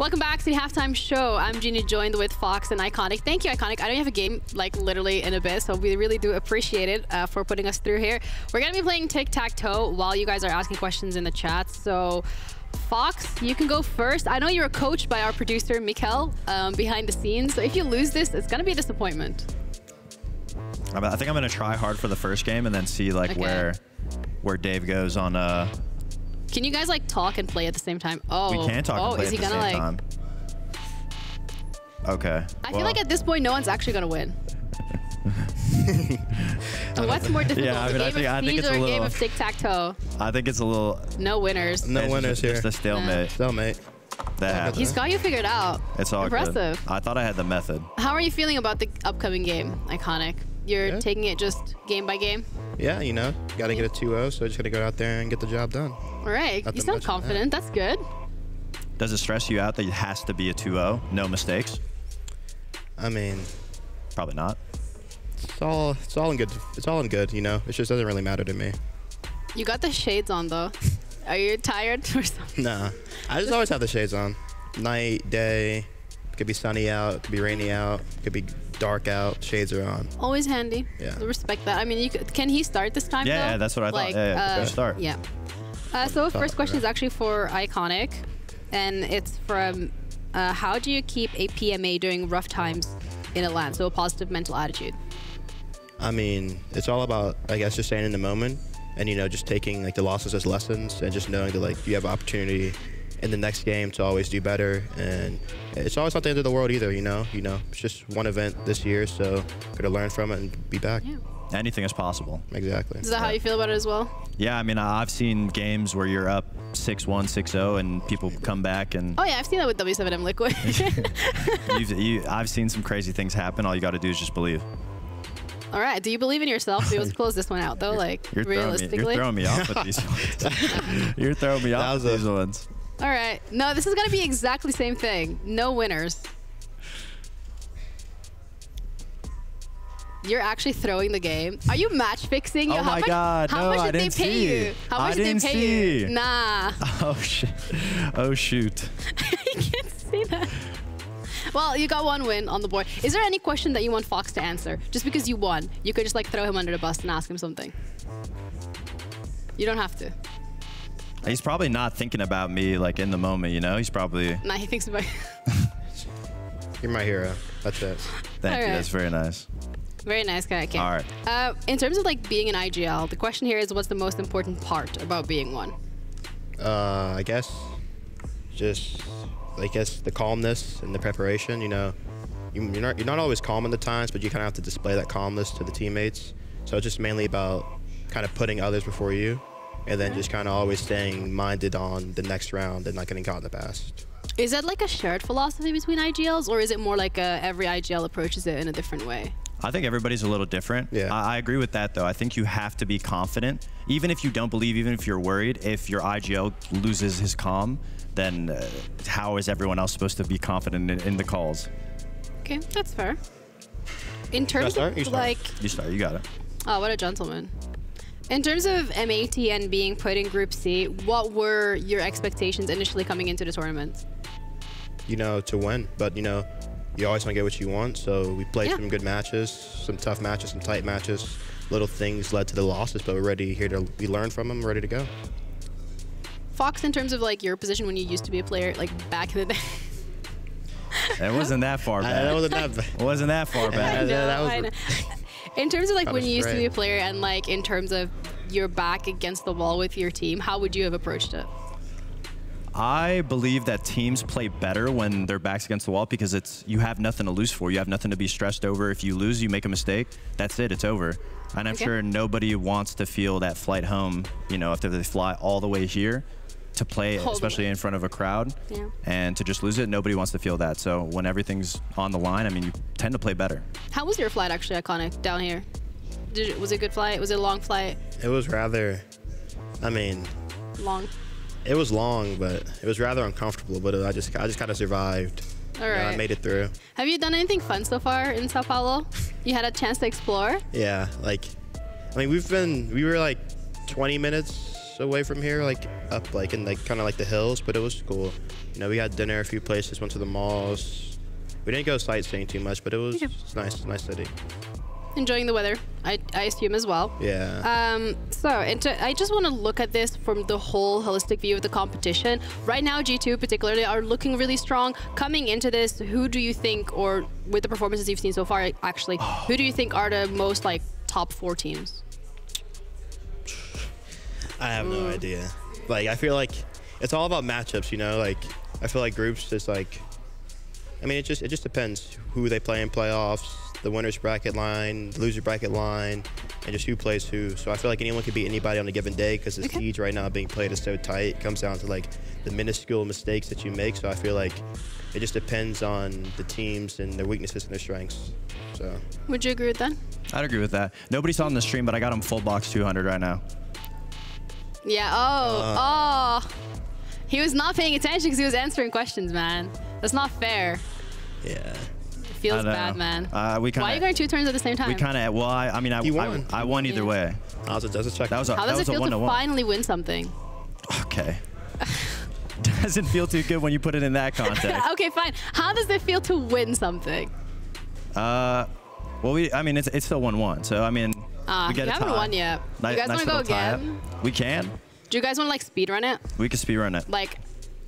Welcome back to the halftime show. I'm Jeannie, joined with Fox and Iconic. Thank you, Iconic. I don't have a game like literally in a bit, so we really do appreciate it uh, for putting us through here. We're gonna be playing tic tac toe while you guys are asking questions in the chat. So, Fox, you can go first. I know you're coached by our producer Mikel um, behind the scenes, so if you lose this, it's gonna be a disappointment. I think I'm gonna try hard for the first game and then see like Okay. where where Dave goes on. Uh, Can you guys like talk and play at the same time? Oh, we can talk oh, and play is at he the gonna same like? time. Okay. I feel like at this point, no one's actually gonna win. What's more difficult, Yeah, I mean, a I game think- of I think it's a a game little- of tic tac toe? I think it's a little. No winners. No it's winners just, here. Just a stalemate. Stalemate. That happened. He's got you figured out. It's all Impressive. good. I thought I had the method. How are you feeling about the upcoming game, Iconic? You're Yeah. taking it just game by game? Yeah, you know, got to get a 2-0, so I just got to go out there and get the job done. All right. Nothing you sound much in confident. That's good. Does it stress you out that it has to be a 2-0? No mistakes? I mean, Probably not. it's all it's all in good. It's all in good, you know. It just doesn't really matter to me. You got the shades on, though. Are you tired or something? Nah, I just always have the shades on. Night, day, could be sunny out, could be rainy out, could be dark out. Shades are on. Always handy. Yeah. Respect that. I mean, you could, can he start this time? Yeah, though? that's what I thought. Like, Yeah, yeah, uh, start. Yeah. Uh, so first question is actually for Iconic, and it's from uh, How do you keep a PMA during rough times in a land? So a positive mental attitude. I mean, it's all about I guess just staying in the moment and you know just taking like the losses as lessons and just knowing that like you have opportunity in the next game to always do better and it's always not the end of the world either. You know, you know it's just one event this year, so gotta learn from it and be back. Yeah. Anything is possible. Exactly. Is that how you feel about it as well? Yeah, I mean, I- I've seen games where you're up 6-1, 6-0, and people come back and Oh yeah, I've seen that with W7M Liquid. you've, you, I've seen some crazy things happen. All you got to do is just believe. All right. Do you believe in yourself? Let's close this one out though. Like You're throwing, me, realistically. you're throwing me off with these ones. you're throwing me off with a- these ones. All right. No, this is gonna be exactly the same thing. No winners. You're actually throwing the game. Are you match fixing? Oh how my much, God, How no, much I did they didn't pay see. you? How I much did didn't they pay you? see. Nah. Oh, shit. Oh, shoot. I can't see that. Well, you got one win on the board. Is there any question that you want Fox to answer? Just because you won, you could just like throw him under the bus and ask him something. You don't have to. He's probably not thinking about me like in the moment, you know? He's probably, Nah, he thinks about. You're my hero. That's it. thank All you, right. that's very nice. Very nice guy. Okay. All right. Uh, in terms of like being an IGL, the question here is what's the most important part about being one? Uh, I guess just I guess the calmness and the preparation. You know, you, you're not you're not always calm in the times, but you kind of have to display that calmness to the teammates. So it's just mainly about kind of putting others before you, and then just kind of always staying minded on the next round and not getting caught in the past. Is that like a shared philosophy between IGLs, or is it more like a, every IGL approaches it in a different way? I think everybody's a little different. Yeah. I, I agree with that, though. I think you have to be confident. Even if you don't believe, even if you're worried, if your IGL loses his calm, then uh, how is everyone else supposed to be confident in, in the calls? Okay, that's fair. In terms start? You of start. like, You start, you got it. oh, what a gentleman. In terms of MAT and being put in Group C, what were your expectations initially coming into the tournament? You know, to win, but you know, you always want to get what you want. So we played Yeah. some good matches, some tough matches, some tight matches. Little things led to the losses, but we're ready here to we learn from them, ready to go. Fox, in terms of like your position when you used to be a player, like back in the day. It wasn't that far back. that wasn't that bad. it wasn't that far back. that- know, that was I r- know. In terms of like That when you used to be a player and like in terms of your back against the wall with your team, how would you have approached it? I believe that teams play better when their backs against the wall because it's you have nothing to lose for. You have nothing to be stressed over. If you lose, you make a mistake, that's it. It's over. And I'm Okay. sure nobody wants to feel that flight home. You know, after they fly all the way here to play, All the especially in front of a crowd, Yeah. and to just lose it. Nobody wants to feel that. So when everything's on the line, I mean, you tend to play better. How was your flight actually, Iconic, down here? Did was it a good flight? Was it a long flight? It was rather, I mean, Long. it was long, but it was rather uncomfortable. But I just, I just kind of survived. All You know. I made it through. Have you done anything fun so far in Sao Paulo? You had a chance to explore? Yeah, like, I mean, we've been, we were like 20 minutes away from here, like up like in like kind of like the hills, but it was cool. You know, we had dinner a few places, went to the malls. We didn't go sightseeing too much, but it was Okay. nice, nice city. Enjoying the weather, I, I assume as well. Yeah. Um, so and to, I just want to look at this from the whole holistic view of the competition. Right now, G2 particularly are looking really strong. Coming into this, who do you think, or with the performances you've seen so far, actually, who do you think are the most like top four teams? I have no mm. idea. Like I feel like it's all about matchups, you know. Like I feel like groups is like. I mean, it just it just depends who they play in playoffs, the winners bracket line, loser bracket line, and just who plays who. So I feel like anyone could beat anybody on a given day because the Okay. siege right now being played is so tight. It comes down to like the minuscule mistakes that you make. So I feel like it just depends on the teams and their weaknesses and their strengths. So Would you agree with that? I'd agree with that. Nobody saw on the stream, but I got him full box 200 right now. Yeah. Oh. oh. He was not paying attention because he was answering questions, man. That's not fair. yeah. It feels bad, know. man. Uh, we kind Why are you going two turns at the same time? We kind of. Well, I, I mean, I, You I, won. I won either Yeah. way. I was just check. That was a, How that does it was a feel one to to one. finally win something? Okay. Doesn't feel too good when you put it in that context. okay, fine. How does it feel to win something? uh, well, we. I mean, it's it's still one one. So I mean, Ah, we get you a haven't tie. won yet. Ni- You guys nice wanna go little tie-up. again? We can. Do you guys want to like speed run it? We can speed run it. Like,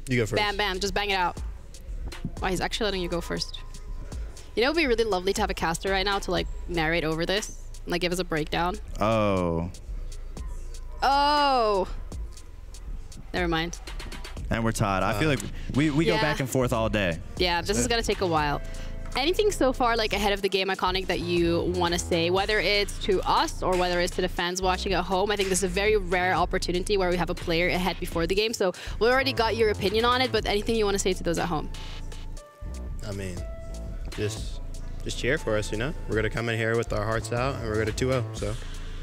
you go first. bam, bam, just bang it out. Wow, he's actually letting you go first. You know, it'd be really lovely to have a caster right now to like narrate over this, and, like give us a breakdown. Oh, Oh, never mind. and we're tied. I feel like we, we Yeah. go back and forth all day. Yeah, this is gonna take a while. Anything so far, like ahead of the game iconic, that you want to say, whether it's to us or whether it's to the fans watching at home? I think this is a very rare opportunity where we have a player ahead before the game. So we already got your opinion on it, but anything you want to say to those at home? I mean, just just cheer for us, you know? We're going to come in here with our hearts out and we're going to 2-0. So,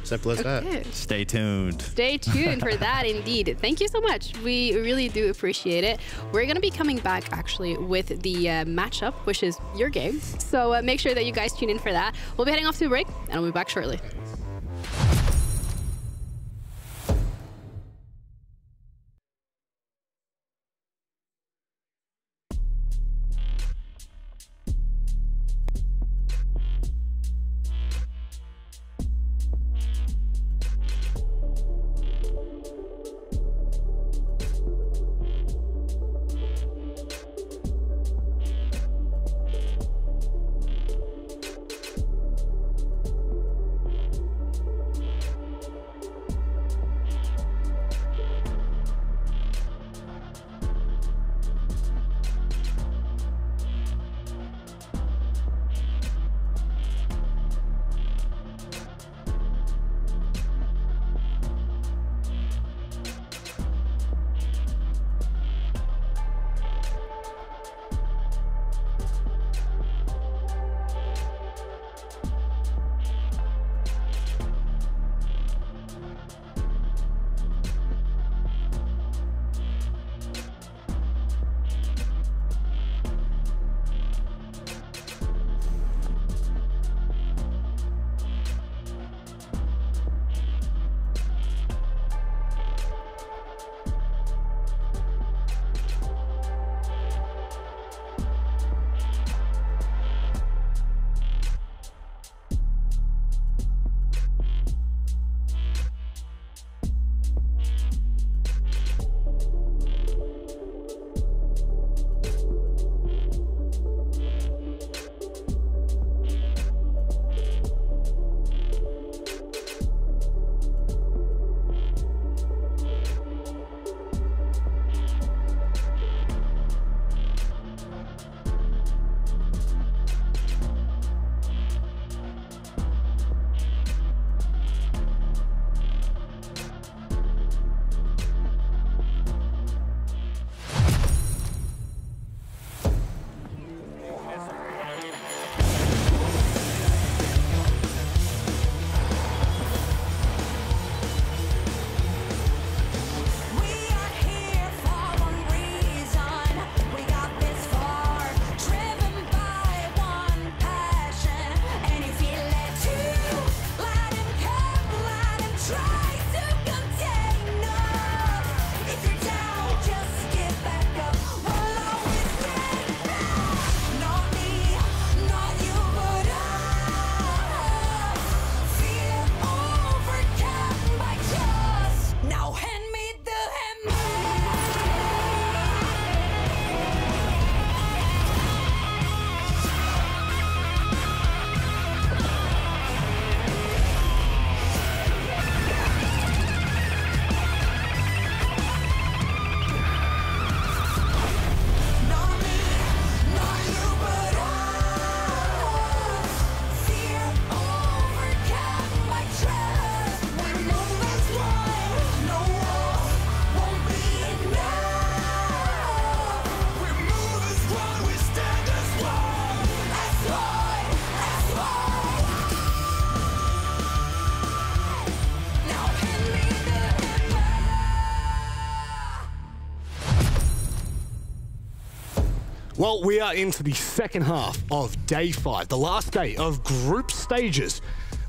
simple as that. Stay tuned. Stay tuned for that indeed. Thank you so much. We really do appreciate it. We're going to be coming back actually with the uh, matchup, which is your game. So uh, make sure that you guys tune in for that. We'll be heading off to a break and we'll be back shortly. Well, we are into the second half of day five, the last day of group stages.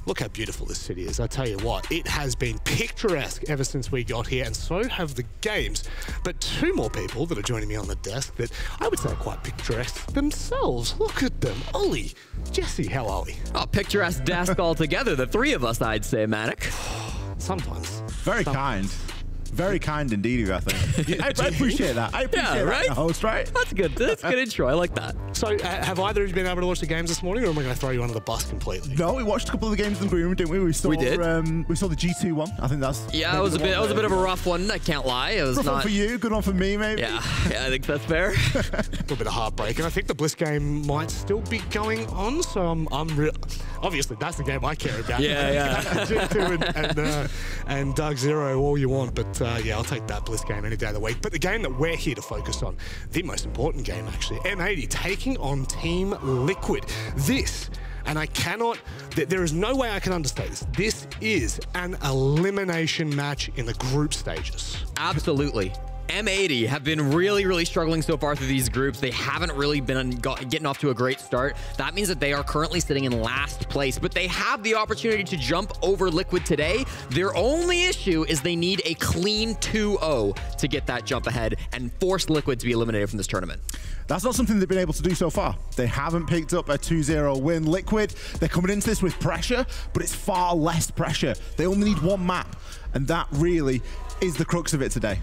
Look how beautiful this city is. I tell you what, it has been picturesque ever since we got here, and so have the games. But two more people that are joining me on the desk that I would say are quite picturesque themselves. Look at them. Ollie, Jesse, how are we? Oh, picturesque desk altogether. The three of us, I'd say, Manic. Sometimes. Very kind. Very kind indeed, I think. I, I appreciate that. I appreciate Yeah, that, right? the host, right? That's good. That's a good intro. I like that. So, uh, have either of you been able to watch the games this morning, or am I going to throw you under the bus completely? No, we watched a couple of the games in the green room, didn't we? We saw We did. Um, we saw the G2 one. I think that's Yeah, it was a bit. one It was a bit of a rough one. I can't lie. It was Rough one for you, good one for me, maybe. Yeah, yeah, I think that's fair. a little bit of heartbreak, and I think the Bliss game might still be going on. So I'm, I'm real. Obviously, that's the game I care about. Yeah, yeah. G2 and and, uh, and Dark Zero, all you want, but uh, yeah, I'll take that Bliss game any day of the week. But the game that we're here to focus on, the most important game actually, M80 taking on Team Liquid. This. And I cannot, th- there is no way I can understate this. This is an elimination match in the group stages. Absolutely. M80 have been really, really struggling so far through these groups. They haven't really been getting off to a great start. That means that they are currently sitting in last place, but they have the opportunity to jump over Liquid today. Their only issue is they need a clean 2-0 to get that jump ahead and force Liquid to be eliminated from this tournament. That's not something they've been able to do so far. They haven't picked up a 2-0 win. Liquid, they're coming into this with pressure, but it's far less pressure. They only need one map, and that really is the crux of it today.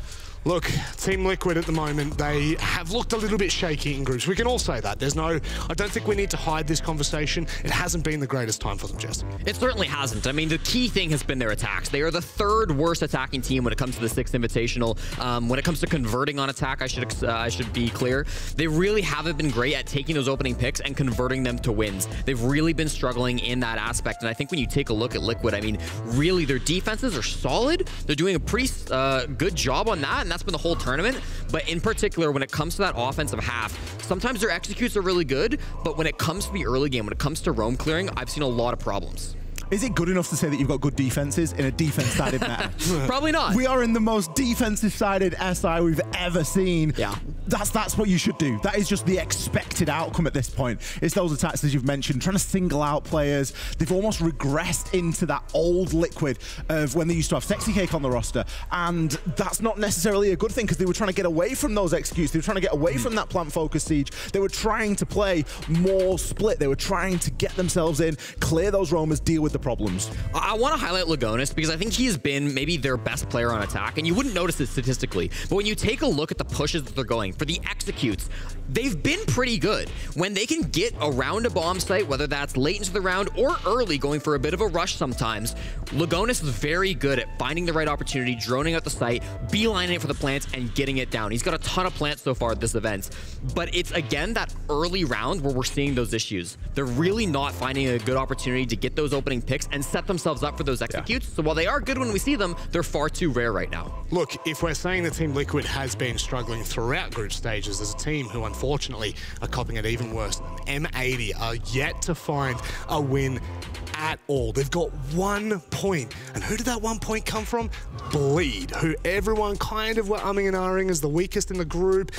Look, Team Liquid at the moment, they have looked a little bit shaky in groups. We can all say that. There's no, I don't think we need to hide this conversation. It hasn't been the greatest time for them, Jesse. It certainly hasn't. I mean, the key thing has been their attacks. They are the third worst attacking team when it comes to the Sixth Invitational. Um, when it comes to converting on attack, I should uh, I should be clear. They really haven't been great at taking those opening picks and converting them to wins. They've really been struggling in that aspect. And I think when you take a look at Liquid, I mean, really their defenses are solid. They're doing a pretty uh, good job on that, and that's been the whole tournament. But in particular, when it comes to that offensive half, sometimes their executes are really good, but when it comes to the early game, when it comes to roam clearing, I've seen a lot of problems. Is it good enough to say that you've got good defenses in a defense-sided meta? Probably not. We are in the most defensive-sided SI we've ever seen. Yeah. That's that's what you should do. That is just the expected outcome at this point. It's those attacks as you've mentioned, trying to single out players. They've almost regressed into that old liquid of when they used to have Sexy Cake on the roster, and that's not necessarily a good thing because they were trying to get away from those excuses. They were trying to get away mm. from that plant focus siege. They were trying to play more split. They were trying to get themselves in, clear those roamers, deal with the problems. I want to highlight Lagonis because I think he has been maybe their best player on attack, and you wouldn't notice it statistically. But when you take a look at the pushes that they're going for the executes, they've been pretty good. When they can get around a bomb site, whether that's late into the round or early, going for a bit of a rush sometimes, Lagonis is very good at finding the right opportunity, droning out the site, beelining it for the plants, and getting it down. He's got a ton of plants so far at this event, but it's again that early round where we're seeing those issues. They're really not finding a good opportunity to get those opening picks and set themselves up for those executes. So while they are good when we see them, they're far too rare right now. Look, if we're saying that Team Liquid has been struggling throughout group stages, there's a team who unfortunately are copying it even worse. M80 are yet to find a win at all. They've got one point. And who did that one point come from? Bleed, who everyone kind of were umming and ahhing as the weakest in the group.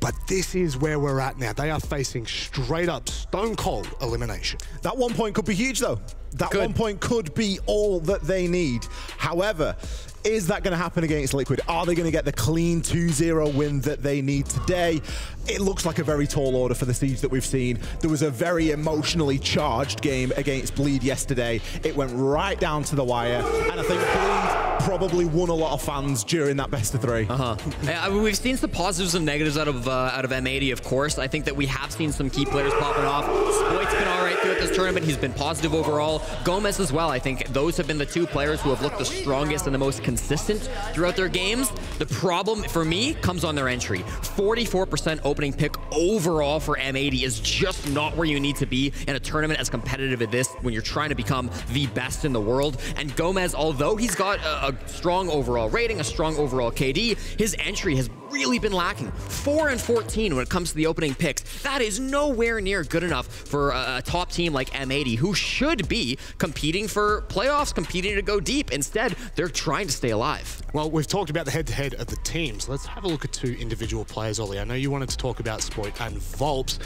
But this is where we're at now. They are facing straight up stone cold elimination. That one point could be huge, though. That Could. one point could be all that they need. However, is that going to happen against Liquid? Are they going to get the clean 2-0 win that they need today? It looks like a very tall order for the Siege that we've seen. There was a very emotionally charged game against Bleed yesterday. It went right down to the wire, and I think Bleed probably won a lot of fans during that best of three. Uh-huh. I mean, we've seen some positives and negatives out of uh, out of M80, of course. I think that we have seen some key players popping off. Spoit's been all right throughout this tournament. He's been positive overall. Gomez as well. I think those have been the two players who have looked the strongest and the most consistent throughout their games. The problem for me comes on their entry. 44% opening pick overall for M80 is just not where you need to be in a tournament as competitive as this when you're trying to become the best in the world. And Gomez, although he's got a, a strong overall rating, a strong overall KD, his entry has really been lacking. 4 and 14 when it comes to the opening picks. That is nowhere near good enough for a, a top team like M80 who should be competing for playoffs, competing to go deep. Instead, they're trying to stay alive. Well, we've talked about the head-to-head of the teams. Let's have a look at two individual players, Ollie. I know you wanted to talk about Spoit and Volpz.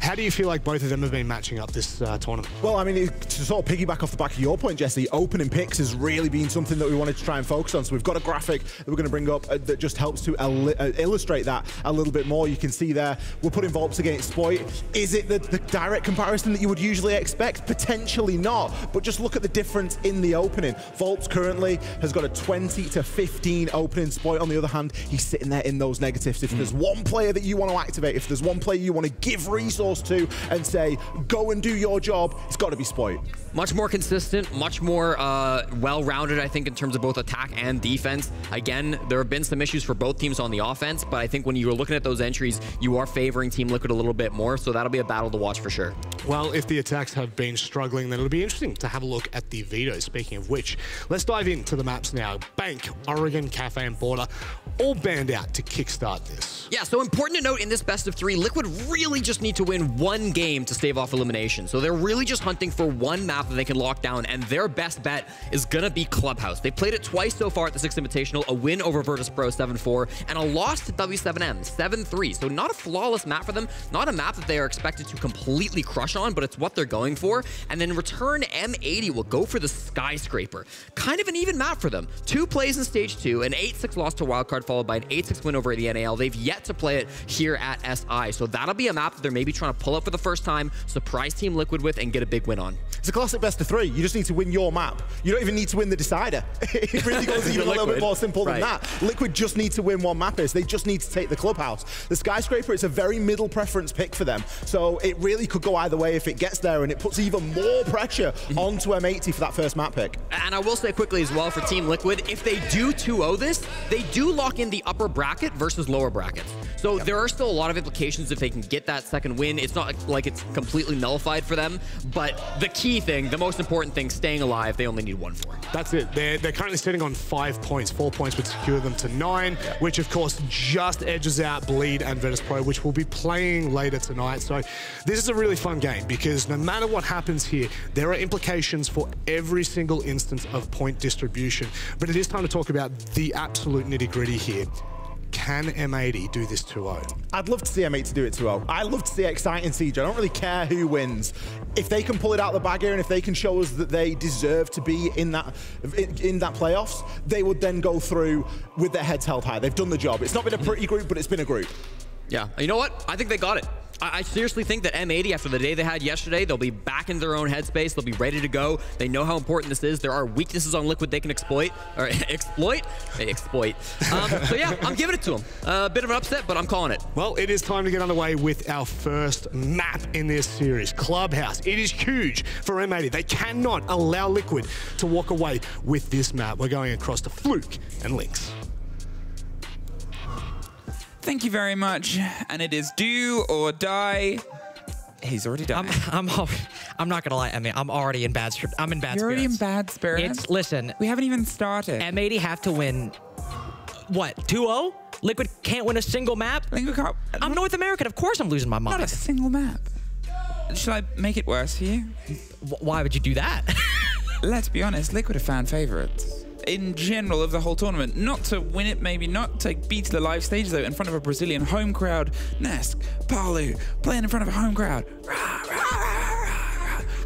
How do you feel like both of them have been matching up this uh, tournament? Well, I mean, to sort of piggyback off the back of your point, Jesse, opening picks has really been something that we wanted to try and focus on. So we've got a graphic that we're going to bring up uh, that just helps to uh, illustrate that a little bit more. You can see there, we're putting Volpz against Spoit. Is it the, the direct comparison that you would usually expect? Potentially not, but just look at the difference in the opening. Volpz currently has got a 20 to 15 opening. Spoit, on the other hand, he's sitting there in those negatives. If mm. there's one player that you want to activate, if there's one player you want to give resource to and say, go and do your job, it's got to be Spoit. Much more consistent, much more uh, well-rounded, I think, in terms of both attack and defense. Again, there have been some issues for both teams on the offense, but I think when you're looking at those entries, you are favoring Team Liquid a little bit more, so that'll be a battle to watch for sure. Well, if the attacks have been struggling, then it'll be interesting to have a look at the veto. Speaking of which, let's dive into the maps now. Bank, Oregon, Cafe, and Border all banned out to kickstart this. Yeah, so important to note in this best of three, Liquid really just need to win one game to stave off elimination. So they're really just hunting for one map that they can lock down, and their best bet is gonna be Clubhouse. They played it twice so far at the Sixth Invitational, a win over Virtus Pro 7-4, and a loss to W7M 7-3. So not a flawless map for them, not a map that they are expected to completely crush on, but it's what they're going for. And then return M80 will go for the Skyscraper. Kind of an even map for them. Two plays in stage two, an 8-6 loss to Wildcard, followed by an 8-6 win over the NAL. They've yet to play it here at SI. So that'll be a map that they're maybe trying to pull up for the first time, surprise Team Liquid with, and get a big win on. It's a classic best of three. You just need to win your map. You don't even need to win the decider. it really goes even a little bit more simple right. than that. Liquid just need to win one map is. They just need to take the clubhouse. The Skyscraper is a very middle preference pick for them. So it really could go either way if it gets there, and it puts even more pressure mm-hmm. onto M80 for that first map pick. And I will say quickly as well for Team Liquid, if they do 2-0 this, they do lock in the upper bracket versus lower brackets. So yep. there are still a lot of implications if they can get that second win. It's not like it's completely nullified for them, but the key thing, the most important thing, staying alive, they only need one for. That's it. They're, they're currently sitting on five points. Four points would secure them to nine, which of course just edges out Bleed and Virtus Pro, which we'll be playing later tonight. So this is a really fun game because no matter what happens here, there are implications for every single instance of point distribution. But it is time to talk about the absolute nitty gritty here. Can M80 do this 2-0? I'd love to see M80 do it 2-0. I love to see exciting Siege. I don't really care who wins. If they can pull it out of the bag here and if they can show us that they deserve to be in that in that playoffs, they would then go through with their heads held high. They've done the job. It's not been a pretty group, but it's been a group. Yeah. You know what? I think they got it. I, seriously think that M80, after the day they had yesterday, they'll be back in their own headspace. They'll be ready to go. They know how important this is. There are weaknesses on Liquid they can exploit. Or exploit? They exploit. Um, so yeah, I'm giving it to them. A uh, bit of an upset, but I'm calling it. Well, it is time to get underway with our first map in this series, Clubhouse. It is huge for M80. They cannot allow Liquid to walk away with this map. We're going across to Fluke and Lynx. Thank you very much. And it is do or die. He's already done. I'm, I'm, I'm not gonna lie. I mean, I'm already in bad. I'm in bad. You're spirits. already in bad spirits. It's listen. We haven't even started. M80 have to win. What 2-0? Liquid can't win a single map. Liquid can't. I'm North American. Of course, I'm losing my mind. Not a single map. Should I make it worse for you? Why would you do that? Let's be honest. Liquid are fan favorites in general of the whole tournament. Not to win it, maybe not to beat the live stage though, in front of a Brazilian home crowd. Nesk, Paluh, playing in front of a home crowd.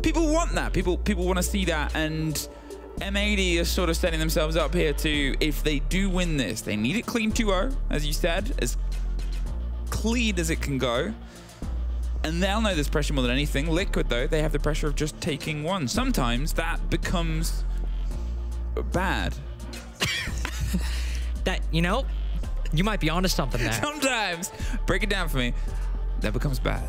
People want that. People people want to see that and M80 is sort of setting themselves up here to, if they do win this, they need it clean 2-0, as you said, as clean as it can go. And they'll know this pressure more than anything. Liquid, though, they have the pressure of just taking one. Sometimes that becomes bad. that, you know, you might be onto something there. Sometimes, break it down for me, that becomes bad.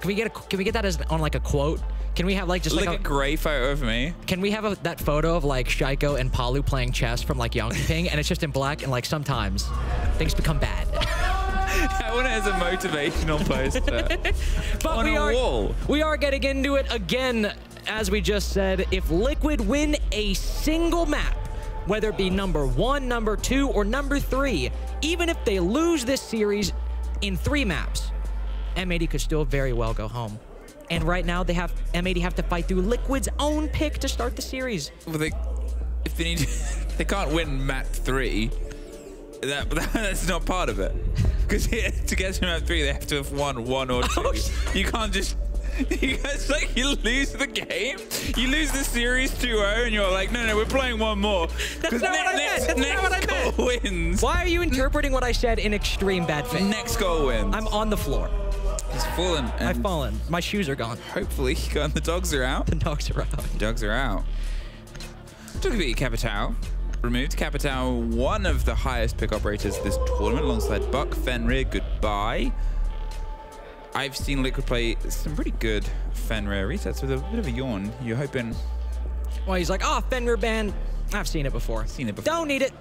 Can we get a, can we get that as on like a quote? Can we have like just like, like a, a, gray photo of me? Can we have a, that photo of like Shaiiko and Paluh playing chess from like Ping, and it's just in black and like sometimes things become bad. I want it as a motivational poster but on we a are, wall. We are getting into it again as we just said, if Liquid win a single map, whether it be number one, number two, or number three, even if they lose this series in three maps, M80 could still very well go home. And right now, they have M80 have to fight through Liquid's own pick to start the series. Well, they, if they need, they can't win map three. That, that's not part of it. Because to get to map three, they have to have won one or oh, two. Oh, you can't just. You guys like you lose the game, you lose the series 2-0, and you're like, no, no, we're playing one more. That's not what I meant. That's next not what I goal meant. wins. Why are you interpreting what I said in extreme bad faith? Next goal wins. I'm on the floor. He's fallen. I've fallen. My shoes are gone. Hopefully, and the dogs are out. The dogs are out. Dogs are out. Took a beat Capital. Removed Capital, one of the highest pick operators this tournament, alongside Buck, Fenrir, goodbye. I've seen Liquid play some pretty good Fenrir resets with a bit of a yawn. You're hoping Well, he's like, oh, Fenrir ban. I've seen it before. Seen it before. Don't need it.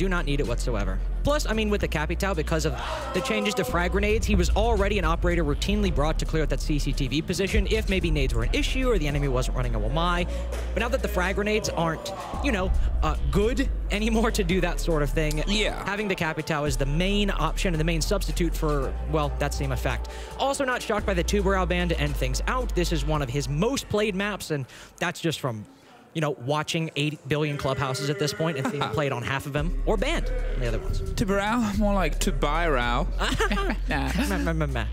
Do not need it whatsoever. Plus, I mean, with the Capital, because of the changes to frag grenades, he was already an operator routinely brought to clear out that CCTV position if maybe nades were an issue or the enemy wasn't running a Wamai. But now that the frag grenades aren't, you know, uh, good anymore to do that sort of thing, Yeah. having the Capital is the main option and the main substitute for, well, that same effect. Also not shocked by the Tubarao ban to end things out. This is one of his most played maps, and that's just from you know, watching 8 billion clubhouses at this point and seeing played on half of them or banned on the other ones. Tubarao, more like Tubairao. Meh, meh, meh, meh.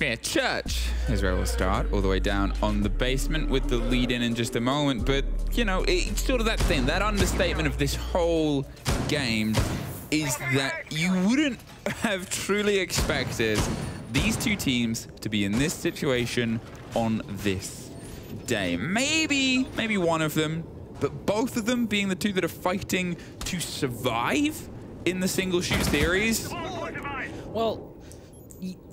Yeah, Church is where we'll start, all the way down on the basement with the lead in in just a moment. But, you know, it's sort of that thing, that understatement of this whole game is that you wouldn't have truly expected these two teams to be in this situation on this day. Maybe, maybe one of them, but both of them being the two that are fighting to survive in the single shoot series. Well,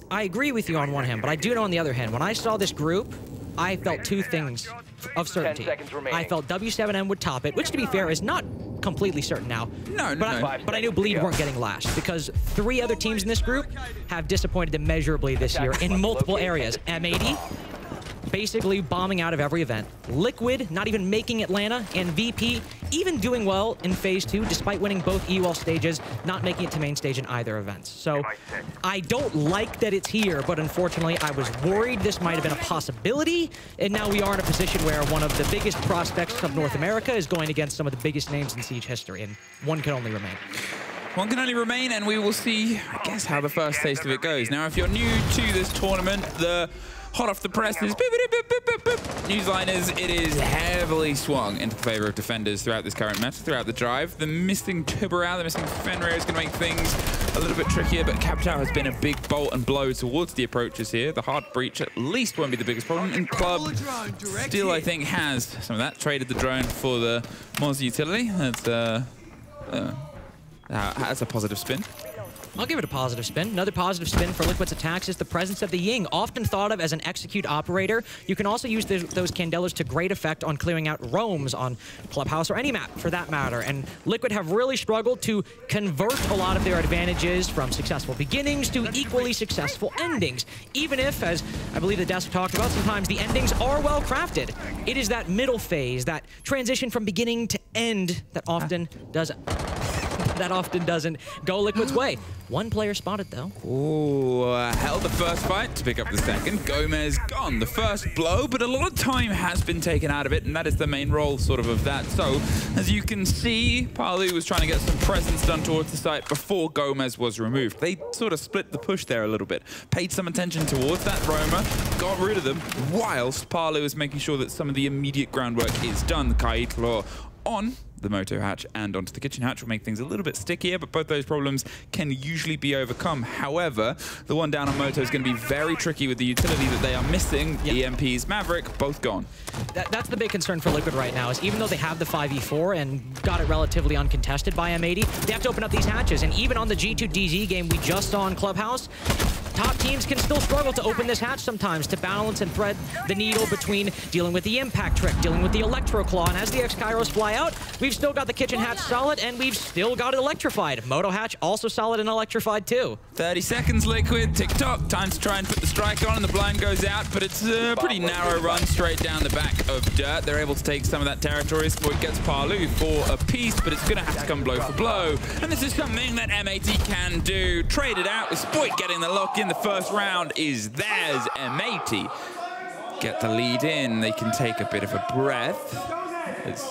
I agree with you on one hand, but I do know on the other hand, when I saw this group, I felt two things of certainty. I felt W7M would top it, which to be fair is not completely certain now. No, but no. I, Five but I knew Bleed weren't getting last because three other teams in this group have disappointed immeasurably this year in multiple areas. M80, basically bombing out of every event. Liquid, not even making Atlanta, and VP, even doing well in phase two, despite winning both EUL stages, not making it to main stage in either events. So I don't like that it's here, but unfortunately, I was worried this might have been a possibility, and now we are in a position where one of the biggest prospects of North America is going against some of the biggest names in Siege history, and one can only remain. One can only remain, and we will see, I guess, how the first taste of it goes. Now, if you're new to this tournament, the hot off the press is boop, boop, boop, newsliners. It is heavily swung into the favor of defenders throughout this current match, throughout the drive. The missing Tubarao, the missing Fenrir is going to make things a little bit trickier, but Capital has been a big bolt and blow towards the approaches here. The hard breach at least won't be the biggest problem, and Club still, I think, has some of that. Traded the drone for the Moz utility. That's uh, uh, has a positive spin. I'll give it a positive spin. Another positive spin for Liquid's attacks is the presence of the Ying, often thought of as an execute operator. You can also use those, those Candelas to great effect on clearing out roams on Clubhouse or any map for that matter. And Liquid have really struggled to convert a lot of their advantages from successful beginnings to equally successful endings. Even if, as I believe the desk talked about, sometimes the endings are well crafted. It is that middle phase, that transition from beginning to end that often does that often doesn't go Liquid's way. One player spotted though. Ooh, uh, held the first fight to pick up the second. Gomez gone the first blow, but a lot of time has been taken out of it, and that is the main role sort of of that. So, as you can see, Paluh was trying to get some presence done towards the site before Gomez was removed. They sort of split the push there a little bit, paid some attention towards that Roma, got rid of them, whilst Paluh is making sure that some of the immediate groundwork is done. Kaid Law on the moto hatch and onto the kitchen hatch will make things a little bit stickier, but both those problems can usually be overcome. However, the one down on moto is going to be very tricky with the utility that they are missing. Yeah. EMPs, Maverick, both gone. That, that's the big concern for Liquid right now is even though they have the 5v4 and got it relatively uncontested by M80, they have to open up these hatches. And even on the G2 DZ game we just saw in Clubhouse, top teams can still struggle to open this hatch sometimes to balance and thread the needle between dealing with the impact trick, dealing with the electro claw, and as the X-Kairos fly out, we've still got the kitchen hatch solid, and we've still got it electrified. Moto hatch also solid and electrified too. 30 seconds, Liquid. Tick-tock. Time to try and put the strike on, and the blind goes out, but it's a pretty narrow run straight down the back of Dirt. They're able to take some of that territory. Spoit gets Paluh for a piece, but it's going to have to come blow for blow. And this is something that M80 can do. Trade it out with Spoit getting the lock in. The first round is theirs. M80 get the lead in. They can take a bit of a breath. It's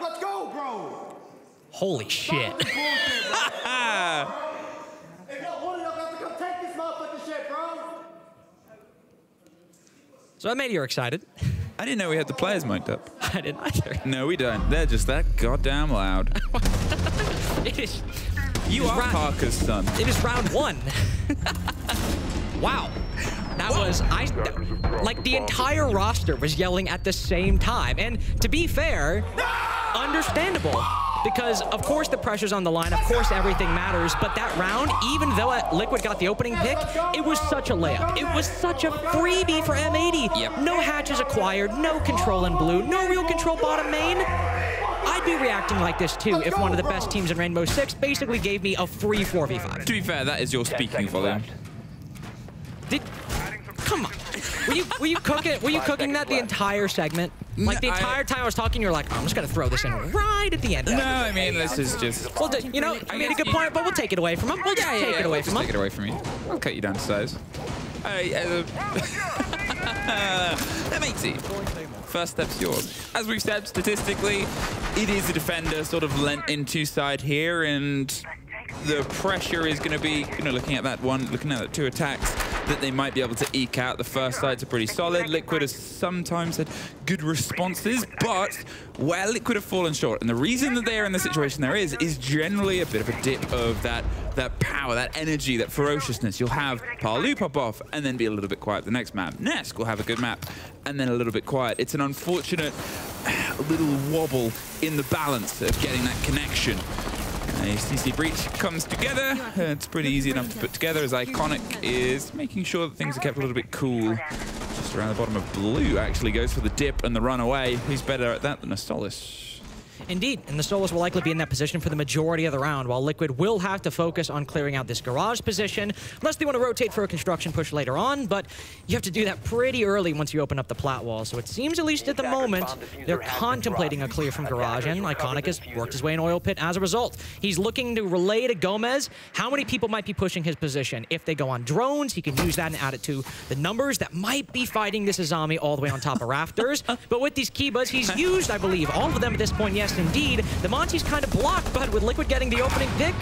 Let's go, bro. Holy shit. If y'all want it, y'all have to come take this motherfucking shit. So that made you excited. I didn't know we had the players mic'd up. I didn't either. No, we don't. They're just that goddamn loud. It is, You It's are right. Parker's son. it is round one. wow. That was, I, like the entire roster was yelling at the same time. And to be fair, understandable. Because of course the pressure's on the line, of course everything matters, but that round, even though Liquid got the opening pick, it was such a layup. It was such a freebie for M80. Yep. No hatches acquired, no control in blue, no real control bottom main. I'd be reacting like this too if one of the best teams in Rainbow Six basically gave me a free 4v5. To be fair, that is your speaking volume. Did, come on. Were you were you cooking were you cooking that the entire segment? Like the No, I- entire time I was talking, you're like, I'm just gonna throw this in right at the end. No, I mean, this is just... Well, you know, I made a good point, but we'll take it away from him. We'll just take it away just from take him. it away from you. I'll cut you down to size. Hey, uh, matey. First step's yours. As we've said, statistically, it is a defender sort of lent into side here, and the pressure is going to be, you know, looking at that one, looking at that two attacks, that they might be able to eke out. The first sides are pretty solid. Liquid has sometimes had good responses, but where Liquid have fallen short, and the reason that they are in the situation there is, is generally a bit of a dip of that that power, that energy, that ferociousness. You'll have Paluh pop off and then be a little bit quiet the next map. Nesk will have a good map and then a little bit quiet. It's an unfortunate little wobble in the balance of getting that connection. A CC breach comes together. It's pretty easy enough to put together as Iconic is making sure that things are kept a little bit cool. Just around the bottom of blue actually goes for the dip and the runaway. Who's better at that than Astolis? Indeed, and the Solos will likely be in that position for the majority of the round, while Liquid will have to focus on clearing out this garage position, unless they want to rotate for a construction push later on, but you have to do that pretty early once you open up the plat wall, so it seems, at least at the moment, they're contemplating a clear from garage, and Iconic has worked his way in oil pit as a result. He's looking to relay to Gomez how many people might be pushing his position. If they go on drones, he can use that and add it to the numbers that might be fighting this Azami all the way on top of rafters, but with these Kibas, he's used, I believe, all of them at this point, yes, indeed. The Monty's kind of blocked, but with Liquid getting the opening pick,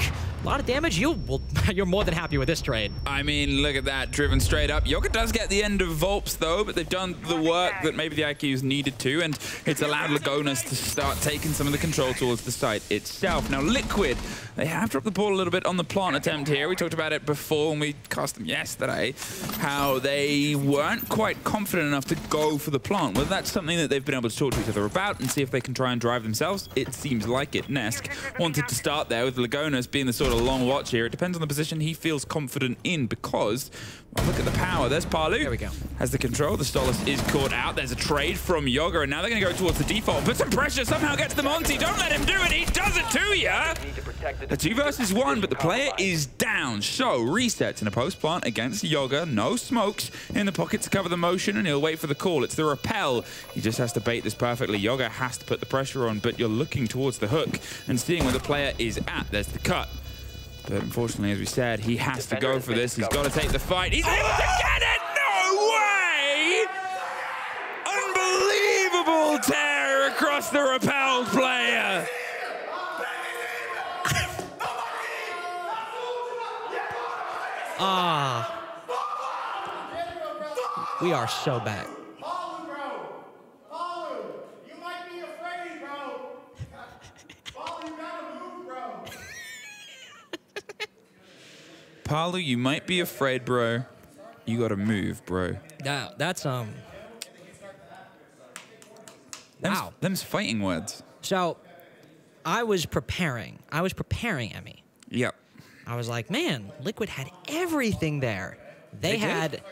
lot of damage. You will, you're more than happy with this trade. I mean, look at that, driven straight up. Yoggah does get the end of Volpz, though, but they've done the work that maybe the IQs needed to, and it's allowed Lagonis to start taking some of the control towards the site itself. Now, Liquid, they have dropped the ball a little bit on the plant attempt here. We talked about it before when we cast them yesterday, how they weren't quite confident enough to go for the plant. Whether that's something that they've been able to talk to each other about and see if they can try and drive themselves, it seems like it. Nesk wanted to start there with Lagonis being the sort of long watch here. It depends on the position he feels confident in because, well, look at the power. There's Paluh. There we go. Has the control. The Stolas is caught out. There's a trade from Yoggah, and now they're going to go towards the default. Put some pressure. Somehow gets the Monty. Don't let him do it. He does it to you. A two versus one, but the player is down. So Resetz in a post plant against Yoggah. No smokes in the pocket to cover the motion, and he'll wait for the call. It's the repel. He just has to bait this perfectly. Yoggah has to put the pressure on, but you're looking towards the hook and seeing where the player is at. There's the cut. But unfortunately, as we said, he has to go for this. He's got to take the fight. He's able to get it! No way! Unbelievable tear across the repelled player. Ah. We are so back. Paluh, bro. Paluh, you might be afraid, bro. Paluh, you gotta move, bro. Paluh, you might be afraid, bro. You got to move, bro. That, that's, um... Them's, Wow. them's fighting words. So, I was preparing. I was preparing Emmy. Yep. I was like, man, Liquid had everything there. They, They did. had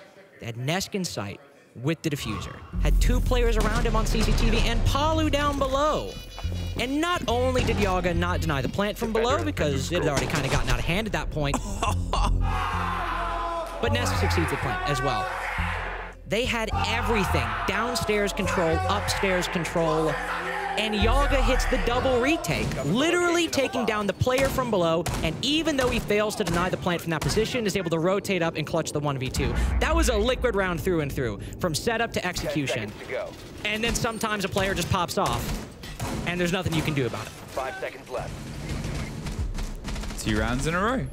they had Nesk in sight with the diffuser. Had two players around him on CCTV and Paluh down below. And not only did Yoggah not deny the plant from below because it had already kind of gotten out of hand at that point, but Nesk succeeds the plant as well. They had everything. Downstairs control, upstairs control. And Yoggah hits the double retake, literally taking down the player from below. And even though he fails to deny the plant from that position, is able to rotate up and clutch the 1v2. That was a liquid round through and through, from setup to execution. And then sometimes a player just pops off, and there's nothing you can do about it. Five seconds left. Two rounds in a row.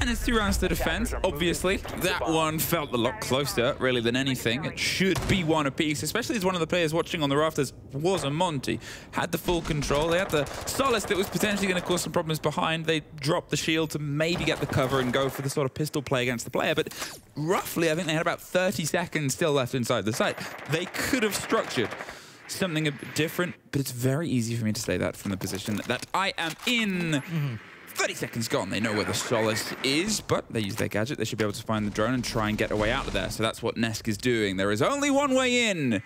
And it's two rounds to defend, Obviously, that one felt a lot closer, really, than anything. It should be one apiece, especially as one of the players watching on the rafters was a Monty. Had the full control. They had the Solis that was potentially going to cause some problems behind. They dropped the shield to maybe get the cover and go for the sort of pistol play against the player. But roughly, I think they had about 30 seconds still left inside the site. They could have structured something a bit different, but it's very easy for me to say that from the position that I am in. Mm-hmm. 30 seconds gone. They know where the Solis is, but they use their gadget. They should be able to find the drone and try and get a way out of there. So that's what Nesk is doing. There is only one way in,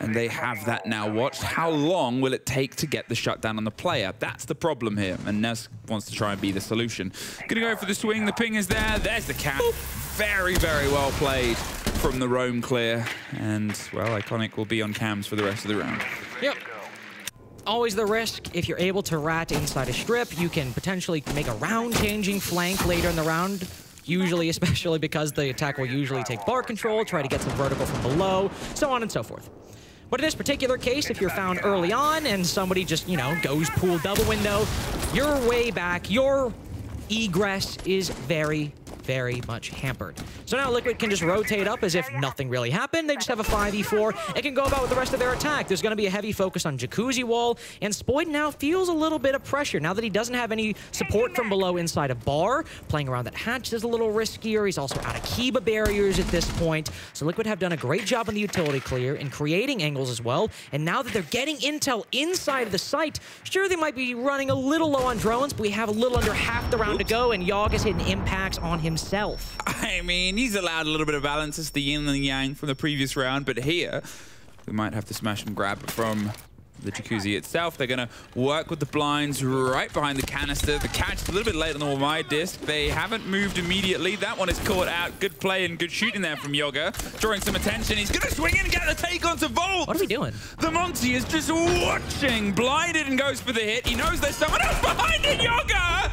and they have that now watched. How long will it take to get the shutdown on the player? That's the problem here, and Nesk wants to try and be the solution. Gonna go for the swing. The ping is there. There's the cap. Very, very well played from the roam clear. And, well, Iconic will be on cams for the rest of the round. Yep. Always the risk. If you're able to rat inside a strip, you can potentially make a round-changing flank later in the round. Usually, especially because the attack will usually take bar control, try to get some vertical from below, so on and so forth. But in this particular case, if you're found early on and somebody just, you know, goes pool double window, your way back, your egress is very, very much hampered. So now Liquid can just rotate up as if nothing really happened. They just have a 5v4 It can go about with the rest of their attack. There's going to be a heavy focus on Jacuzzi Wall, and Spoit now feels a little bit of pressure. Now that he doesn't have any support from below inside of bar, playing around that hatch is a little riskier. He's also out of Kiba barriers at this point. So Liquid have done a great job on the utility clear and creating angles as well. And now that they're getting intel inside of the site, sure, they might be running a little low on drones, but we have a little under half the round to go, and Yoggah is hitting impacts on himself. I mean, he's allowed a little bit of balance. It's the yin and the yang from the previous round, but here we might have to smash and grab from the jacuzzi itself. They're going to work with the blinds right behind the canister. The catch is a little bit late on the wide disc. They haven't moved immediately. That one is caught out. Good play and good shooting there from Yoggah, drawing some attention. He's going to swing in and get the take onto Volt. What are we doing? The Monty is just watching, blinded and goes for the hit. He knows there's someone else behind it, Yoggah!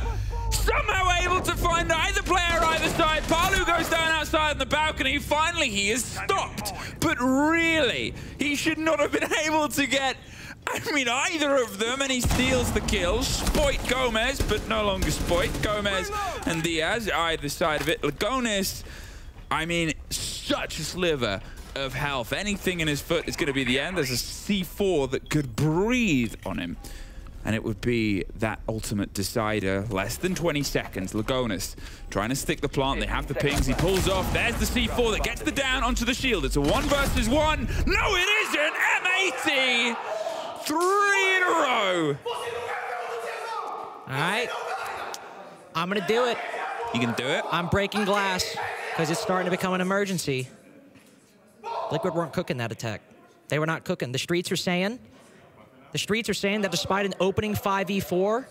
Somehow able to find either player either side. Paluh goes down outside on the balcony. Finally, he is stopped. But really, he should not have been able to get, I mean, either of them, and he steals the kill. Spoit Gomez, but no longer Spoit. Gomez and Diaz, either side of it. Lagonis, I mean, such a sliver of health. Anything in his foot is going to be the end. There's a C4 that could breathe on him. And it would be that ultimate decider. Less than 20 seconds. Lagonis trying to stick the plant. They have the pings. He pulls off. There's the C4 that gets the down onto the shield. It's a one versus one. No, it isn't. M80. Three in a row. All right. I'm going to do it. You can do it. I'm breaking glass because it's starting to become an emergency. Liquid weren't cooking that attack. They were not cooking. The streets are saying, the streets are saying that despite an opening 5v4,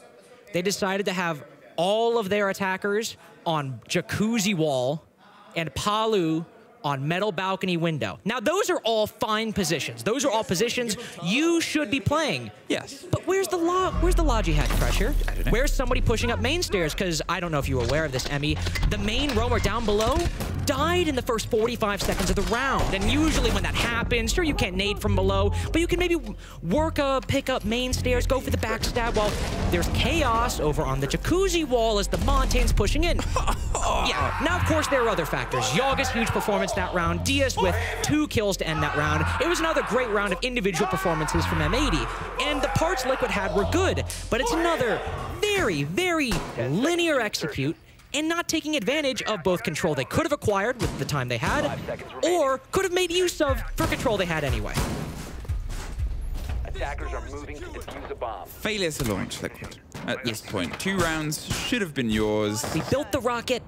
they decided to have all of their attackers on jacuzzi wall and Paluh on metal balcony window. Now, those are all fine positions. Those are all positions you should be playing. Yes. But where's the law? Where's the Logi had pressure? Where's somebody pushing up main stairs? Because I don't know if you were aware of this, Emmy. The main roamer down below died in the first 45 seconds of the round. And usually when that happens, sure you can't nade from below, but you can maybe work a pick up main stairs, go for the backstab while there's chaos over on the jacuzzi wall as the Montagne's pushing in. yeah. Now of course there are other factors. Yoggah's huge performance that round. Diaz with two kills to end that round. It was another great round of individual performances from M80. And the parts Liquid had were good, but it's another very, very linear execute and not taking advantage of both control they could have acquired with the time they had, or could have made use of for control they had anyway. Attackers are moving to defuse a bomb. Failure to launch Liquid at this point. Two rounds should have been yours. We built the rocket,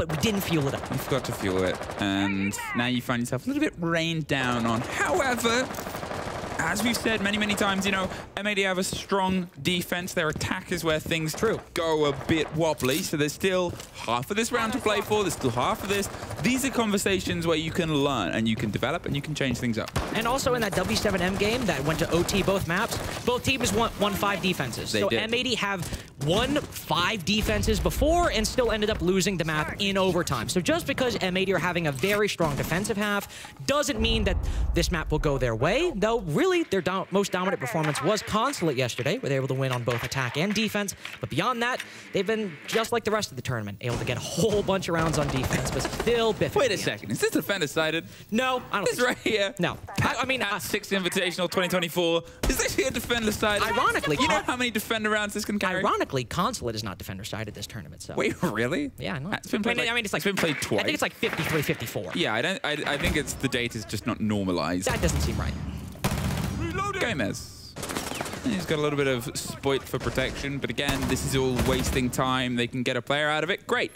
but we didn't fuel it up. You forgot to fuel it, and now you find yourself a little bit rained down on. However, as we've said many, many times, you know, MAD have a strong defense. Their attack is where things True. go a bit wobbly. So there's still half of this round to play for. There's still half of this. These are conversations where you can learn and you can develop and you can change things up. And also in that W7M game that went to OT both maps, both teams won, won five defenses. They so did. M80 have won five defenses before and still ended up losing the map in overtime. So just because M80 are having a very strong defensive half doesn't mean that this map will go their way. Though really their dom most dominant performance was Consulate yesterday, where they were able to win on both attack and defense. But beyond that, they've been just like the rest of the tournament, able to get a whole bunch of rounds on defense, but still biffing. Wait a the end. second. Is this defender sided? No, I don't It's think so. right here. No. I, I mean, uh, Six Invitational 2024. Is this here defender sided? Ironically, you know how many defender rounds this can carry? Ironically, Consulate is not defender sided this tournament. So Wait, really? yeah, I know. It's been played. I mean, like- I mean, it's like been played twice. I think it's like 53, 54. Yeah, I don't. I, I think it's the data's just not normalized. That doesn't seem right. Gomez. He's got a little bit of spoit for protection, but again, this is all wasting time. They can get a player out of it. Great.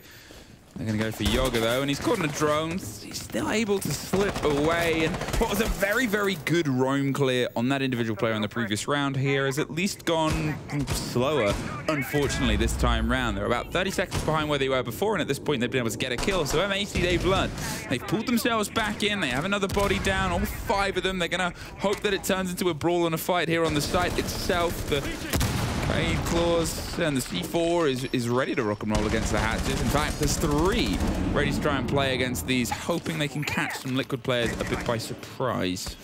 They're going to go for Yoggah, though, and he's caught in a drone. He's still able to slip away, and what was a very, very good roam clear on that individual player in the previous round here has at least gone slower, unfortunately, this time round. They're about 30 seconds behind where they were before, and at this point, they've been able to get a kill. So M80, they've learned. They've pulled themselves back in. They have another body down, all five of them. They're going to hope that it turns into a brawl and a fight here on the site itself. The Raid Claws and the C4 is, is ready to rock and roll against the Hatches. In fact, there's three ready to try and play against these, hoping they can catch some Liquid players a bit by surprise.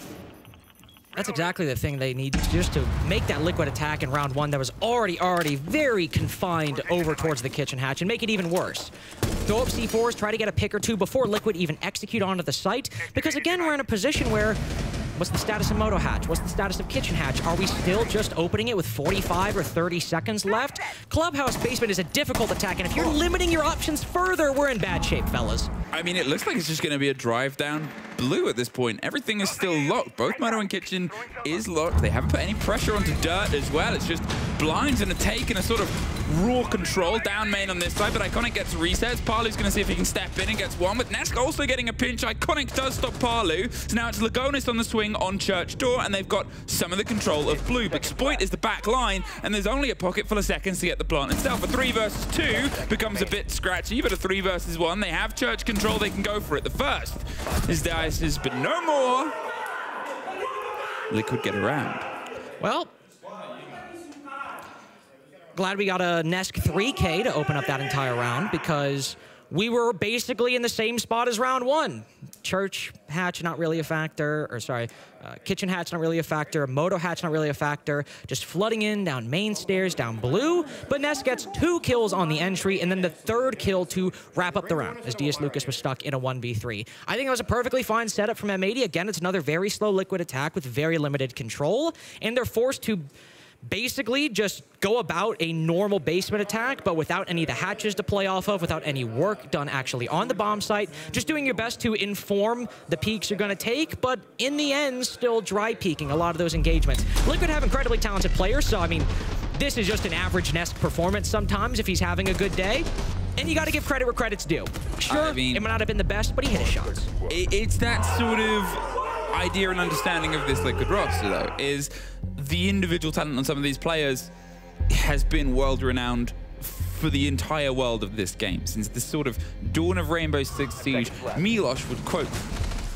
That's exactly the thing they need just to make that liquid attack in round one that was already, already very confined over towards the kitchen hatch and make it even worse. Throw up C4s, try to get a pick or two before Liquid even execute onto the site, because again, we're in a position where What's the status of Moto Hatch? What's the status of Kitchen Hatch? Are we still just opening it with 45 or 30 seconds left? Clubhouse Basement is a difficult attack, and if you're limiting your options further, we're in bad shape, fellas. I mean, it looks like it's just going to be a drive down blue at this point. Everything is still locked. Both Moto and Kitchen is locked. They haven't put any pressure onto Dirt as well. It's just blinds and a take and a sort of raw control down main on this side, but Iconic gets Resetz. Paluh's going to see if he can step in and gets one, but Nesk also getting a pinch. Iconic does stop Paluh. So now it's Lagonis on the swing on Church Door, and they've got some of the control of blue, but Spoit is the back line, and there's only a pocket full of seconds to get the plant itself. A three versus two becomes a bit scratchy, but a three versus one, they have Church control, they can go for it. The first is Dices, but no more. Liquid get around. Well, glad we got a Nesk 3K to open up that entire round because we were basically in the same spot as round one. Church hatch, not really a factor, or sorry, uh, kitchen hatch, not really a factor, moto hatch, not really a factor. Just flooding in down main stairs, down blue. But Nesk gets two kills on the entry, and then the third kill to wrap up the round as DS Lucas was stuck in a 1v3. I think it was a perfectly fine setup from M80. Again, it's another very slow liquid attack with very limited control, and they're forced to basically just go about a normal basement attack, but without any of the hatches to play off of, without any work done actually on the bomb site, just doing your best to inform the peaks you're going to take, but in the end, still dry peaking a lot of those engagements. Liquid have incredibly talented players, so I mean, this is just an average Nesk performance sometimes if he's having a good day. And you got to give credit where credit's due. Sure, I mean- it might not have been the best, but he hit his shots. It's that sort of idea and understanding of this Liquid roster, though, is the individual talent on some of these players has been world renowned for the entire world of this game. Since the sort of dawn of Rainbow Six Siege, Milosh would quote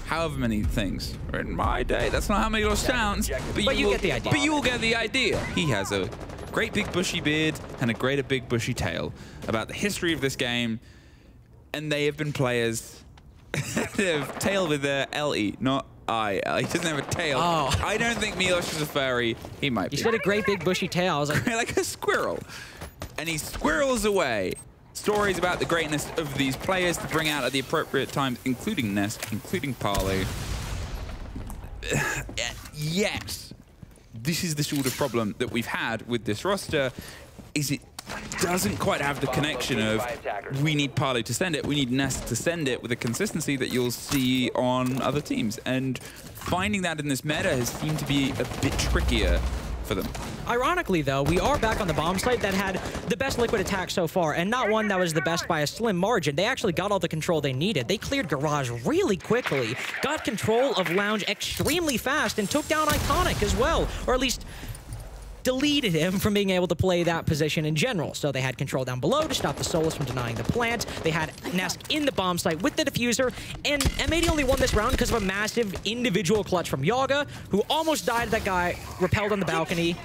however many things. In my day, that's not how Milosh sounds, but, But you will- get the idea. But you will get the idea. He has a great big bushy beard and a greater big bushy tail about the history of this game, and they have been players they have tail with the L-E, not I. Uh, He doesn't have a tail. Oh. I don't think Milosh is a furry. He might You be. got a great big bushy tail. I was like, like a squirrel. And he squirrels away stories about the greatness of these players to bring out at the appropriate times, including Nesk, including Paluh. yes, this is the sort of problem that we've had with this roster, is it doesn't quite have the connection of we need Paluh to send it, we need Nesk to send it with a consistency that you'll see on other teams. And finding that in this meta has seemed to be a bit trickier for them. Ironically, though, we are back on the bomb site that had the best liquid attack so far, and not one that was the best by a slim margin. They actually got all the control they needed. They cleared Garage really quickly, got control of Lounge extremely fast, and took down Iconic as well, or at least deleted him from being able to play that position in general. So they had control down below to stop the Solis from denying the plant. They had Nesk in the bomb site with the diffuser, and M80 only won this round because of a massive individual clutch from Yoggah, who almost died that guy, repelled on the balcony,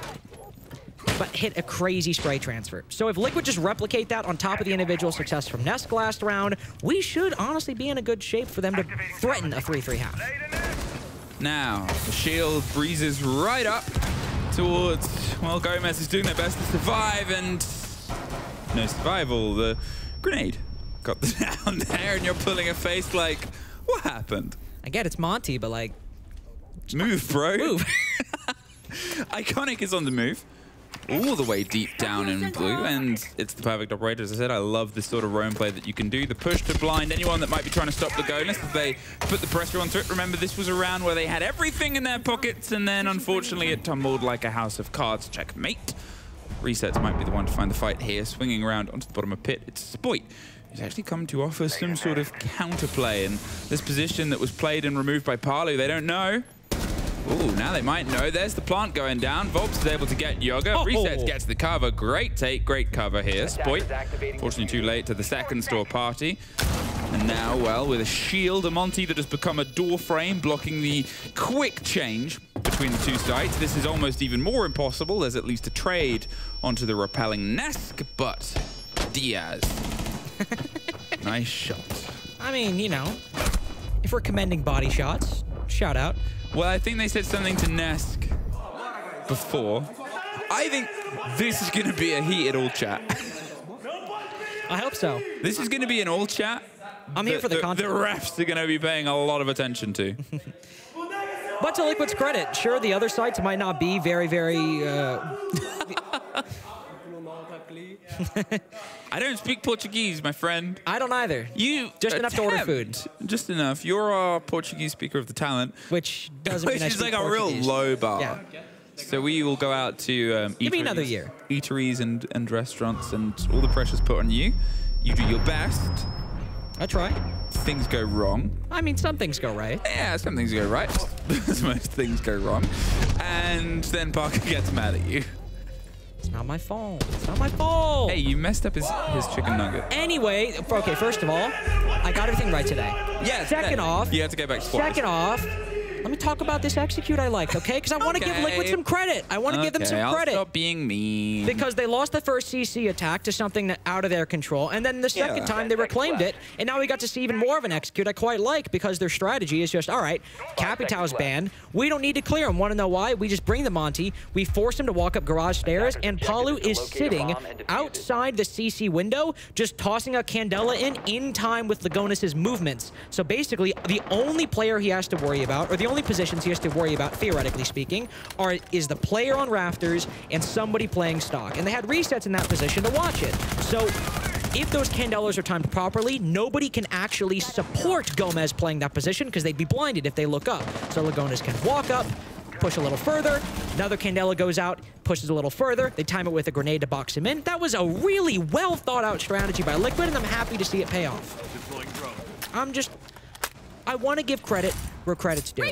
but hit a crazy spray transfer. So if Liquid just replicate that on top of the individual success from Nesk last round, we should honestly be in a good shape for them to threaten a 3-3 half. Now, the shield breezes right up towards, well, Gomez is doing their best to survive, and no survival. The grenade got down there, and you're pulling a face like, what happened? I get it's Monty, but like, Move, bro. move. Iconic is on the move. All the way deep down in blue, and it's the perfect operator. As I said, I love this sort of roam play that you can do. The push to blind anyone that might be trying to stop the Solis as they put the pressure onto it. Remember, this was a round where they had everything in their pockets, and then unfortunately it tumbled like a house of cards. Checkmate. Resetz might be the one to find the fight here. Swinging around onto the bottom of pit, it's Spoit. He's actually come to offer some sort of counterplay, in this position that was played and removed by Paluh, they don't know. Ooh, now they might know. There's the plant going down. Volpz is able to get Yoggah. Oh. Resetz gets the cover. Great take, great cover here. Spoit, fortunately too late to the second store party. And now, well, with a shield, a Monty that has become a door frame, blocking the quick change between the two sides. This is almost even more impossible. There's at least a trade onto the repelling Nesk, but Diaz. nice shot. I mean, you know, if we're commending body shots, shout out. Well, I think they said something to Nesk before. I think this is going to be a heated all chat. I hope so. This is going to be an all chat. I'm here for the the content. The refs are going to be paying a lot of attention to. But to Liquid's credit, sure, the other sites might not be very, very. Uh, I don't speak Portuguese, my friend. I don't either. You Just enough to order food. Just enough. You're a Portuguese speaker of the talent, Which doesn't which is like a real low bar. Yeah. So we will go out to um, Give me another year. Eateries and, and restaurants, and all the pressure's put on you. You do your best. I try. Things go wrong. I mean, some things go right. Yeah, some things go right. Most things go wrong. And then Parker gets mad at you. It's not my fault. It's not my fault. Hey, you messed up his, his chicken nugget. Anyway, okay, first of all, I got everything right today. Yeah. Second off, You have to go back to second off, let me talk about this execute I liked, okay? Because I want to give Liquid some credit. I want to give them Okay, some I'll credit. stop being mean. Because they lost the first CC attack to something that out of their control, and then the second Yeah. time they reclaimed it, and now we got to see even more of an execute I quite like because their strategy is just, all right, Capitão's banned. We don't need to clear him. Want to know why? We just bring the Monty, we force him to walk up garage stairs, and Paluh is sitting outside the CC window, just tossing a Candela in in time with Lagonis's movements. So basically, the only player he has to worry about, or the only positions he has to worry about, theoretically speaking, are is the player on rafters and somebody playing stock. And they had Resetz in that position to watch it. So if those Candelas are timed properly, nobody can actually support Gomez playing that position because they'd be blinded if they look up. So Lagonis can walk up, push a little further. Another Candela goes out, pushes a little further. They time it with a grenade to box him in. That was a really well thought out strategy by Liquid, and I'm happy to see it pay off. I'm just, I want to give credit where credit's due.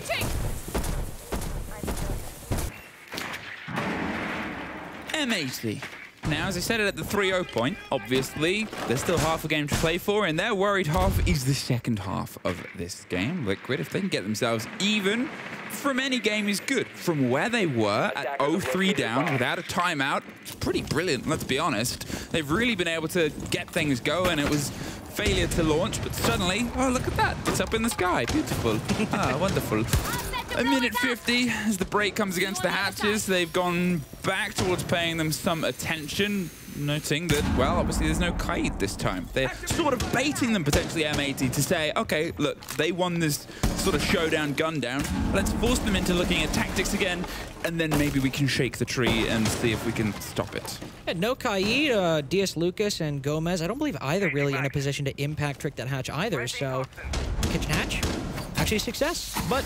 M80. Now, as I said it at the 3-0 point, obviously, there's still half a game to play for, and their worried half is the second half of this game. Liquid, if they can get themselves even from any game is good. From where they were at 0-3 down without a timeout, it's pretty brilliant, let's be honest. They've really been able to get things going. It was failure to launch, but suddenly, oh, look at that. It's up in the sky. Beautiful. ah, wonderful. A minute 50 as the break comes against the hatches. They've gone back towards paying them some attention, noting that, well, obviously there's no Kaid this time. They're sort of baiting them, potentially M80, to say, okay, look, they won this sort of showdown gun down. Let's force them into looking at tactics again, and then maybe we can shake the tree and see if we can stop it. Yeah, no Kaid, uh, DS Lucas, and Gomez. I don't believe either really in a position to impact Trick That Hatch either, so Kitchen Hatch, actually a success. But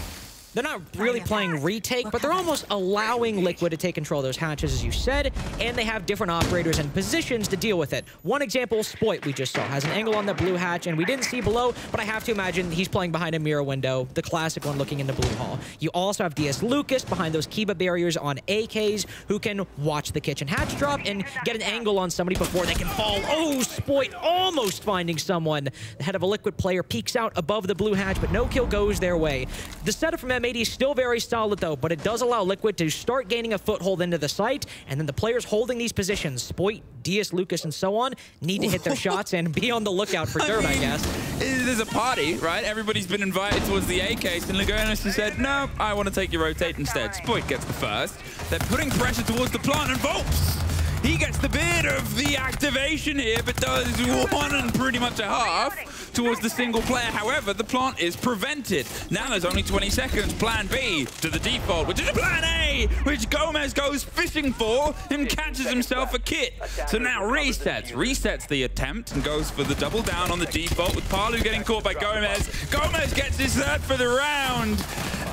They're not really playing retake, but they're almost allowing Liquid to take control of those hatches, as you said, and they have different operators and positions to deal with it. One example, Spoit, we just saw, has an angle on the blue hatch, and we didn't see below, but I have to imagine he's playing behind a mirror window, the classic one looking into blue hall. You also have DS Lucas behind those Kiba barriers on AKs, who can watch the kitchen hatch drop and get an angle on somebody before they can fall. Oh, Spoit almost finding someone. The head of a Liquid player peeks out above the blue hatch, but no kill goes their way. The setup from M80 is still very solid, though, but it does allow Liquid to start gaining a foothold into the site, and then the players holding these positions, Spoit, DS Lucas, and so on, need to hit their shots and be on the lookout for dirt, I, mean, guess. There's a party, right? Everybody's been invited towards the A case, and Lagonis has said, no, I want to take your rotate instead. Spoit gets the first. They're putting pressure towards the plant, and Volpz he gets the bit of the activation here, but does one and pretty much a half towards the single player. However, the plant is prevented. Now there's only 20 seconds. Plan B to the default, which is a plan A, which Gomez goes fishing for and catches himself a kit. So now Resetz, resets the attempt and goes for the double down on the default with Paluh getting caught by Gomez. Gomez gets his third for the round.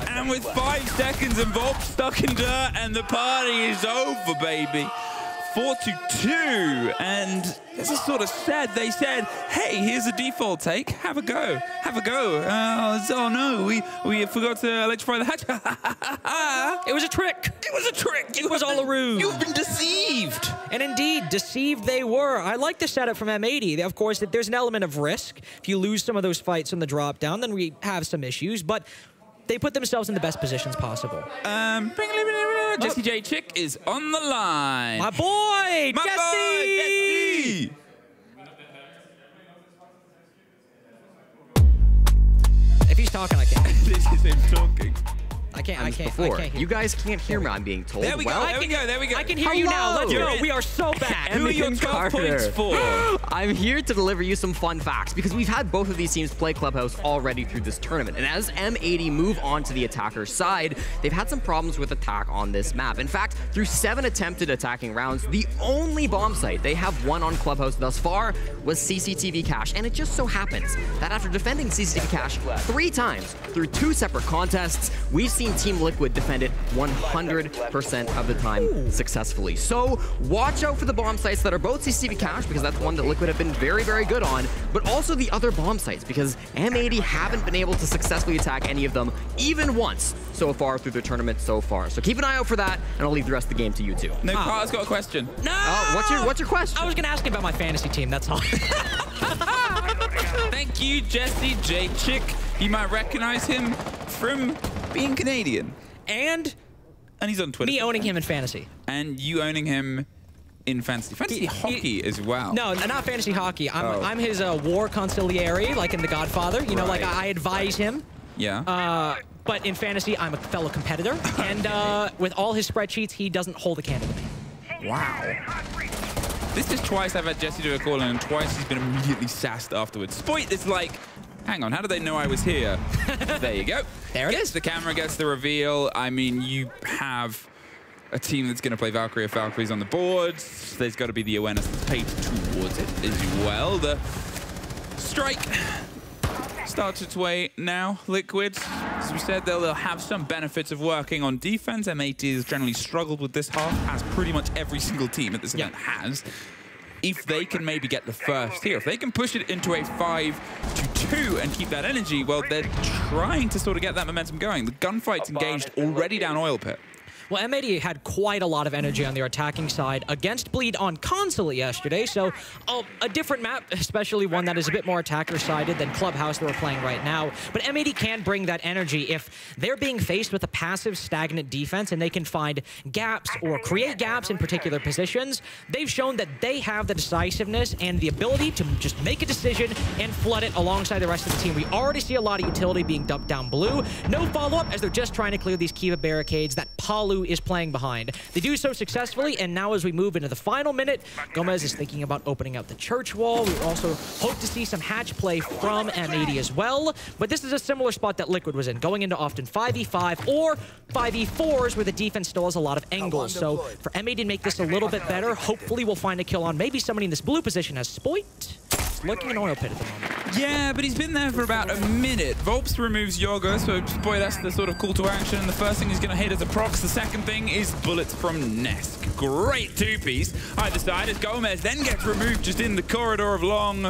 And with five seconds involved, stuck in dirt, and the party is over, baby. 4 to 2. And this is sort of sad. They said, hey, here's a default take. Have a go. Have a go. Uh, oh, no, we, we forgot to electrify the hatch. it was a trick. It was a trick. You it was all a ruse. You've been deceived. And indeed, deceived they were. I like the setup from M80. Of course, there's an element of risk. If you lose some of those fights on the drop down, then we have some issues. But they put themselves in the best positions possible. Um, Jesse J Chick is on the line. My boy, My Jesse! Boy, Jesse! If he's talking, I can't. this is him talking. I can't. I can't. Before. I can't hear you guys can't hear me. I'm being told. There we well, go. There we go. There we go. I can hear you now. Let's Hello. go. We are so back. Who are your Evan 12 points for? I'm here to deliver you some fun facts because we've had both of these teams play Clubhouse already through this tournament. And as M80 move on to the attacker side, they've had some problems with attack on this map. In fact, through seven attempted attacking rounds, the only bomb site they have won on Clubhouse thus far was CCTV Cache. And it just so happens that after defending CCTV Cache three times through two separate contests, we've seen Team Liquid defend it 100% of the time successfully. So watch out for the bomb sites that are both CCV Cache because that's one that Liquid have been very, very good on, but also the other bomb sites because M80 haven't been able to successfully attack any of them even once so far through the tournament so far. So keep an eye out for that, and I'll leave the rest of the game to you two. No, Carter's got a question. No. Oh, what's your what's your question? I was gonna ask you about my fantasy team. That's all. Thank you, Jesse J. Chick. You might recognize him from being Canadian. and And he's on Twitter. me owning him in fantasy. And you owning him in fantasy. Fantasy He- hockey as well. No, not fantasy hockey. I'm, Oh. I'm his uh, war consigliere, like in The Godfather. You know, like I, I advise him. Yeah. Uh, but in fantasy, I'm a fellow competitor, and uh, with all his spreadsheets, he doesn't hold a candle to me. wow. This is twice I've had Jesse do a call and twice he's been immediately sassed afterwards. Spoit is like, hang on, how did they know I was here? there you go. There it gets is. The camera gets the reveal. I mean, you have a team that's going to play Valkyrie if Valkyrie's on the boards. There's got to be the awareness paid towards it as well. The strike starts its way now. Liquid, as we said, they'll, they'll have some benefits of working on defense. M80 has generally struggled with this half, as pretty much every single team at this event has. If they can maybe get the first here, if they can push it into a 5 to 2 and keep that energy, well, they're trying to sort of get that momentum going. The gunfight's engaged already down Oil Pit. Well, M80 had quite a lot of energy on their attacking side against Bleed on Consulate yesterday, so oh, a different map, especially one that is a bit more attacker-sided than Clubhouse that we're playing right now. But M80 can bring that energy if they're being faced with a passive, stagnant defense and they can find gaps or create gaps in particular positions. They've shown that they have the decisiveness and the ability to just make a decision and flood it alongside the rest of the team. We already see a lot of utility being dumped down blue. No follow-up as they're just trying to clear these Kiba barricades that Paluh is playing behind. They do so successfully, and now as we move into the final minute, Gomez is thinking about opening up the church wall. We also hope to see some hatch play from M80 as well, but this is a similar spot that Liquid was in, going into often 5v5 or 5v4s where the defense still has a lot of angles. So for M80 to make this a little bit better, hopefully we'll find a kill on maybe somebody in this blue position as Spoit. Just lurking in oil pit at the moment. Yeah, but he's been there for about a minute. Volpz removes Yoggah, so boy, that's the sort of call to action. And the first thing he's going to hit is a prox. The second thing is bullets from Nesk. Great two-piece. Either side as Gomez then gets removed just in the corridor of Long.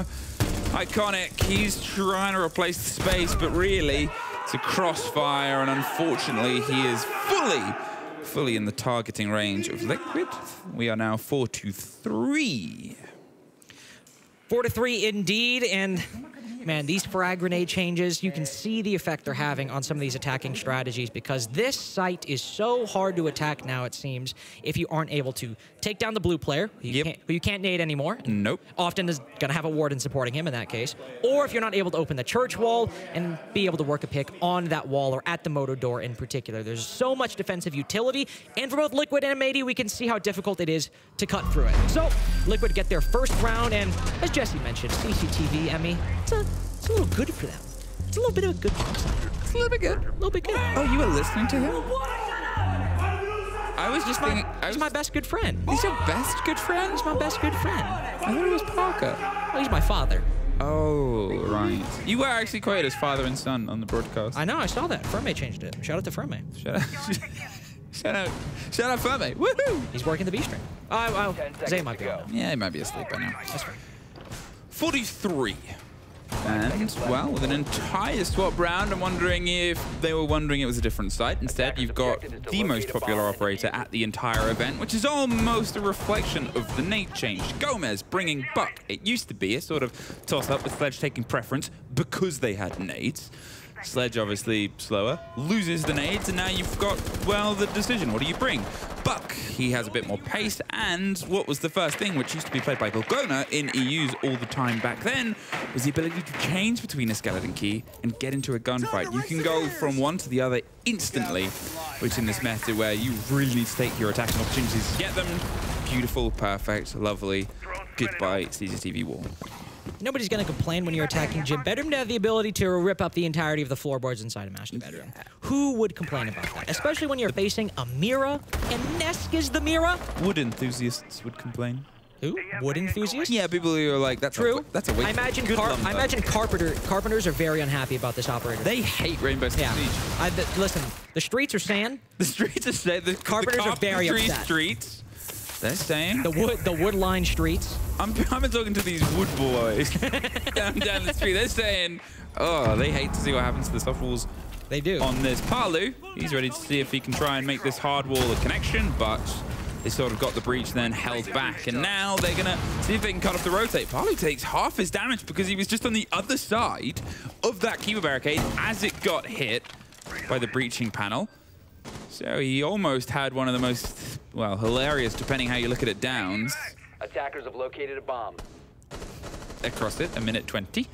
Iconic, he's trying to replace the space, but really, it's a crossfire, and unfortunately, he is fully, fully in the targeting range of Liquid. We are now 4 to 3. Four to three indeed, and man, these frag grenade changes, you can see the effect they're having on some of these attacking strategies because this site is so hard to attack now, it seems, if you aren't able to take down the blue player, who you, Yep. can't, who you can't nade anymore. Nope. Often is going to have a warden supporting him in that case. Or if you're not able to open the church wall and be able to work a pick on that wall or at the moto door in particular. There's so much defensive utility, and for both Liquid and M80, we can see how difficult it is to cut through it. So, Liquid get their first round, and as Jesse mentioned, CCTV, Emmy, it's a, it's a little good for them. It's a little bit of a good It's a little bit good. A little bit good. Oh, you were listening to him? I was just thinking. I was He's my best good friend. He's your best good friend? He's my best good friend. I thought it was Parker. Well, he's my father. Oh, right. You were actually quoted as father and son on the broadcast. I know, I saw that. Ferme changed it. Shout out to Ferme. Shout out. shout out. Shout out Ferme. Woohoo! He's working the B string. Oh, oh, Zay might be on. Yeah, he might be asleep by now. That's fine. 43. And, well, with an entire swap round, I'm wondering if they were wondering it was a different site. Instead, you've got the most popular operator at the entire event, which is almost a reflection of the nade change. Gomez bringing Buck. It used to be a sort of toss-up with Sledge taking preference because they had nades. Sledge, obviously slower, loses the nades, and now you've got, well, the decision. What do you bring? Buck, he has a bit more pace, and what was the first thing, which used to be played by Golgona in EUs all the time back then, was the ability to change between a skeleton key and get into a gunfight. You can go from one to the other instantly, which in this meta where you really need to take your attacking opportunities to get them. Beautiful, perfect, lovely. Goodbye, CCTV wall. Nobody's going to complain when you're attacking Gym Bedroom to have the ability to rip up the entirety of the floorboards inside a Master Bedroom. Who would complain about that? Especially when you're facing a Mira, and Nesk is the Mira. Wood enthusiasts would complain. Who? Wood enthusiasts? Yeah, people who are like, that's True. A, that's a waste. I imagine, Good car- lumber. I imagine carpenter carpenters are very unhappy about this operator. They hate Rainbow Six yeah. Siege. I, th- listen, the streets are sand. The streets are sand. the Carpenters the are very carpentry upset. streets. They're saying the wood the wood line streets. I'm, I've been talking to these wood boys down, down the street. They're saying, oh, they hate to see what happens to the soft walls. They do. On this Paluh, he's ready to see if he can try and make this hard wall a connection, but they sort of got the breach then held back. And now they're going to see if they can cut off the rotate. Paluh takes half his damage because he was just on the other side of that Kiba barricade as it got hit by the breaching panel. So he almost had one of the most, well, hilarious, depending how you look at it, downs Attackers have located a bomb. across it, a minute 20.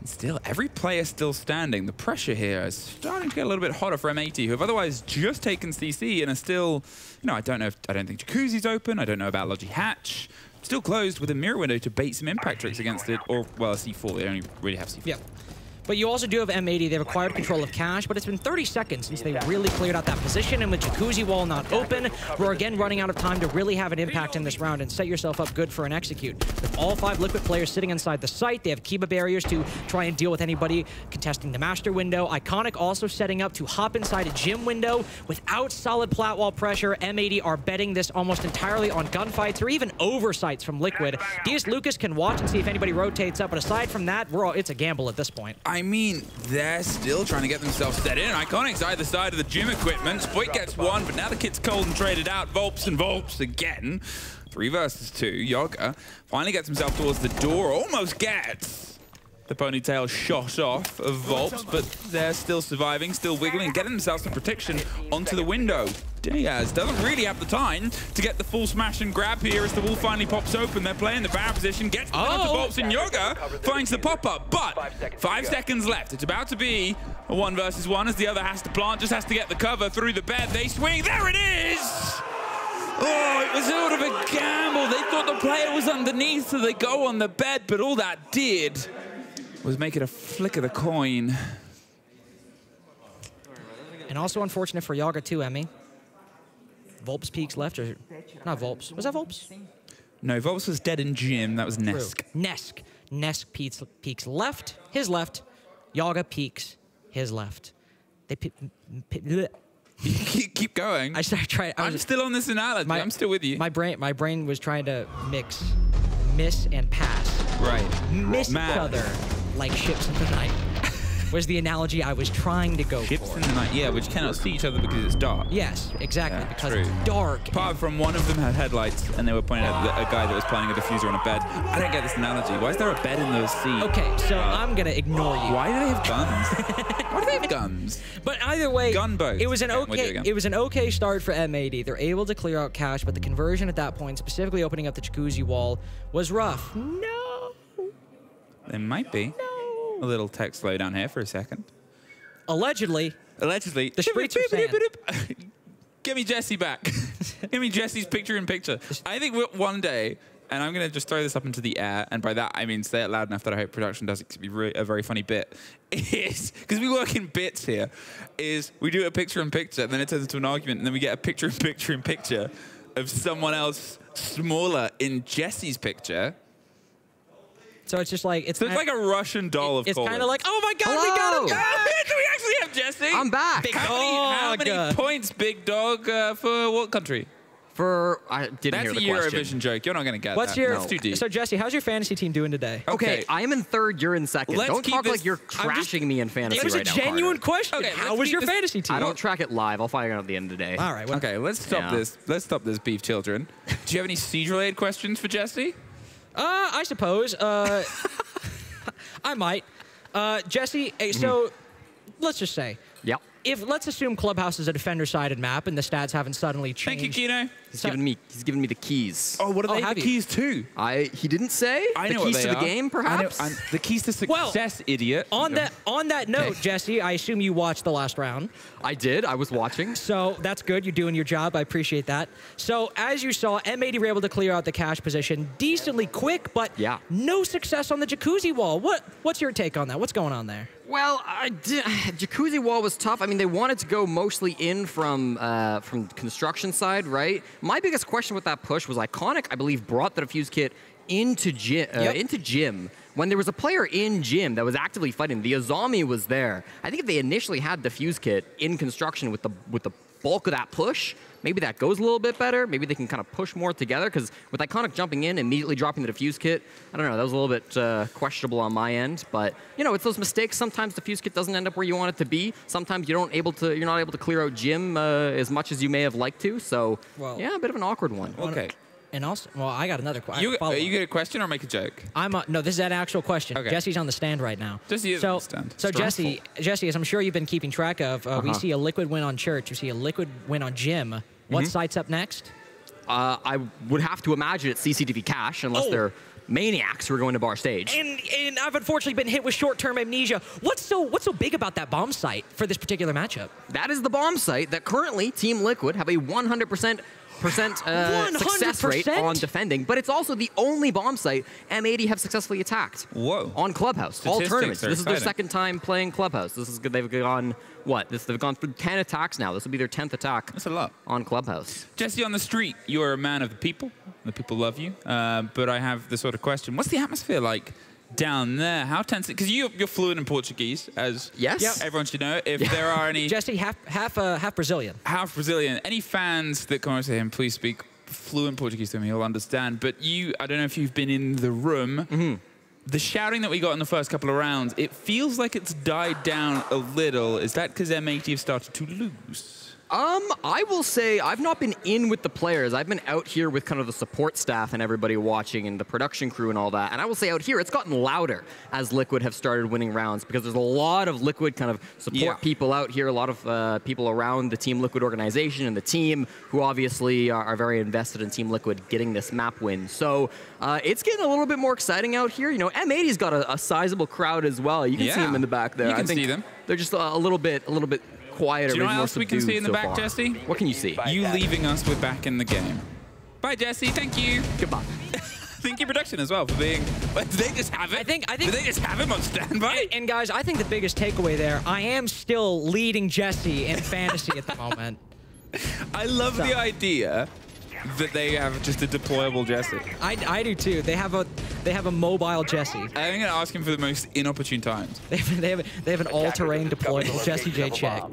And Still, every player still standing. The pressure here is starting to get a little bit hotter for M80, who have otherwise just taken CC and are still, you know, I don't know if, I don't think Jacuzzi's open. I don't know about Logi Hatch. Still closed with a mirror window to bait some impact tricks against it, or, well, a C4. They only really have C4. Yeah. But you also do have M80. They've acquired control of Cash, but it's been 30 seconds since they really cleared out that position. And with Jacuzzi Wall not open, we're again running out of time to really have an impact in this round and set yourself up good for an execute. With all five Liquid players sitting inside the site, they have Kiba barriers to try and deal with anybody contesting the Master window. Iconic also setting up to hop inside a gym window. Without solid plat wall pressure, M80 are betting this almost entirely on gunfights or even oversights from Liquid. Diaz Lucas can watch and see if anybody rotates up, but aside from that, all, it's a gamble at this point. I mean, they're still trying to get themselves set in. Iconic's either side of the gym equipment. Spoit gets one, but now the kit's cold and traded out. Volpz and Volpz again. Three versus two. Yoggah finally gets himself towards the door. Almost gets the ponytail shot off of Volpz, but they're still surviving, still wiggling, getting themselves some protection onto the window. Diaz doesn't really have the time to get the full smash and grab here as the wall finally pops open. They're playing the barrel position, gets the oh. to Volpz and Yoggah finds the pop-up, but five seconds left. It's about to be a one versus one as the other has to plant, just has to get the cover through the bed. They swing, there it is! Oh, it was a sort of a gamble. They thought the player was underneath, so they go on the bed, but all that did was make it a flick of the coin. And also unfortunate for Yoggah too, Emmy. Volpz peaks left, or not Volpz. Was that Volpz? No, Volpz was dead in gym. That was Nesk. True. Nesk. Nesk Peaks, Peaks left, his left. Yoggah Peaks, his left. They keep, keep going. I started trying. I I'm still on this analogy. I'm still with you. My brain, my brain was trying to mix, miss and pass. right. Miss each other like ships in the night. Was the analogy I was trying to go Ships for. in the night, yeah, which cannot see each other because it's dark. Yes, exactly. Yeah, because true. it's dark. Apart from one of them had headlights, and they were pointing at a guy that was planting a diffuser on a bed. I don't get this analogy. Why is there a bed in those seats? Okay, so uh, I'm gonna ignore you. Why do they have guns? Why do they have guns? But either way, Gunboat. it was an Okay, we'll it okay. It was an okay start for M80. They're able to clear out cash, but the conversion at that point, specifically opening up the jacuzzi wall, was rough. No. It might be. A little tech slowdown here for a second. Allegedly, Allegedly. The streets are saying- Give me Jesse back. Give me Jesse's picture in picture. I think we'll- one day, and I'm going to just throw this up into the air, and by that I mean say it loud enough that I hope production does it to be re- a very funny bit. Is because we work in bits here. Is we do a picture in picture, and then it turns into an argument, and then we get a picture in picture in picture of someone else smaller in Jesse's picture. So it's just like it's. So it's like a Russian doll of It's kind of like, oh my god, we got him! Hello. Ah, do we actually have Jesse? I'm back. Big How many, how many points, big dog, uh, for what country? For I didn't That's hear a the Eurovision question. joke. You're not going to get What's that. your? That's too deep. So Jesse, how's your fantasy team doing today? Okay, Okay. I am in third. You're in 2nd Let's don't talk this- like you're I'm just- me in fantasy It was right a now. genuine Carter. question. Okay, How was your this- fantasy team? I don't track it live. I'll find out at the end of the day. All right. Well, okay, let's stop Yeah. this. Let's stop this, beef children. Do you have any siege-related questions for Jesse? Uh, I suppose. Uh, I might. Uh, Jesse, eh, so let's just say. If let's assume Clubhouse is a defender-sided map and the stats haven't suddenly changed. Thank you, Kino. He's So- giving me. He's giving me the keys. Oh, what are Oh, they? have the you? keys too. I. He didn't say. I the know keys what to they the are. game, I know- perhaps. I'm- the keys to Well, success, idiot. On that on that note, Jesse, I assume you watched the last round. I did. I was watching. So that's good. You're doing your job. I appreciate that. So as you saw, M80 were able to clear out the cash position decently quick, but Yeah. no success on the jacuzzi wall. What what's your take on that? What's going on there? Well, I did, jacuzzi wall was tough. I mean, they wanted to go mostly in from uh, from construction side, right? My biggest question with that push was iconic. I believe brought the defuse kit into gym, uh, Yep. into gym when there was a player in gym that was actively fighting. The Azami was there. I think if they initially had the fuse kit in construction with the with the bulk of that push, maybe that goes a little bit better. Maybe they can kind of push more together because with iconic jumping in, immediately dropping the Diffuse kit, I don't know. That was a little bit uh, questionable on my end, but you know, it's those mistakes. Sometimes the fuse kit doesn't end up where you want it to be. Sometimes you don't able to. You're not able to clear out gym uh, as much as you may have liked to. So Well- yeah, a bit of an awkward one. Okay. And also, well, I got another question. You, are you get a question or make a joke? I'm uh, no. This is an actual question. Okay. Jesse's on the stand right now. Jesse is so, on the stand. So Jesse, Jesse, as I'm sure you've been keeping track of, uh, we Uh-huh. see a liquid win on church. We see a liquid win on gym. What Mm-hmm. site's up next? Uh, I would have to imagine it's CCTV cash unless Oh. they're maniacs who are going to bar stage. And and I've unfortunately been hit with short-term amnesia. What's so what's so big about that bomb site for this particular matchup? That is the bomb site that currently Team Liquid have a 100% percent uh, success rate on defending, but it's also the only bomb site M80 have successfully attacked. Whoa. On Clubhouse, all tournaments. This is their second time playing Clubhouse. This is good. They've gone what? This they've gone through 10 attacks now. This will be their 10th attack. That's a lot. on Clubhouse. Jesse, on the street, you're a man of the people. The people love you. Uh, but I have the sort of question: What's the atmosphere like down there? How tense? Because you, you're fluent in Portuguese, as Yes. Yep. everyone should know. If there are any Jesse, half half uh, half Brazilian. half Brazilian, any fans that come over to him, please speak fluent Portuguese to him. He'll understand. But you, I don't know if you've been in the room. Mm-hmm. The shouting that we got in the first couple of rounds, it feels like it's died down a little. Is that because M80 have started to lose? Um, I will say I've not been in with the players. I've been out here with kind of the support staff and everybody watching and the production crew and all that. And I will say out here it's gotten louder as Liquid have started winning rounds because there's a lot of Liquid kind of support Yeah. people out here, a lot of uh, people around the Team Liquid organization and the team who obviously are, are very invested in Team Liquid getting this map win. So uh, it's getting a little bit more exciting out here. You know, M80's got a, a sizable crowd as well. You can see Yeah. them in the back there. You can I think see them. They're just a, a little bit, a little bit quieter. Do you know what else we can see in the so back, far. Jesse? What can you see? You leaving us with back in the game. Bye, Jesse. Thank you. Goodbye. Thank you, production, as well, for being. But they just have it. I think- I think- Did they just have him on standby. And guys, I think the biggest takeaway there, I am still leading Jesse in fantasy at the moment. I love the idea that they have just a deployable Jesse. I, I do too. They have a they have a mobile Jesse. I'm going to ask him for the most inopportune times. They have, they have, they have an all-terrain deployable Jesse J check.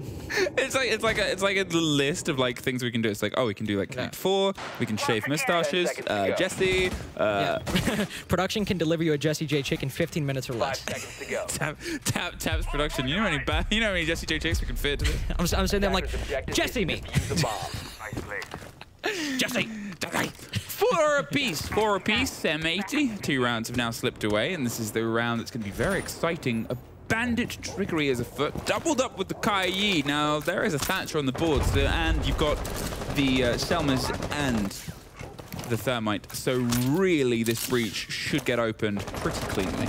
It's like it's like a, it's like a list of like things we can do. It's like oh we can do like Connect Four, we can shave mustaches, uh, Jesse, uh, Production can deliver you a Jesse J chick in 15 minutes or less. Five Seconds to go. Tap, tap, Taps production. You know any many ba- you know any Jesse J chicks we can fit into this? I'm, I'm sitting there I'm like, Attackers' objective Jesse is me. Jesse. Four apiece, four apiece, M80. Two rounds have now slipped away, and this is the round that's going to be very exciting. A bandit trickery as a foot, doubled up with the Kaid. Now, there is a Thatcher on the board, so, and you've got the uh, Selmas and the Thermite. So really, this breach should get opened pretty cleanly.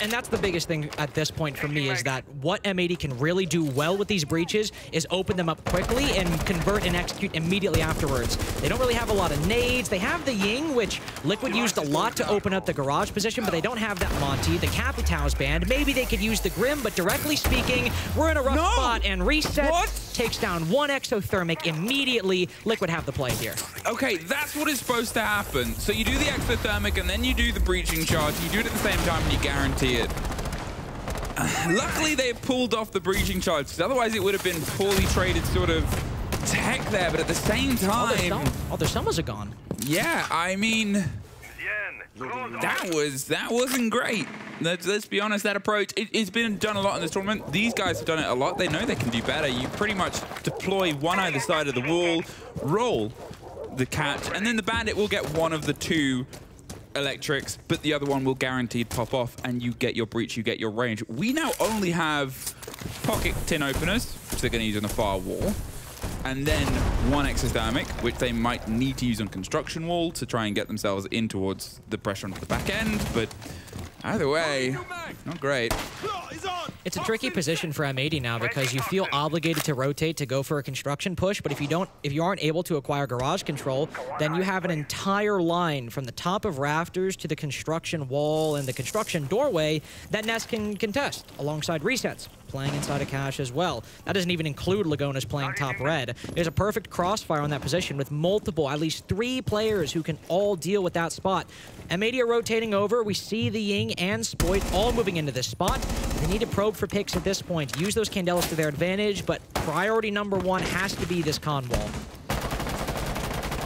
And that's the biggest thing at this point for me is that what M80 can really do well with these breaches is open them up quickly and convert and execute immediately afterwards. They don't really have a lot of nades. They have the Ying, which Liquid used a lot to open up the garage position, but they don't have that Monty. The Capitão's band, maybe they could use the Grim, but directly speaking, we're in a rough No! spot and Resetz What? takes down one exothermic immediately. Liquid have the play here. Okay, that's what is supposed to happen. So you do the exothermic and then you do the breaching charge. You do it at the same time and you guarantee it. Luckily, they pulled off the breaching charge, because otherwise it would have been poorly traded sort of tech there. But at the same their, time, Sel- oh, their summers are gone. yeah, I mean, that was that wasn't great. Let's, let's be honest. That approach it, it's been done a lot in this tournament. These guys have done it a lot. They know they can do better. You pretty much deploy one either side of the wall, roll the catch, and then the bandit will get one of the two electrics, but the other one will guaranteed pop off, and you get your breach, you get your range. We now only have pocket tin openers, which they're going to use on the far wall, and then one exothermic, which they might need to use on construction wall to try and get themselves in towards the pressure onto the back end, but either way, not great. It's a tricky position for M80 now because you feel obligated to rotate to go for a construction push, but if you don't, if you aren't able to acquire garage control, then you have an entire line from the top of rafters to the construction wall and the construction doorway that Nesk can contest alongside Resetz. Playing inside of cache as well. That doesn't even include Lagonis playing top red. There's a perfect crossfire on that position with multiple, at least three players who can all deal with that spot. M80 rotating over. We see the Ying and Spoit all moving into this spot. They need to probe for picks at this point. Use those Candelas to their advantage, but priority number one has to be this con wall.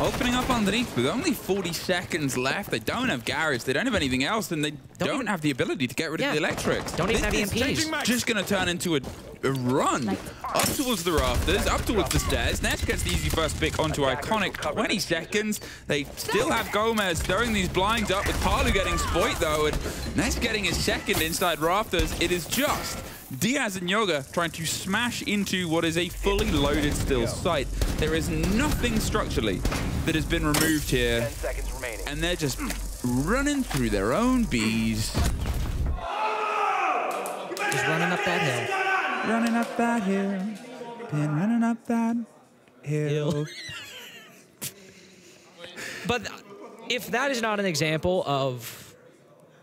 Opening up underneath with only 40 seconds left. They don't have garage, they don't have anything else, and they don't, even- have the ability to get rid Yeah. of the electrics. Don't even have This is EMPs. Just going to turn into a, a run up towards the rafters, up towards the stairs. Nesk gets the easy first pick onto Iconic. 20 seconds. They still have Gomez throwing these blinds up with Paluh getting Spoit though, and Nesk getting his second inside rafters. It is just Diaz and Yoggah trying to smash into what is a fully loaded still site. There is nothing structurally that has been removed here, 10 seconds remaining. and they're just running through their own bees. Just running up that hill. Running up that hill, been running up that hill. But if that is not an example of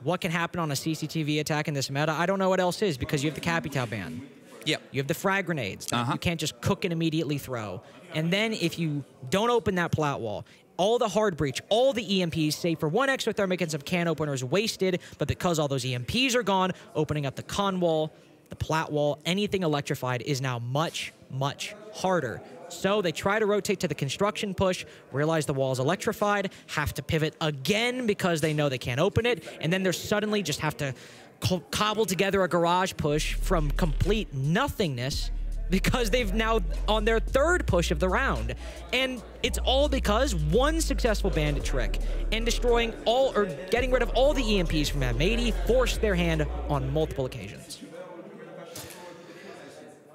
what can happen on a CCTV attack in this meta, I don't know what else is because you have the Capitão ban. Yep. You have the frag grenades. that Uh-huh. You can't just cook and immediately throw. And then if you don't open that plat wall, all the hard breach, all the EMPs, save for one exothermic and some can openers wasted, but because all those EMPs are gone, opening up the con wall, the plat wall, anything electrified is now much, much harder. So they try to rotate to the construction push, realize the wall is electrified, have to pivot again because they know they can't open it, and then they're suddenly just have to co- cobble together a garage push from complete nothingness because they've now on their third push of the round. And it's all because one successful bandit trick and destroying all or getting rid of all the EMPs from M80 forced their hand on multiple occasions.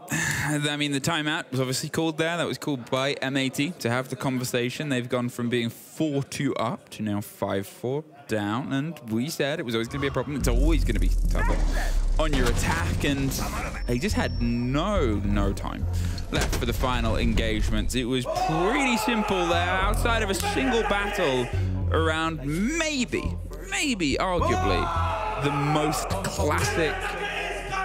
I mean, the timeout was obviously called there. That was called by M80 to have the conversation. They've gone from being 4-2 up to now 5-4 down. And we said it was always going to be a problem. It's always going to be tougher on your attack. And they just had no, no time left for the final engagements. It was pretty simple there outside of a single battle around maybe, maybe, arguably, the most classic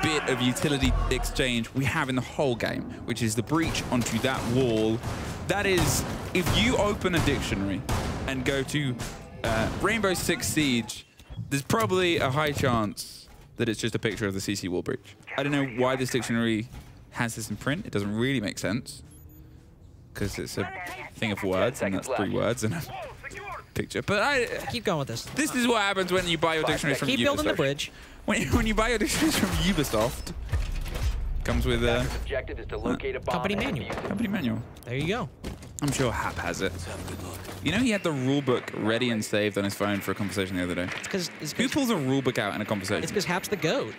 bit of utility exchange we have in the whole game, which is the breach onto that wall. That is, if you open a dictionary and go to uh, Rainbow Six Siege, there's probably a high chance that it's just a picture of the CC wall breach. I don't know why this dictionary has this in print. It doesn't really make sense because it's a thing of words and that's three words and a picture. But I Keep going with this. this is what happens when you buy your dictionaries from Keep building the bridge. When, when you buy your dictionaries from Ubisoft, comes with a objective is to locate a bomb Company manual. company manual. There you go. I'm sure Hap has it. You know he had the rulebook ready and saved on his phone for a conversation the other day. It's because it's Who 'cause- pulls a rulebook out in a conversation? it's because Hap's the goat.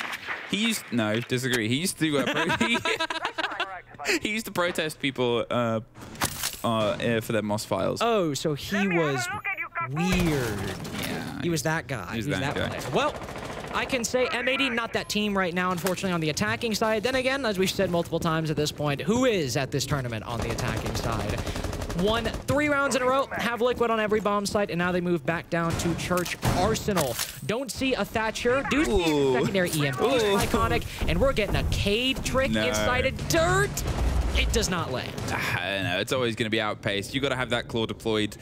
He used no disagree. He used to uh, pro- he, he used to protest people uh, uh, uh, for their Moss files. Oh, so he was weird. yeah, He was that guy. He was that guy. player. Well, I can say M80 not that team right now, unfortunately, on the attacking side. Then again, as we've said multiple times at this point, who is at this tournament on the attacking side? Won three rounds in a row, have Liquid on every bomb site, and now they move back down to Church Arsenal. Don't see a Thatcher, do see secondary EMP, Ooh. iconic, and we're getting a Kaid trick No. inside of dirt. It does not land. Ah, I don't know. It's always going to be outpaced. You got to have that claw deployed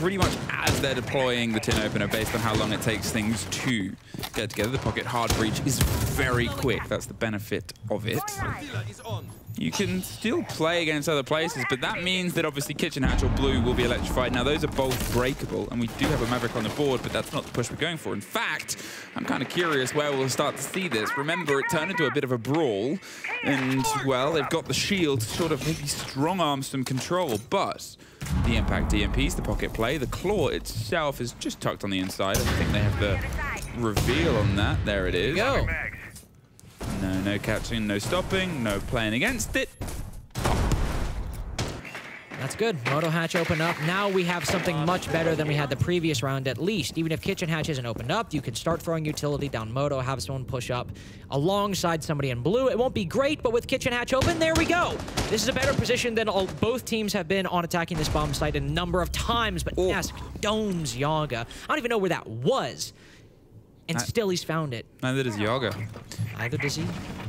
pretty much as they're deploying the tin opener based on how long it takes things to get together. The pocket hard breach is very quick. That's the benefit of it. You can still play against other places, but that means that obviously Kitchen Hatch or Blue will be electrified. Now, those are both breakable, and we do have a Maverick on the board, but that's not the push we're going for. In fact, I'm kind of curious where we'll start to see this. Remember, it turned into a bit of a brawl, and, well, they've got the shield to sort of maybe strong-arm some control, but the impact DMPs, the pocket play, the claw itself is just tucked on the inside. I think they have the reveal on that. There it is. Go. No, no catching, no stopping, no playing against it. That's good. Moto Hatch opened up. Now we have something much better than we had the previous round, at least. Even if Kitchen Hatch isn't opened up, you can start throwing utility down Moto, have someone push up alongside somebody in blue. It won't be great, but with Kitchen Hatch open, there we go. This is a better position than all, both teams have been on attacking this bomb site a number of times. But yes, Domes Yoggah. I don't even know where that was. And I- still he's found it. Neither does Yoggah. Neither does he.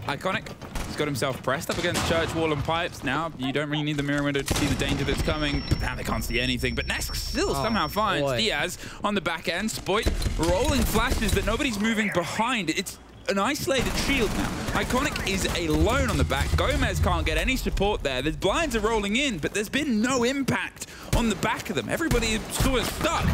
Iconic. He's got himself pressed up against church wall and pipes. Now, you don't really need the mirror window to see the danger that's coming. But now they can't see anything. But Nesk still oh, somehow finds boy. Diaz on the back end. Spoit rolling flashes, that nobody's moving behind. It's an isolated shield now. Iconic is alone on the back. Gomez can't get any support there. The blinds are rolling in, but there's been no impact on the back of them. Everybody is sort of stuck.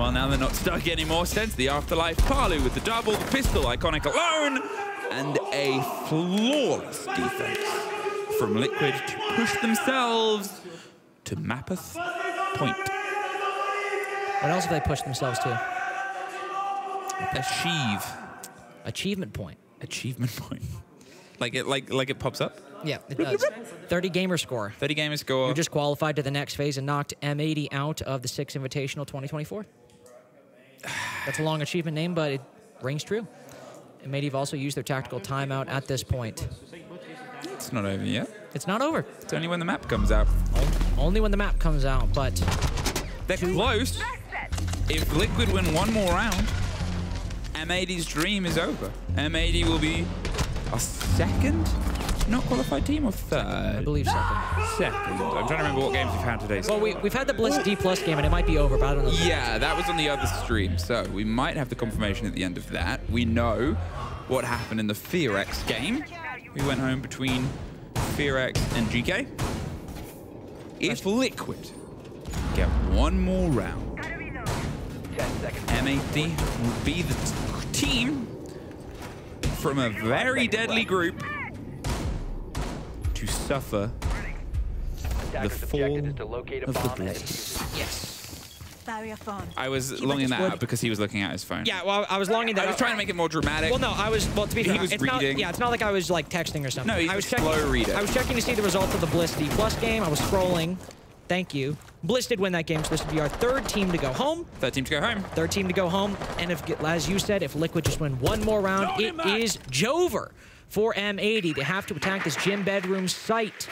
Well, now they're not stuck anymore. Sense the afterlife. Paluh with the double, the pistol, Iconic alone, and a flawless defense from Liquid to push themselves to Mappeth Point. What else have they pushed themselves to? Achieve. Achievement point. Achievement point. Like it, like, like it pops up. Yeah, it does. 30 gamer score. 30 gamer score. You just qualified to the next phase and knocked M80 out of the Six Invitational 2024. That's a long achievement name, but it rings true. M80 have also used their tactical timeout at this point. It's not over yet. It's not over. It's only when the map comes out. Only when the map comes out, but They're close. If Liquid win one more round, M80's dream is over. M80 will be a second not qualified team or third? I believe second. Second. I'm trying to remember what games we've had today. Well, we, we've had the Bliss D plus game, and it might be over, but I don't know. Yeah, that was on the other stream, so we might have the confirmation at the end of that. We know what happened in the FearX game. We went home between FearX and GK. If Liquid get one more round, M80 will be the team from a very deadly group to suffer the fall objective is to locate a of the bomb and blade. Yes. Barrier phone. I was longing that would- out because he was looking at his phone. Yeah, well, I was longing that. I was trying to make it more dramatic. Well, no, I was. Well, to be fair, He was it's reading. not. Yeah, it's not like I was like texting or something. No, he's I was a checking, slow reader. I was checking to see the results of the Bliss D plus game. I was scrolling. Thank you. Bliss did win that game, so this would be our third team to go home. Third team to go home. Third team to go home. And if, as you said, if Liquid just win one more round, it is Jover for M80. They have to attack this gym bedroom site.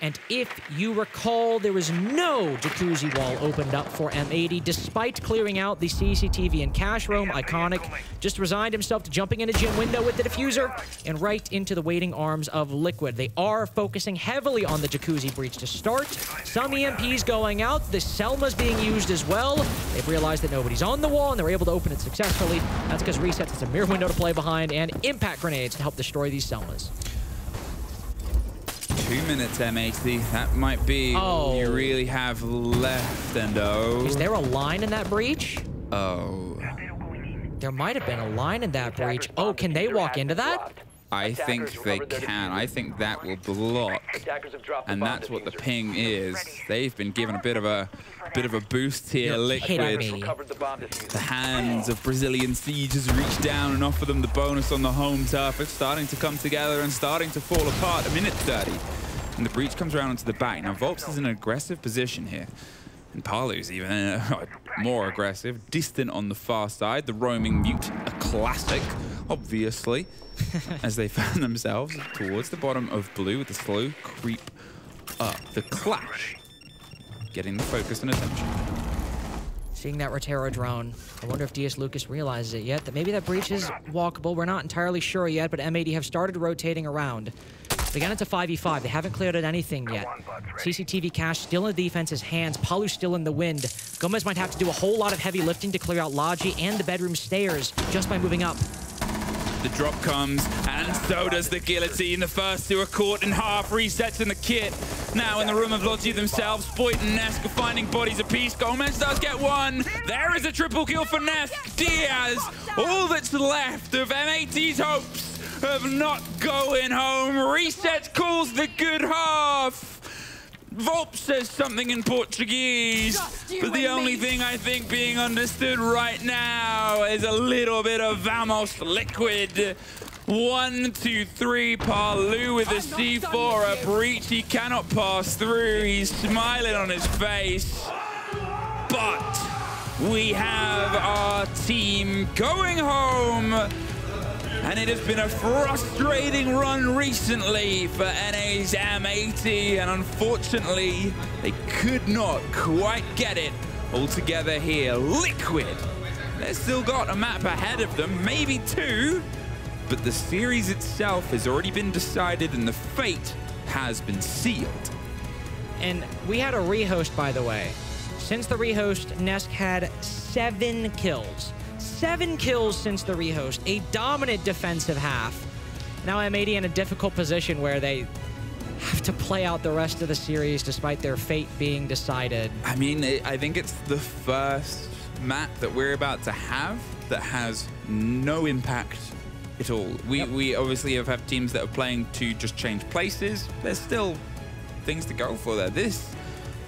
And if you recall, there was no jacuzzi wall opened up for M80, despite clearing out the CCTV and cash room. Iconic just resigned himself to jumping in a gym window with the diffuser and right into the waiting arms of Liquid. They are focusing heavily on the jacuzzi breach to start. Some EMPs going out. The Selma's being used as well. They've realized that nobody's on the wall and they're able to open it successfully. That's because Resetz has a mirror window to play behind and impact grenades to help destroy these Selmas. Two minutes, M80. That might be all you Oh. really have left, and oh. Is there a line in that breach? Oh. There might have been a line in that breach. Oh, can they walk into that? I think they can. I think that will block. Attackers have dropped the And that's what the ping is. They've been given a bit of a bit of a boost here, You're Liquid. the. The hands of Brazilian Siege has reached down and offer them the bonus on the home turf. It's starting to come together and starting to fall apart. A minute 30. And the breach comes around onto the back. Now, Volpz is in an aggressive position here. And Paluh's even uh, more aggressive, distant on the far side. The roaming mute, a classic, obviously, as they found themselves towards the bottom of blue with the slow creep up. The clash getting the focus and attention. Seeing that Rotero drone, I wonder if DS Lucas realizes it yet, that maybe that breach is walkable. We're not entirely sure yet, but M80 have started rotating around. They got into 5v5. They haven't cleared out anything yet. CCTV cache still in the defense's hands. Paluh still in the wind. Gomez might have to do a whole lot of heavy lifting to clear out Logi and the bedroom stairs just by moving up. The drop comes, and so does the guillotine. The first two are caught in half, Resetz in the kit. Now in the room of Logi themselves, Boyd and Nesk are finding bodies apiece. Gomez does get one. There is a triple kill for Nesk. Diaz, all that's left of M80's hopes of not going home. Resetz calls the good half. Volp says something in Portuguese, but the only thing I think being understood right now is a little bit of Vamos liquid. One, two, three, Paluh with a C4, a breach he cannot pass through. He's smiling on his face. But we have our team going home. And it has been a frustrating run recently for NA's M80, and unfortunately, they could not quite get it all together here. Liquid, they've still got a map ahead of them, maybe two, but the series itself has already been decided and the fate has been sealed. And we had a rehost, by the way. Since the rehost, Nesk had seven kills. Seven kills since the rehost. A dominant defensive half. Now M80 in a difficult position where they have to play out the rest of the series despite their fate being decided. I mean, I I think it's the first map that we're about to have that has no impact at all. We, we obviously have had teams that are playing to just change places. There's still things to go for there. This,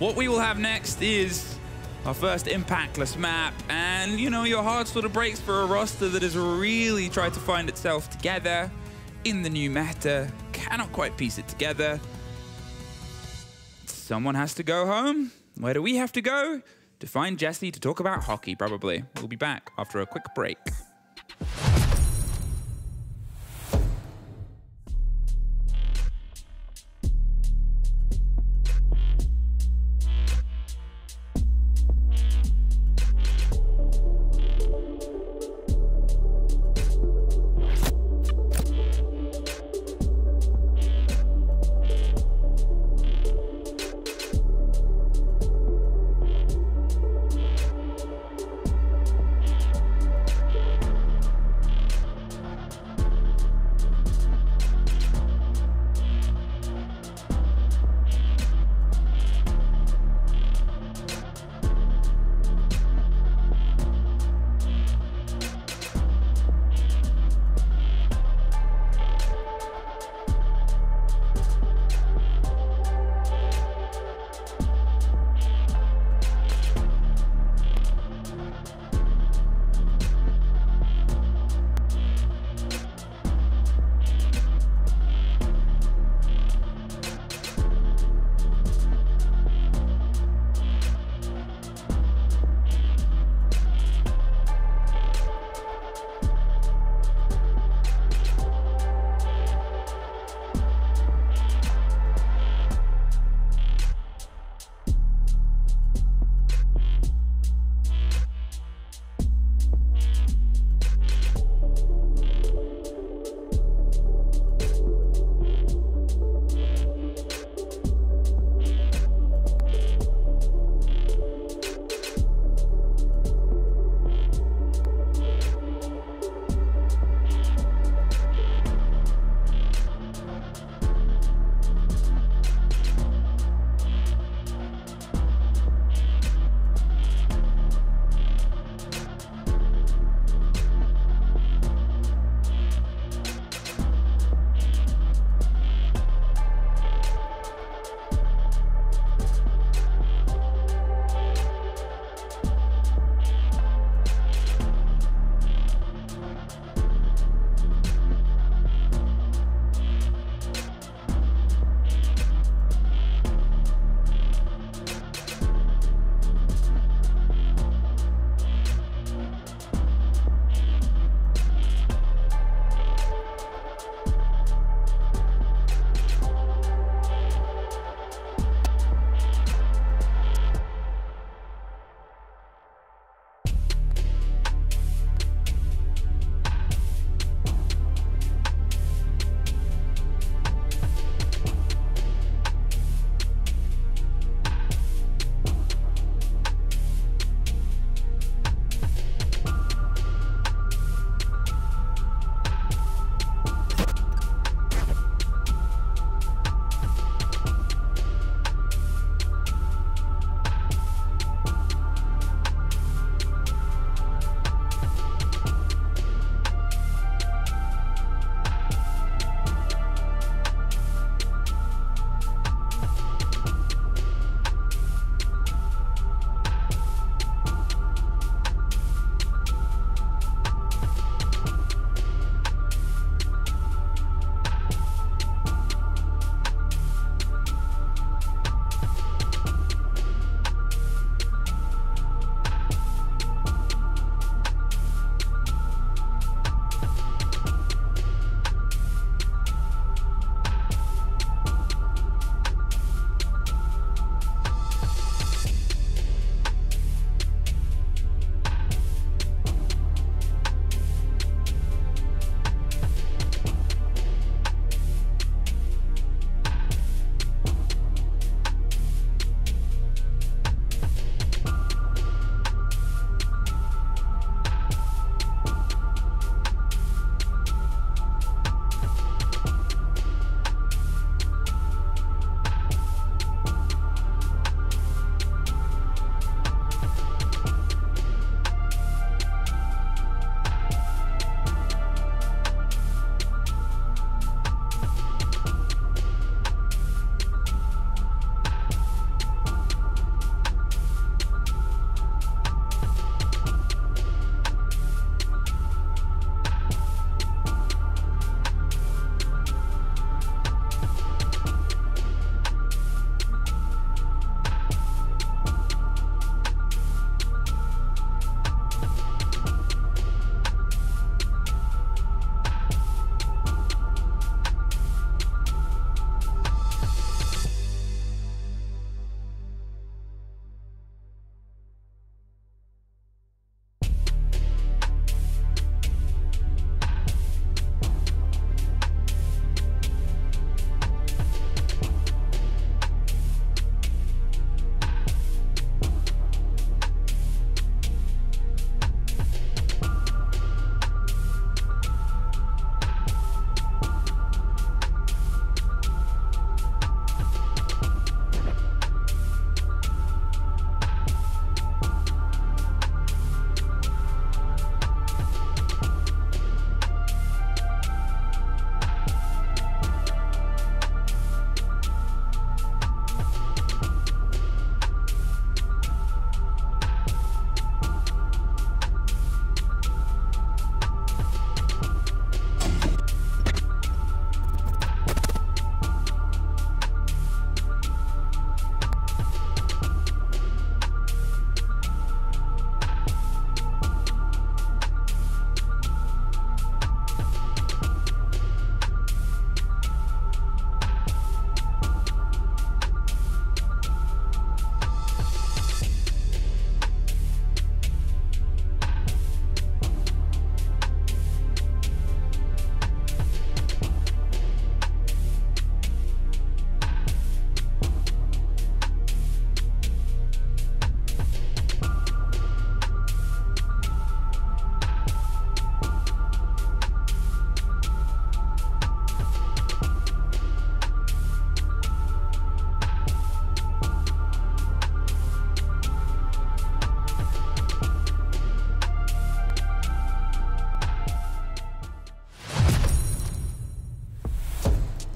what we will have next is our first impactless map. And, you know, your heart sort of breaks for a roster that has really tried to find itself together in the new meta. Cannot quite piece it together. Someone has to go home. Where do we have to go? To find Jesse to talk about hockey, probably. We'll be back after a quick break.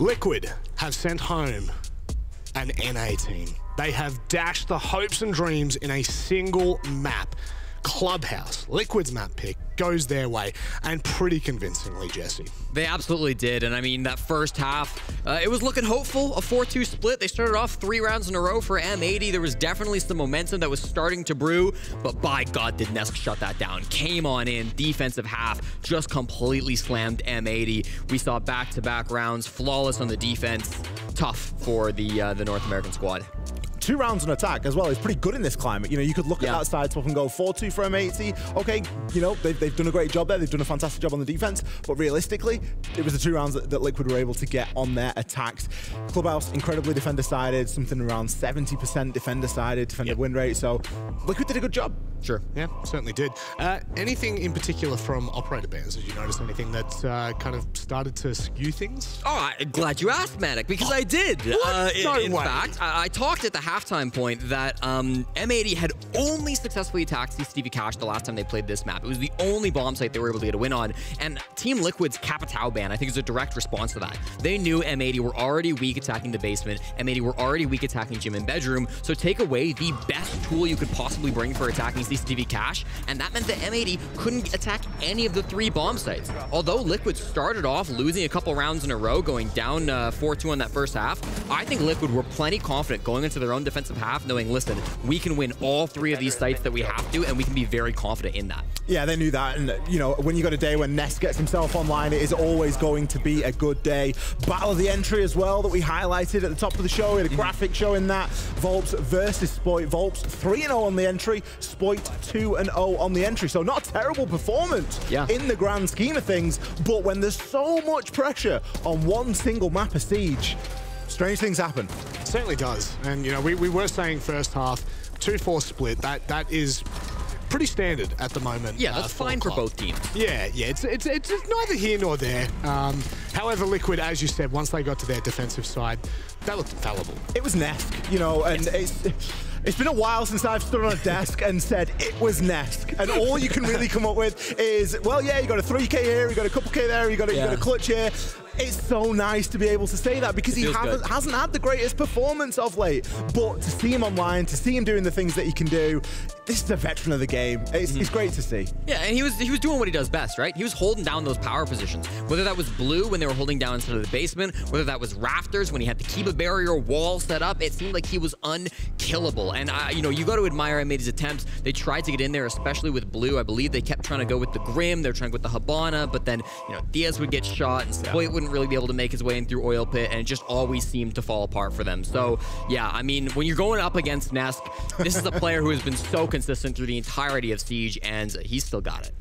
Liquid have sent home an NA team. They have dashed the hopes and dreams in a single map. Clubhouse, Liquid's map pick, goes their way, and pretty convincingly, Jesse. They absolutely did. And I mean, that first half, uh, it was looking hopeful. A 4 2 split. They started off three rounds in a row for M80. There was definitely some momentum that was starting to brew. But by God, did Nesk shut that down. Came on in, defensive half, just completely slammed M80. We saw back to back rounds, flawless on the defense. Tough for the uh, the North American squad two rounds on attack as well is pretty good in this climate. You know, you could look Yeah. at that side swap and go 4-2 for M80. Okay, you know, they've, they've done a great job there. They've done a fantastic job on the defense. But realistically, it was the two rounds that, that Liquid were able to get on their attacks. Clubhouse, incredibly defender-sided, something around 70% defender-sided, defender win rate. So Liquid did a good job. Sure. Yeah, certainly did. Uh, anything in particular from operator bands? Did you notice anything that uh, kind of started to skew things? Oh, I'm glad you asked, Manic, because I did. Uh, in No in fact, I, I talked at the halftime point that um, M80 had only successfully attacked CCTV Cash the last time they played this map. It was the only bomb site they were able to get a win on. And Team Liquid's Capitao ban, I think, is a direct response to that. They knew M80 were already weak attacking the basement. M80 were already weak attacking gym and bedroom. So take away the best tool you could possibly bring for attacking CCTV Cache, and that meant that M80 couldn't attack any of the three bomb sites. Although Liquid started off losing a couple rounds in a row, going down uh, 4-2 on that first half, I think Liquid were plenty confident going into their own defensive half, knowing, listen, we can win all three of these sites that we have to, and we can be very confident in that. Yeah, they knew that. And, you know, when you got a day when Nesk gets himself online, it is always going to be a good day. Battle of the entry as well that we highlighted at the top of the show. We had a mm-hmm. graphic showing that. Volpz versus Spoit. Volpz 3-0 on the entry. Spoit 2-0 on the entry. So not a terrible performance Yeah. in the grand scheme of things. But when there's so much pressure on one single map of Siege, strange things happen. certainly does. And, you know, we, we were saying first half, 2-4 split. That That is pretty standard at the moment. Yeah, uh, that's fine for both teams. Yeah, yeah, it's, it's, it's it's neither here nor there. Um, however, Liquid, as you said, once they got to their defensive side, that looked infallible. It was Nesk, you know, and it's it's been a while since I've stood on a desk and said it was Nesk, and all you can really come up with is, well, yeah, you got a 3k here, you got a couple k there, you got a, you got a clutch here. It's so nice to be able to say that because he hasn't, hasn't had the greatest performance of late. But to see him online, to see him doing the things that he can do, this is a veteran of the game. It's, Mm-hmm. it's great to see. Yeah, and he was he was doing what he does best, right? He was holding down those power positions. Whether that was blue when they were holding down instead of the basement, whether that was rafters when he had the Kiba barrier wall set up, it seemed like he was unkillable. And I, you know, you got to admire him made his attempts. They tried to get in there, especially with blue. I believe they kept trying to go with the Grim. They were trying to go with the Hibana, but then you know Diaz would get shot, and Spoit wouldn't really be able to make his way in through oil pit, and it just always seemed to fall apart for them. So yeah, I mean, when you're going up against Nesk, this is a player who has been so consistent through the entirety of Siege, and he's still got it.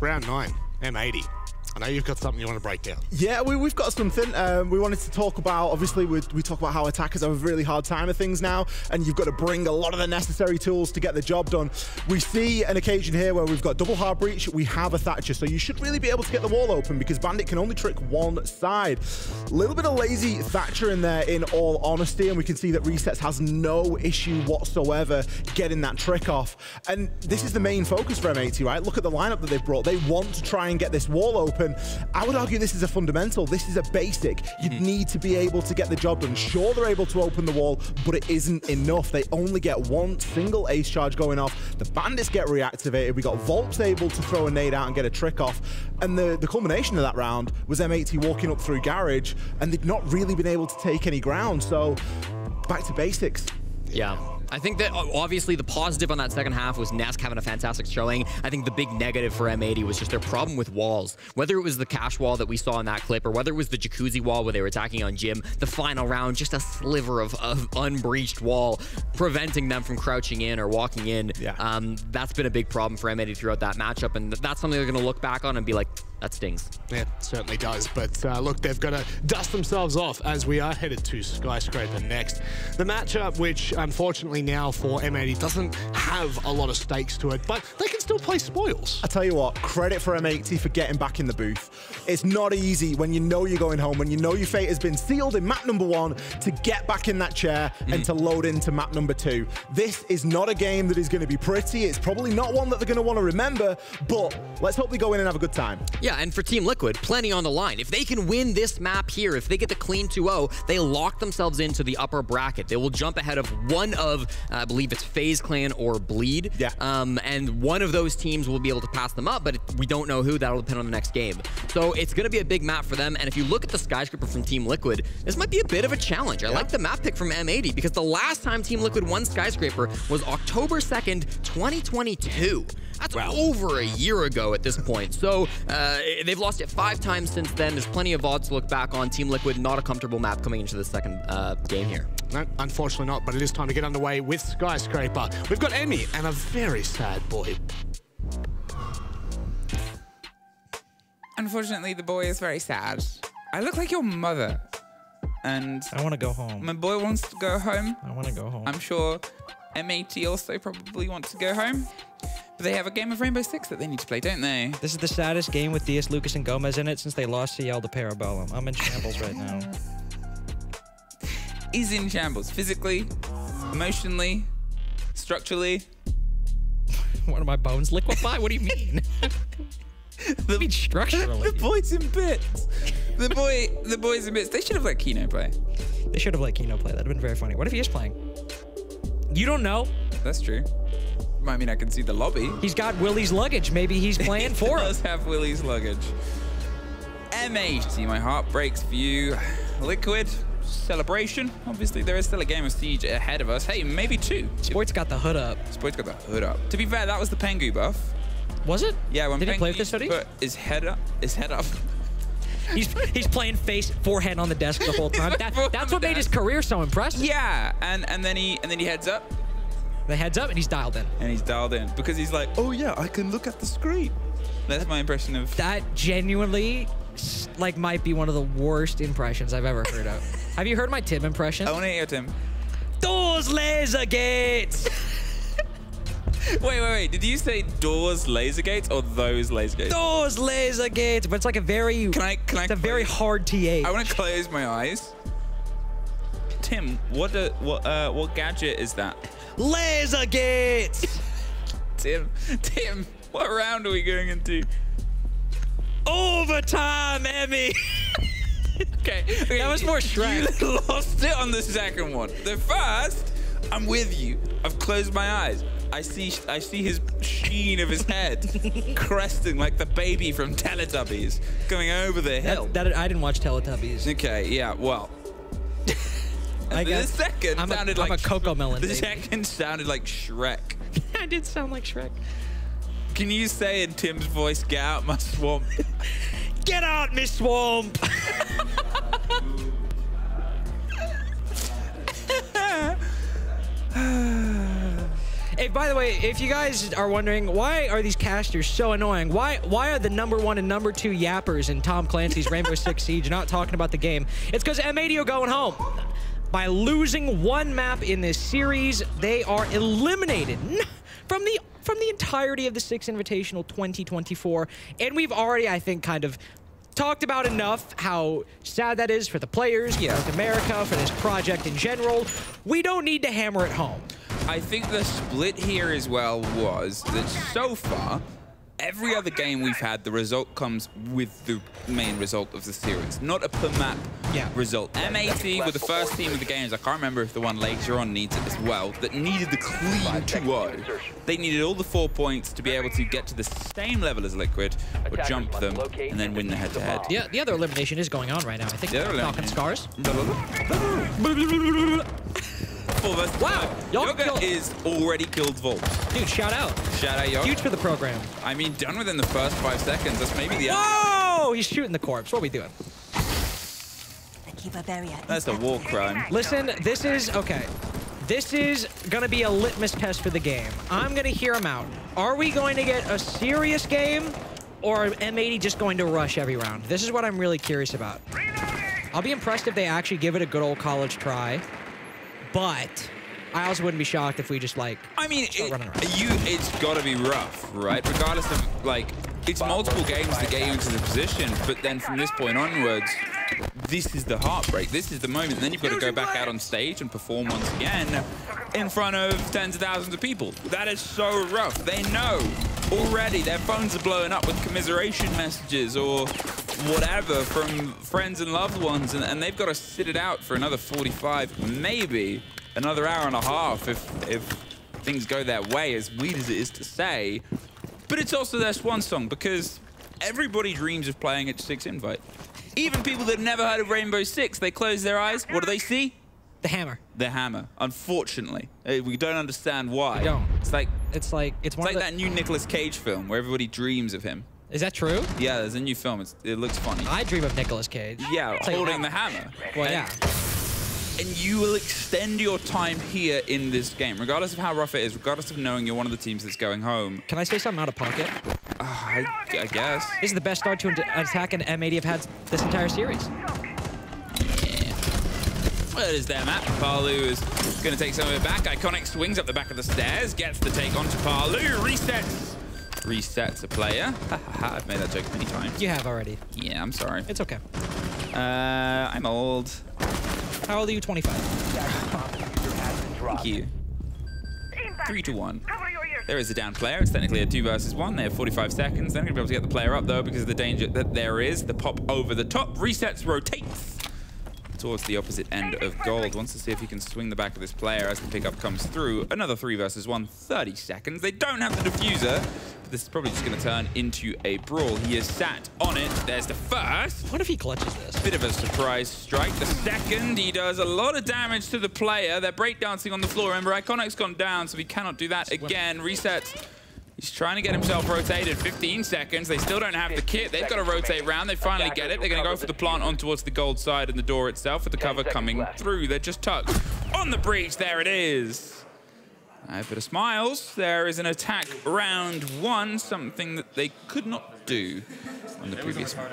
Round nine, M80. I know you've got something you want to break down. Yeah, we, we've got something. Um, we wanted to talk about, obviously, we, we talk about how attackers have a really hard time of things now, and you've got to bring a lot of the necessary tools to get the job done. We see an occasion here where we've got double hard breach, we have a Thatcher, so you should really be able to get the wall open because Bandit can only trick one side. A little bit of lazy Thatcher in there, in all honesty, and we can see that Resetz has no issue whatsoever getting that trick off. And this is the main focus for M80, right? Look at the lineup that they've brought. They want to try and get this wall open. I would argue this is a fundamental. This is a basic. You hmm. need to be able to get the job done. Sure, they're able to open the wall, but it isn't enough. They only get one single ace charge going off. The bandits get reactivated. We got Volpz able to throw a nade out and get a trick off. And the, the culmination of that round was M80 walking up through garage, and they'd not really been able to take any ground. So back to basics. Yeah. I think that uh, obviously the positive on that second half was Nesk having a fantastic showing. I think the big negative for M80 was just their problem with walls. Whether it was the cash wall that we saw in that clip or whether it was the jacuzzi wall where they were attacking on gym, the final round, just a sliver of, of unbreached wall preventing them from crouching in or walking in. Yeah. Um, that's been a big problem for M80 throughout that matchup, and that's something they're going to look back on and be like, that stings. Yeah, certainly does. But uh, look, they've got to dust themselves off as we are headed to Skyscraper next. The matchup, which unfortunately now for M80 doesn't have a lot of stakes to it, but they can still play spoils. I tell you what, credit for M80 for getting back in the booth. It's not easy when you know you're going home, when you know your fate has been sealed in map number one, to get back in that chair and to load into map number two. This is not a game that is going to be pretty. It's probably not one that they're going to want to remember, but let's hope they go in and have a good time. Yeah, Yeah, and for Team Liquid, plenty on the line. If they can win this map here, if they get the clean 2-0, they lock themselves into the upper bracket. They will jump ahead of one of, uh, I believe it's FaZe Clan or Bleed. Yeah. Um, and one of those teams will be able to pass them up, but we don't know who. That'll depend on the next game. So it's going to be a big map for them. And if you look at the skyscraper from Team Liquid, this might be a bit of a challenge. I like the map pick from M80 because the last time Team Liquid won skyscraper was October 2nd, 2022. That's over a year ago at this point. So uh, they've lost it five times since then. There's plenty of odds to look back on. Team Liquid, not a comfortable map coming into the second uh, game here. No, unfortunately not, but it is time to get underway with Skyscraper. We've got Emmy and a very sad boy. Unfortunately, the boy is very sad. I look like your mother. And I want to go home. my boy wants to go home. I want to go home. I'm sure M80 also probably wants to go home. They have a game of Rainbow Six that they need to play, don't they? This is the saddest game with Diaz, Lucas, and Gomez in it since they lost CL to Parabellum. I'm in shambles right now. He's in shambles physically, emotionally, structurally. What are my bones liquefy? What do you mean? The, mean structurally? the boy's in bits. The boy, the boy's in bits. They should have let Kino play. they should have let Kino play. That'd have been very funny. What if he is playing? You don't know. That's true. I mean, I can see the lobby. He's got Willie's luggage. Maybe he's playing for does us. have Willie's luggage. M80, my heart breaks for you. Liquid, celebration. Obviously, there is still a game of Siege ahead of us. Hey, maybe two. Spoit's got the hood up. Spoit's got the hood up. To be fair, that was the Pengu buff. Was it? Yeah, when Did he Pengu play with this hoodie? Put his head up. His head up. He's he's playing face forehead on the desk the whole time. That, that's what made his career so impressive. Yeah, and and then he and then he heads up The heads up and he's dialed in. and he's dialed in because he's like, oh yeah, I can look at the screen. That's my impression of. That genuinely, like, might be one of the worst impressions I've ever heard of. Have you heard my Tim impression? I want to hear Tim. Those laser gates. Wait, wait, wait. Did you say doors laser gates or those laser gates? Those laser gates. But it's like a very. Can I? Can I? It's a very hard th. I want to close my eyes. Tim, what uh, what uh, what gadget is that? Laser gates. Tim, Tim, what round are we going into? Overtime, Emmy. Okay, okay, That was more Shrek. You lost it on the second one. The first, I'm with you. I've closed my eyes. I see I see his sheen of his head cresting like the baby from Teletubbies coming over the hill. That, that I didn't watch Teletubbies. Okay, yeah, well. I the second I'm a- sounded I'm like a Cocomelon The baby. second sounded like Shrek. I did sound like Shrek. Can you say in Tim's voice, "Get out my swamp"? Get out, Miss Swamp. Hey, by the way, if you guys are wondering why are these casters so annoying, why why are the number one and number two yappers in Tom Clancy's Rainbow Six Siege not talking about the game? It's because M80 are going home. By losing one map in this series, they are eliminated from the from the entirety of the Six Invitational 2024, and we've already, I think, kind of talked about enough how sad that is for the players, North America, for this project in general. We don't need to hammer it home. I think the split here as well was that so far, every other game we've had, the result comes with the main result of the series, not a per map Yeah. result. M80 were the first team of the games, I can't remember if the one later on needs it as well, that needed the clean 2-0. They needed all the four points to be able to get to the same level as Liquid, or jump them, and then win the head-to-head. bomb. Yeah, the other elimination is going on right now. I think The other Falcon elimination. Scars. Four versus Wow, five. y'all Yoggah killed- is already killed Volt. Dude, shout out. Shout out Yoggah. Huge for the program. I mean, done within the first five seconds. That's maybe the Whoa! He's shooting the corpse. What are we doing? The Kiba barrier. That's a war crime. Listen, this is okay. This is gonna be a litmus test for the game. I'm gonna hear him out. Are we going to get a serious game, or M80 just going to rush every round? This is what I'm really curious about. I'll be impressed if they actually give it a good old college try, but I also wouldn't be shocked if we just like. I mean, it, you it's got to be rough, right? Regardless of like, it's multiple games to get you into the position, but then from this point onwards, this is the heartbreak. This is the moment. And then you've got to go back out on stage and perform once again in front of tens of thousands of people. That is so rough. They know already their phones are blowing up with commiseration messages or whatever from friends and loved ones, and, and they've got to sit it out for another 45, maybe another hour and a half if, if things go their way, as weird as it is to say. But it's also their swan song because everybody dreams of playing at Six Invite. Even people that have never heard of Rainbow Six, they close their eyes. What do they see? The hammer. The hammer. Unfortunately, Uh, we don't understand why. We don't. It's like It's like it's it's one like that new Nicolas Cage film where everybody dreams of him. Is that true? Yeah, there's a new film. It's, it looks funny. I dream of Nicolas Cage. yeah, It's like- holding the hammer. Well, And- yeah. And you will extend your time here in this game, regardless of how rough it is, regardless of knowing you're one of the teams that's going home. Can I say something out of pocket? Ah, I, I guess. This is the best start to an attack an M80 have had this entire series. Well, it is there, Matt. Paluh is going to take some of it back. Iconic swings up the back of the stairs, gets the take onto Paluh, Resetz. Resets a player. I've made that joke many times. You have already. Yeah, I'm sorry. It's okay. Uh, I'm old. How old are you? 25. Thank you. Three to one. There is a down player. It's technically a two versus one. They have 45 seconds. They're not going to be able to get the player up, though, because of the danger that there is. The pop over the top. Resetz, rotates towards the opposite end of gold. Wants to see if he can swing the back of this player as the pickup comes through. Another three versus one. 30 seconds. They don't have the diffuser. This is probably just going to turn into a brawl. He is sat on it. There's the first. What if he clutches this? Bit of a surprise strike. The second, he does a lot of damage to the player. They're breakdancing on the floor. Remember, Iconic's gone down, so he cannot do that again. Resetz. He's trying to get himself rotated. 15 seconds. They still don't have the kit. They've got to rotate round. They finally get it. They're going to go for the plant on towards the gold side and the door itself with the cover coming through. They're just tucked on the breach. There it is. A bit of smiles. There is an attack round one, something that they could not do on the previous one.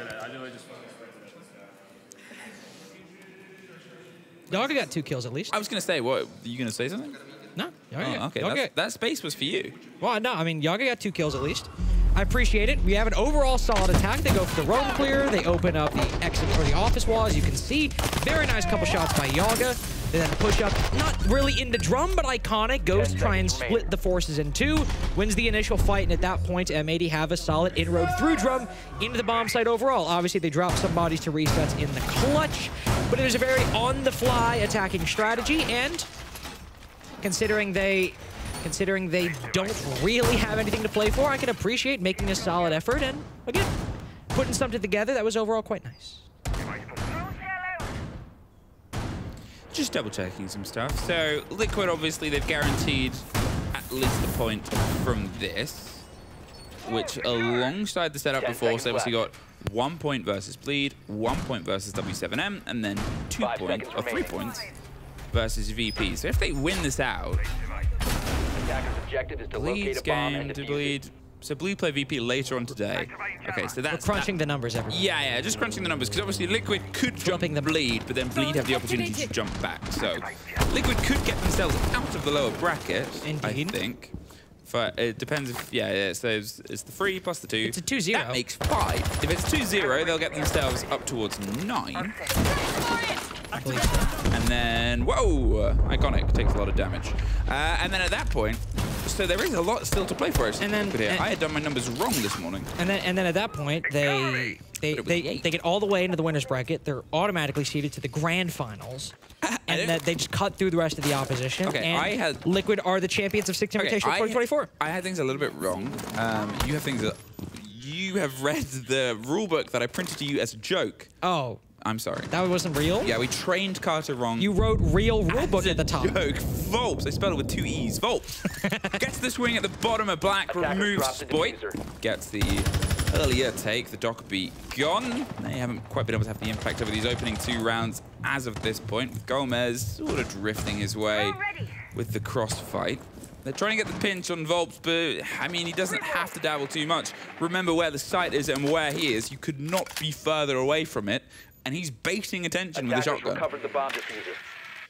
Yoggah got two kills at least. I was going to say, what? Are you going to say something? No. Yoggah Oh, okay. Yoggah- That's, that space was for you. Well, no, I mean, Yoggah got two kills at least. I appreciate it. We have an overall solid attack. They go for the roam clear. They open up the exit for the office wall, as you can see. Very nice couple shots by Yoggah. They then push up, not really into drum, but iconic. Goes to try and split the forces in two. Wins the initial fight, and at that point, M80 have a solid inroad through drum into the bomb site overall. Obviously, they drop some bodies to Resetz in the clutch, but it is a very on-the-fly attacking strategy, and considering they considering they don't really have anything to play for, I can appreciate making a solid effort and again putting something together that was overall quite nice. Just double checking some stuff. So, Liquid, obviously, they've guaranteed at least a point from this, which alongside the setup before, so obviously got one point versus Bleed, one point versus W7M, and then two Five points, or three points versus VP. So if they win this out, Attacker's objective is to Bleed's game to. Bleed. So Bleed play VP later on today. Okay, so We're that's crunching the numbers, everyone. Yeah, yeah, just crunching the numbers because obviously Liquid could jump Flipping the- Bleed, but then Bleed have the opportunity to jump back. So Liquid could get themselves out of the lower bracket, Indeed. I think. But it depends if, yeah, yeah, so it's, it's the three plus the two. It's a 2-0. That makes five. If it's 2-0, they'll get themselves up towards nine. I believe so. And then, whoa, Iconic takes a lot of damage. Uh, and then at that point, so there is a lot still to play for us. And then- and- I had done my numbers wrong this morning. And then and then at that point they they, But it was they, eight. they get all the way into the winners bracket. They're automatically seeded to the grand finals. And then they just cut through the rest of the opposition. Okay, and I had- Liquid are the champions of Six Okay, Invitational I- 2024. I had things a little bit wrong. Um, you have things that you have read the rule book that I printed to you as a joke. Oh, I'm sorry. that wasn't real? Yeah, we trained Carter wrong. You wrote real rulebook As at the top. Joke. Volpz. I spelled it with two E's. Volpz. Gets the swing at the bottom of black. Attackers Removes dropped Spoit. Gets the earlier take. The dock be gone. They haven't quite been able to have the impact over these opening two rounds as of this point. With Gomez sort of drifting his way with the cross fight. They're trying to get the pinch on Volpz, but I mean, he doesn't have to dabble too much. Remember where the site is and where he is. You could not be further away from it. And he's baiting attention with a shotgun. recovered the bomb diffuser.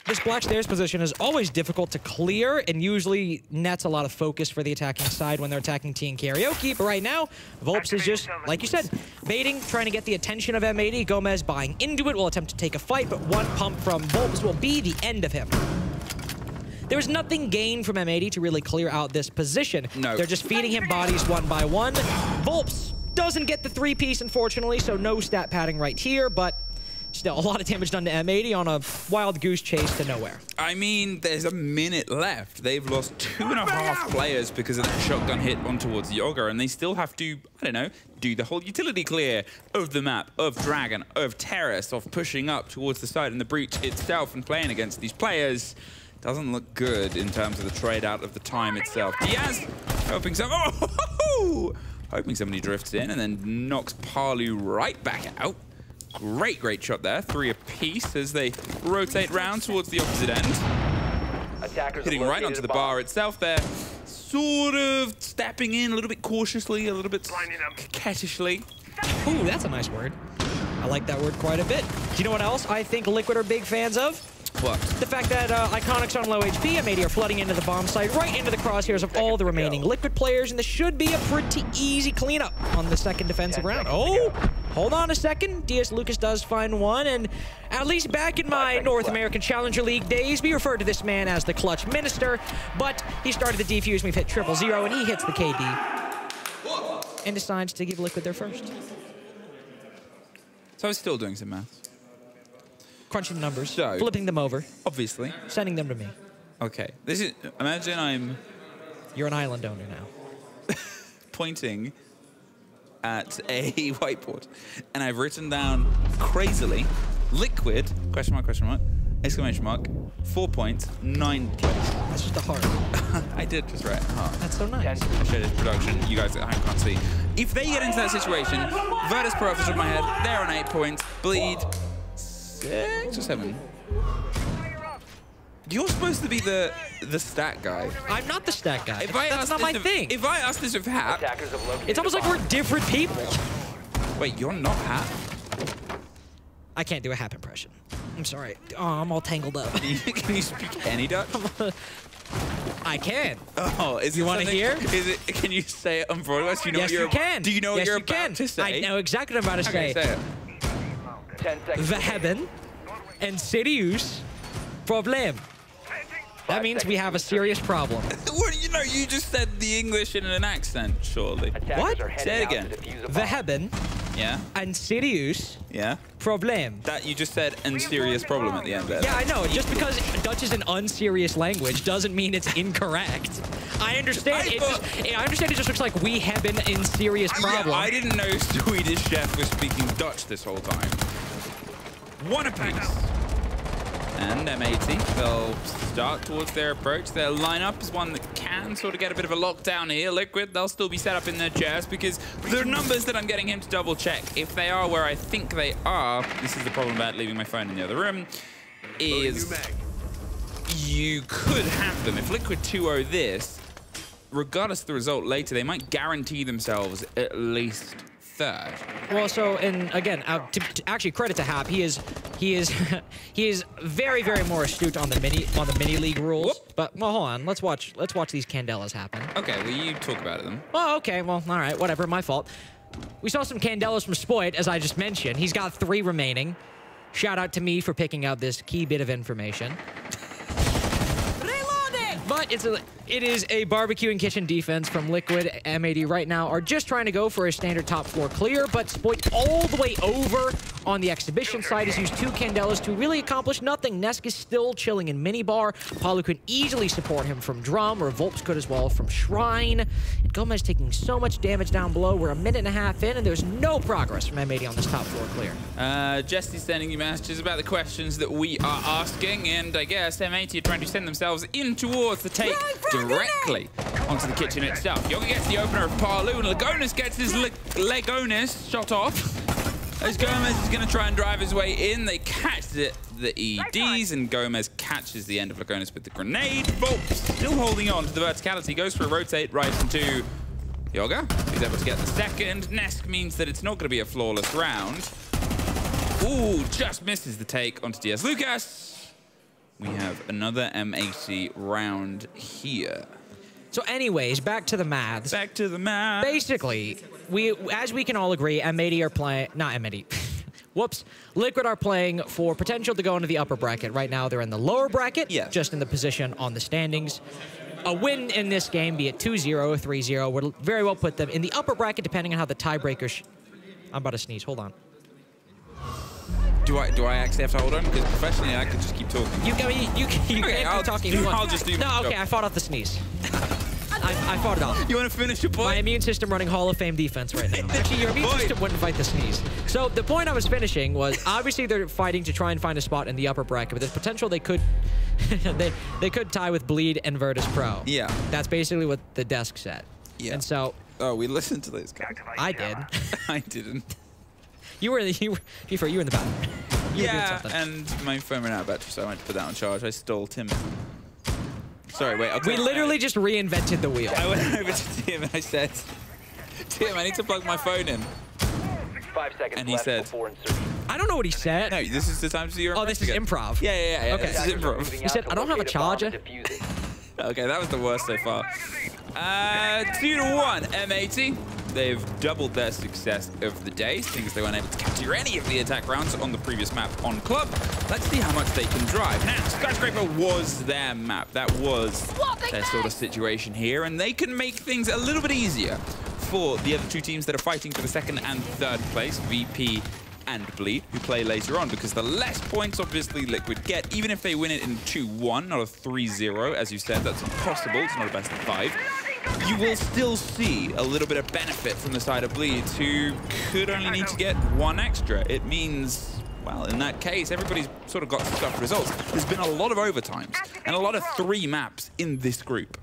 This black stairs position is always difficult to clear and usually nets a lot of focus for the attacking side when they're attacking T and Karaoke. But right now, Volpz is just, like you said, baiting, trying to get the attention of M80. Gomez buying into it, will attempt to take a fight, but one pump from Volpz will be the end of him. there was nothing gained from M80 to really clear out this position. No. They're just feeding him bodies one by one. Volpz doesn't get the three piece, unfortunately, so no stat padding right here, but still a lot of damage done to M80 on a wild goose chase to nowhere. I mean, there's a minute left. They've lost two and a half players because of that shotgun hit on towards Yoggah, and they still have to, I don't know, do the whole utility clear of the map, of Dragon, of Terrace, of pushing up towards the side and the breach itself and playing against these players. Doesn't look good in terms of the trade out of the time itself. Dias hoping some, oh, hoping somebody drifts in and then knocks Paluh right back out. Great, great shot there. Three apiece as they rotate round towards the opposite end. Attackers Hitting right onto the bomb. bar itself there. Sort of stepping in a little bit cautiously, a little bit coquettishly. Ooh, that's a nice word. I like that word quite a bit. Do you know what else I think Liquid are big fans of? What? The fact that uh, Iconics on low HP M80 are flooding into the bomb site, right into the crosshairs of all the remaining Liquid players, and this should be a pretty easy cleanup on the second defensive round. Oh, hold on a second. Dias Lucas does find one, and at least back in my North American Challenger League days, we referred to this man as the Clutch Minister, but he started the defuse, we've hit triple zero, and he hits the KD, and decides to give Liquid their first. So I was still doing some maths. Crunching the numbers, So- flipping them over, Obviously. sending them to me. Okay. This is. Imagine I'm You're an island owner now. pointing at a whiteboard, and I've written down crazily, liquid question mark question mark exclamation mark four points nine points. That's just a heart. I did just write heart. That's so nice. I showed it production. You guys at home can't see. If they get into that situation, Virtus Pro off the top of my head, they're on eight points. Bleed six or seven. You're supposed to be the the stat guy. I'm not the stat guy. If I That's not my this of- thing. If I ask this of Hap, Attackers have located It's almost like we're different people. wait, you're not Hap. I can't do a Hap impression. I'm sorry. Oh, I'm all tangled up. Can you speak any Dutch? I can. Oh, is You wanna hear? Is it? Can you say it on broadcast? Do you know yes, what you're, you can. Do you know what yes, you're you about can. to say? I know exactly what I'm about to Okay, say. say it. Ten seconds. We hebben een serieus probleem. That means we have a serious problem. Well, you know, you just said the English in an accent, surely. What? Say it again. to defuse a We bomb. hebben Yeah, een serieus yeah. probleem. That you just said and serious problem at the end there. Yeah, I know. Just because Dutch is an unserious language doesn't mean it's incorrect. I understand. I It thought- just, I understand. It just looks like we have been in serious problem. Yeah, I didn't know Swedish chef was speaking Dutch this whole time. One apiece. And M80, they'll start towards their approach. Their lineup is one that can sort of get a bit of a lockdown here. Liquid, they'll still be set up in their chairs because the numbers that I'm getting him to double check, if they are where I think they are, this is the problem about leaving my phone in the other room, is you could have them. If Liquid 2-0 this, regardless of the result later, they might guarantee themselves at least third. Well, so and again, uh, to, to actually credit to Hap, he is he is he is very very more astute on the mini on the mini league rules. Whoop. But well, hold on, let's watch let's watch these candelas happen. Okay, well, you talk about them. then. Oh, okay, well, all right, whatever, my fault. We saw some candelas from Spoit, as I just mentioned. He's got three remaining. Shout out to me for picking out this key bit of information. But it's a, it is a barbecue and kitchen defense from Liquid. M80 right now are just trying to go for a standard top four clear, but Spoit all the way over on the exhibition side has used two Candelas to really accomplish nothing. Nesk is still chilling in minibar. Paluh could easily support him from drum, or Volpz could as well from shrine. And Gomez taking so much damage down below. We're a minute and a half in, and there's no progress from M80 on this top floor clear. Uh, Jesse's sending you messages about the questions that we are asking, and I guess M80 are trying to send themselves in towards the take directly onto the kitchen itself. Yoggah gets the opener of Paluh, and Lagonis gets his Le Lagonis shot off. As Gomez is going to try and drive his way in, they catch the, the EDs, and Gomez catches the end of Lagonis with the grenade. Volp still holding on to the verticality, goes for a rotate right into Yoggah. He's able to get the second. Nesk means that it's not going to be a flawless round. Ooh, just misses the take onto Dias Lucas. We have another M80 round here. So anyways, back to the maths. Back to the map. Basically, we, as we can all agree, M80 are playing, not M80. Whoops. Liquid are playing for potential to go into the upper bracket. Right now, they're in the lower bracket, Yeah. just in the position on the standings. A win in this game, be it 2-0 or 3-0, would very well put them in the upper bracket, depending on how the tiebreakers... Sh- I'm about to sneeze. Hold on. Do I do I actually have to hold on? Because professionally, I could just keep talking. You, mean, you, you, you Okay, can't I'll keep talking. do- you. I'll just do No, okay, job. I fought off the sneeze. I, I fought it off. You want to finish your My immune system running Hall of Fame defense right now. Actually, your immune Boy. system wouldn't fight the sneeze. So the point I was finishing was obviously they're fighting to try and find a spot in the upper bracket, but there's potential they could they they could tie with Bleed and Virtus Pro. Yeah. That's basically what the desk said. Yeah. And so Oh, we listened to those guys. I did. I didn't. You were you were before you were in the bathroom. You Yeah, and my phone ran out of battery, so I went to put that on charge. I stole Tim. Sorry, wait. I'll we literally just reinvented the wheel. I went over to Tim and I said, Tim, I need to plug my phone in. Five seconds And he left said- I don't know what he said. No, this is the time to do your Oh, this is impression. improv. Yeah, yeah, yeah. yeah. Okay. This is improv. He said, "I don't have a locate bomb and charger." Okay, that was the worst so far. Uh, two to one, M80. They've doubled their success of the day, since they weren't able to capture any of the attack rounds on the previous map on Club. Let's see how much they can drive. Now, Skyscraper was their map. That was their sort of situation here, and they can make things a little bit easier for the other two teams that are fighting for the second and third place, VP and Bleed, who play later on, because the less points, obviously, Liquid get, even if they win it in 2-1, not a 3-0, as you said, that's impossible, it's not a best of five, you will still see a little bit of benefit from the side of Bleed, who could only need to get one extra. It means, well, in that case, everybody's sort of got stuff results. There's been a lot of overtimes, and a lot of three maps in this group.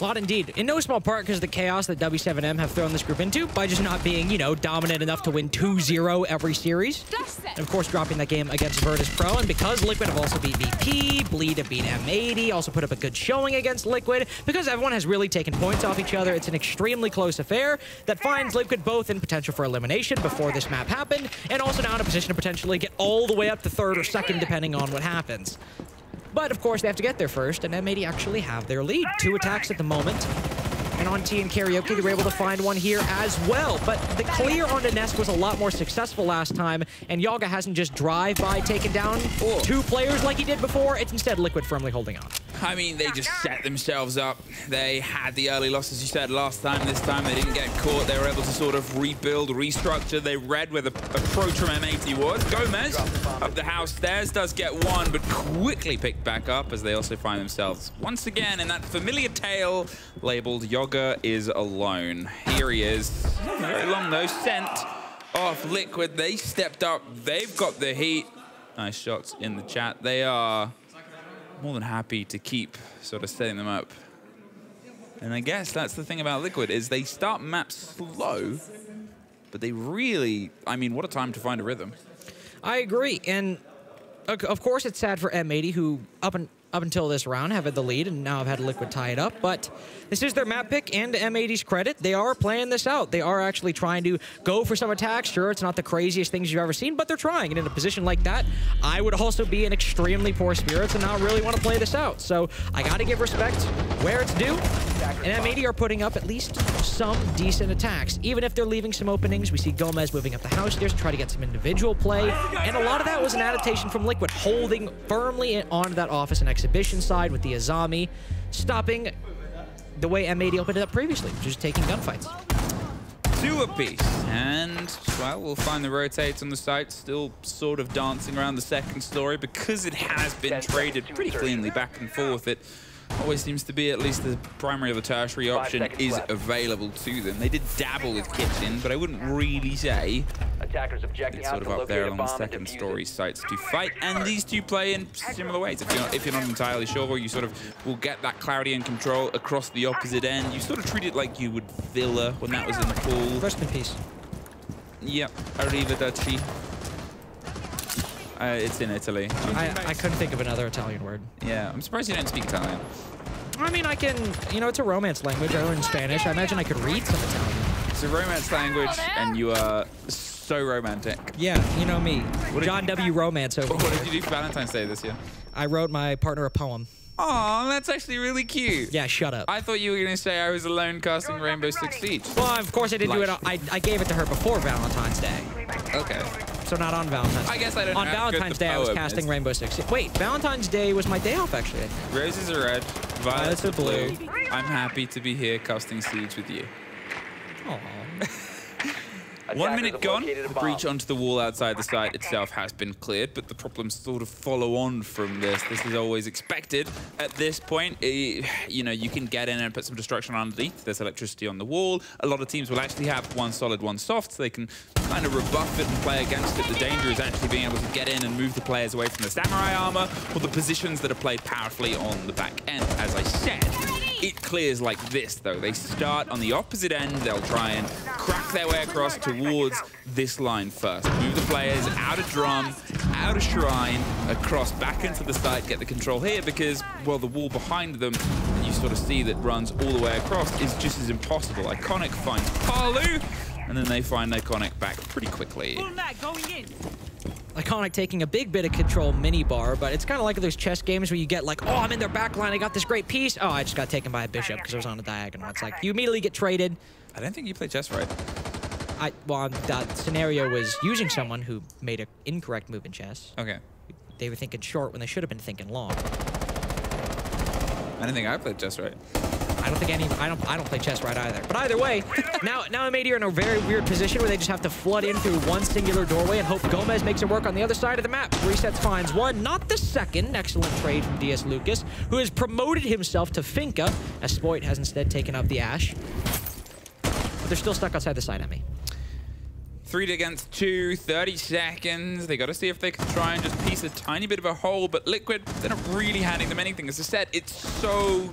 A lot indeed. In no small part because of the chaos that W7M have thrown this group into by just not being, you know, dominant enough to win 2-0 every series. And of course, dropping that game against Virtus Pro. And because Liquid have also beat VP, Bleed have beat M80, also put up a good showing against Liquid, because everyone has really taken points off each other, it's an extremely close affair that finds Liquid both in potential for elimination before this map happened, and also now in a position to potentially get all the way up to third or second, depending on what happens. But of course, they have to get there first, and M80 actually have their lead. Two attacks at the moment. And on T and Karaoke, they were able to find one here as well. But the clear onto Nesk was a lot more successful last time, and Yoggah hasn't just drive-by taken down two players like he did before. It's instead Liquid firmly holding on. I mean, they just set themselves up. They had the early losses, you said, last time. This time they didn't get caught. They were able to sort of rebuild, restructure. They read where the approach from M80 was. Gomez up the house stairs does get one, but quickly picked back up as they also find themselves once again in that familiar tale labeled Is alone. Here he is. Very long though, sent off Liquid. They stepped up. They've got the heat. Nice shots in the chat. They are more than happy to keep sort of setting them up. And I guess that's the thing about Liquid is they start maps slow, but they really, I mean, what a time to find a rhythm. I agree, and of course it's sad for M80, who up and up until this round have had the lead and now have had Liquid tie it up. But this is their map pick, and M80's credit, they are playing this out. They are actually trying to go for some attacks. Sure, it's not the craziest things you've ever seen, but they're trying. And in a position like that, I would also be in extremely poor spirits and not really want to play this out. So I got to give respect where it's due. And M80 are putting up at least some decent attacks. Even if they're leaving some openings, we see Gomez moving up the house stairs to try to get some individual play. And a lot of that was an adaptation from Liquid, holding firmly onto that office and exhibition side with the Azami, stopping the way M80 opened it up previously, which is taking gunfights. Two apiece. And, well, we'll find the rotates on the site still sort of dancing around the second story because it has been traded pretty cleanly back and forth. It always seems to be at least the primary or the tertiary option is left. available to them. They did dabble with kitchen, but I wouldn't really say Attackers objecting it's out sort to of up there a along the second story it. sites to fight, and these two play in similar ways. If you're not, if you're not entirely sure, you sort of will get that clarity and control across the opposite end. You sort of treat it like you would Villa when that was in the pool. Rest in peace. Yep, arrivederci. Uh, it's in Italy. I, I couldn't think of another Italian word. Yeah, I'm surprised you don't speak Italian. I mean, I can, you know, it's a romance language. I learned Spanish. I imagine I could read some Italian. It's a romance language, and you are so romantic. Yeah, you know me. did John W. Romance over What here. did you do for Valentine's Day this year? I wrote my partner a poem. Oh, that's actually really cute. Yeah, shut up. I thought you were going to say I was alone casting Rainbow Six Siege. well, of course I didn't do it. I, I gave it to her before Valentine's Day. Okay. So not on Valentine's I guess I don't On Valentine's Day, I was casting is. Rainbow Six Wait, Valentine's Day was my day off, actually. Roses are red, violets Violets are blue. blue. I'm happy to be here casting Siege with you. Aw. One minute gone. The breach onto the wall outside the site itself has been cleared, but the problems sort of follow on from this. This is always expected at this point. Eh, you know, you can get in and put some destruction underneath. There's electricity on the wall. A lot of teams will actually have one solid, one soft, so they can kind of rebuff it and play against it. The danger is actually being able to get in and move the players away from the samurai armor or the positions that are played powerfully on the back end. As I said, it clears like this, though. They start on the opposite end. They'll try and crack their way across towards this line first. Move the players out of drum, out of shrine, across back into the site, get the control here because, well, the wall behind them, and you sort of see that runs all the way across, is just as impossible. Iconic finds Paluh, and then they find Iconic back pretty quickly. Iconic taking a big bit of control mini bar, but it's kind of like those chess games where you get like, oh, I'm in their back line, I got this great piece. Oh, I just got taken by a bishop because I was on a diagonal. It's like you immediately get traded. I don't think you played chess right. I well, that scenario was using someone who made an incorrect move in chess. Okay. They were thinking short when they should have been thinking long. I don't think I played chess right. I don't think any. I don't. I don't play chess right either. But either way, now now M80 are in a very weird position where they just have to flood in through one singular doorway and hope Gomez makes it work on the other side of the map. Resetz finds one, not the second. Excellent trade from Dias Lucas, who has promoted himself to Finka, as Spoit has instead taken up the Ash. But they're still stuck outside the side, Emmy. Three against two, 30 seconds. They got to see if they can try and just piece a tiny bit of a hole, but Liquid, they're not really handing them anything. As I said, it's so,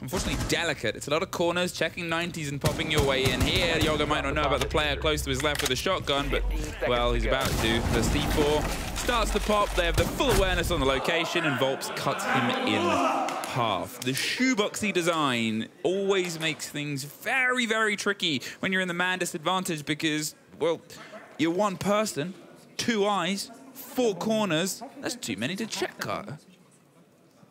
unfortunately, delicate. It's a lot of corners, checking 90s and popping your way in here. Yoggah might not know about the player close to his left with a shotgun, but, well, he's about to. The C4 starts to pop. They have the full awareness on the location, and Volpz cuts him in half. The shoeboxy design always makes things very, very tricky when you're in the man disadvantage because, well, you're one person, two eyes, four corners. That's too many to check, Carter.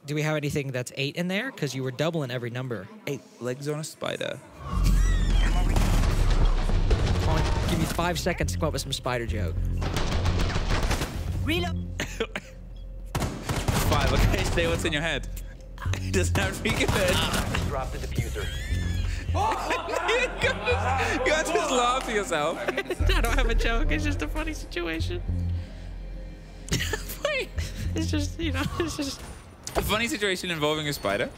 Do we have anything that's eight in there? Because you were doubling every number. Eight legs on a spider. On, give me five seconds to come up with some spider joke. Reload. Five, okay, say what's in your head. It doesn't have to be good. Drop the diffuser. you got to just laugh to yourself. I don't have a joke. It's just a funny situation. it's just, you know, it's just. A funny situation involving a spider.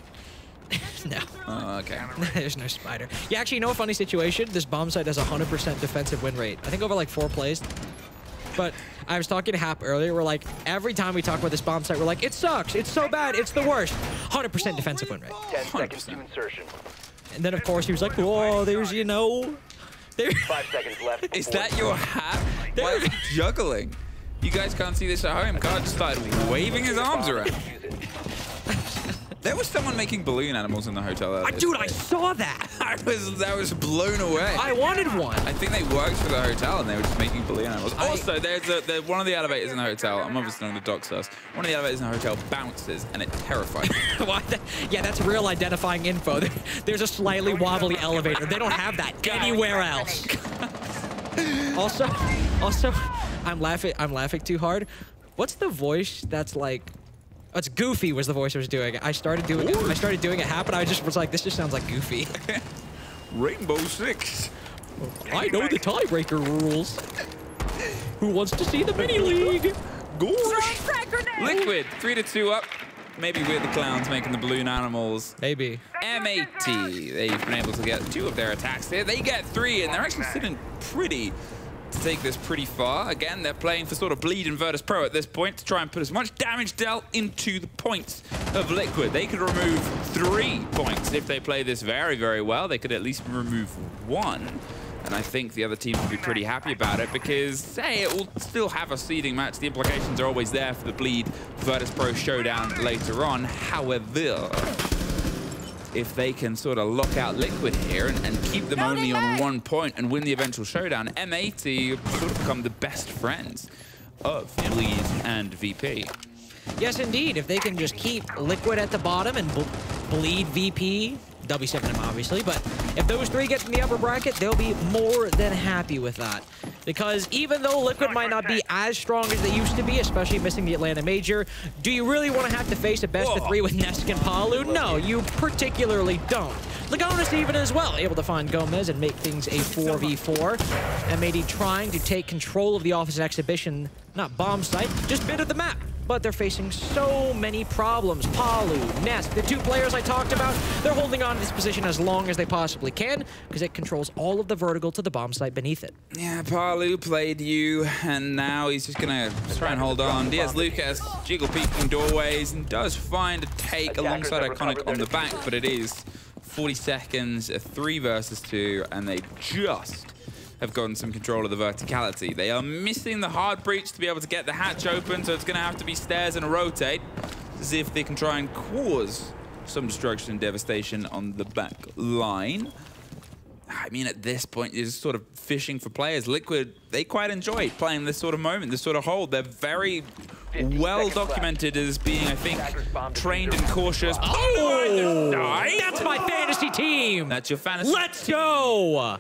No. Oh, okay. There's no spider. Yeah, actually, you know a funny situation? This bomb site has 100% defensive win rate. I think over like four plays. But I was talking to Hap earlier. We're like, every time we talk about this bomb site, we're like, it sucks. It's so bad. It's the worst. 100% defensive win rate. 10 seconds to insertion. And then, of course, he was like, whoa, there's, you know, there. Five seconds left. Is that your hat? Why is he juggling? You guys can't see this at home. God just started waving his arms around. There was someone making balloon animals in the hotel earlier. Uh, Dude, I saw that. I was I was blown away. I wanted one. I think they worked for the hotel and they were just making balloon animals. I- Also, there's a there, one of the elevators in the hotel. I'm obviously not going to dox us. One of the elevators in the hotel bounces and it terrifies me. Why the- yeah, that's real identifying info. There's a slightly wobbly elevator. They don't have that anywhere else. also, also, I'm laughing. I'm laughing too hard. What's the voice that's like? Oh, it's Goofy was the voice I was doing. I started doing it. I started doing it happen. I just was like, this just sounds like Goofy. Rainbow Six. I know the tiebreaker rules. Who wants to see the mini league? Gosh. Liquid, three to two up. Maybe we're the clowns making the balloon animals. Maybe. M80. They've been able to get two of their attacks there. They get three, and they're actually sitting pretty to take this pretty far. Again, they're playing for sort of bleed and Virtus Pro at this point to try and put as much damage dealt into the points of Liquid. They could remove three points if they play this very, very well. They could at least remove one. And I think the other team will be pretty happy about it because, hey, it will still have a seeding match. The implications are always there for the Bleed Virtus Pro showdown later on. However, if they can sort of lock out Liquid here and, and keep them only on one point and win the eventual showdown, M80 sort of become the best friends of Bleed and VP. Yes, indeed. If they can just keep Liquid at the bottom and bleed VP, W7M obviously, but if those three get in the upper bracket, they'll be more than happy with that. Because even though Liquid might not be as strong as they used to be, especially missing the Atlanta Major, do you really want to have to face a best of three with Nesk and Paluh? No, you particularly don't. Lagonis even as well, able to find Gomez and make things a 4v4. M80 trying to take control of the office exhibition, not bomb site, just bit of the map. But they're facing so many problems. Paluh, Nesk, the two players I talked about, they're holding on to this position as long as they possibly can because it controls all of the vertical to the bomb site beneath it. Yeah, Paluh played you, and now he's just gonna try and hold on. Dias Lucas jiggle peeking doorways and does find a take alongside Iconic on the back, but it is 40 seconds, a three versus two, and they just have gotten some control of the verticality. They are missing the hard breach to be able to get the hatch open, so it's gonna have to be stairs and a rotate to see if they can try and cause some destruction and devastation on the back line. I mean, at this point, you're just sort of fishing for players. Liquid, they quite enjoy playing this sort of moment, this sort of hold. They're very well documented as being, I think, trained and cautious. Oh! Die. That's my fantasy team! That's your fantasy. Let's go!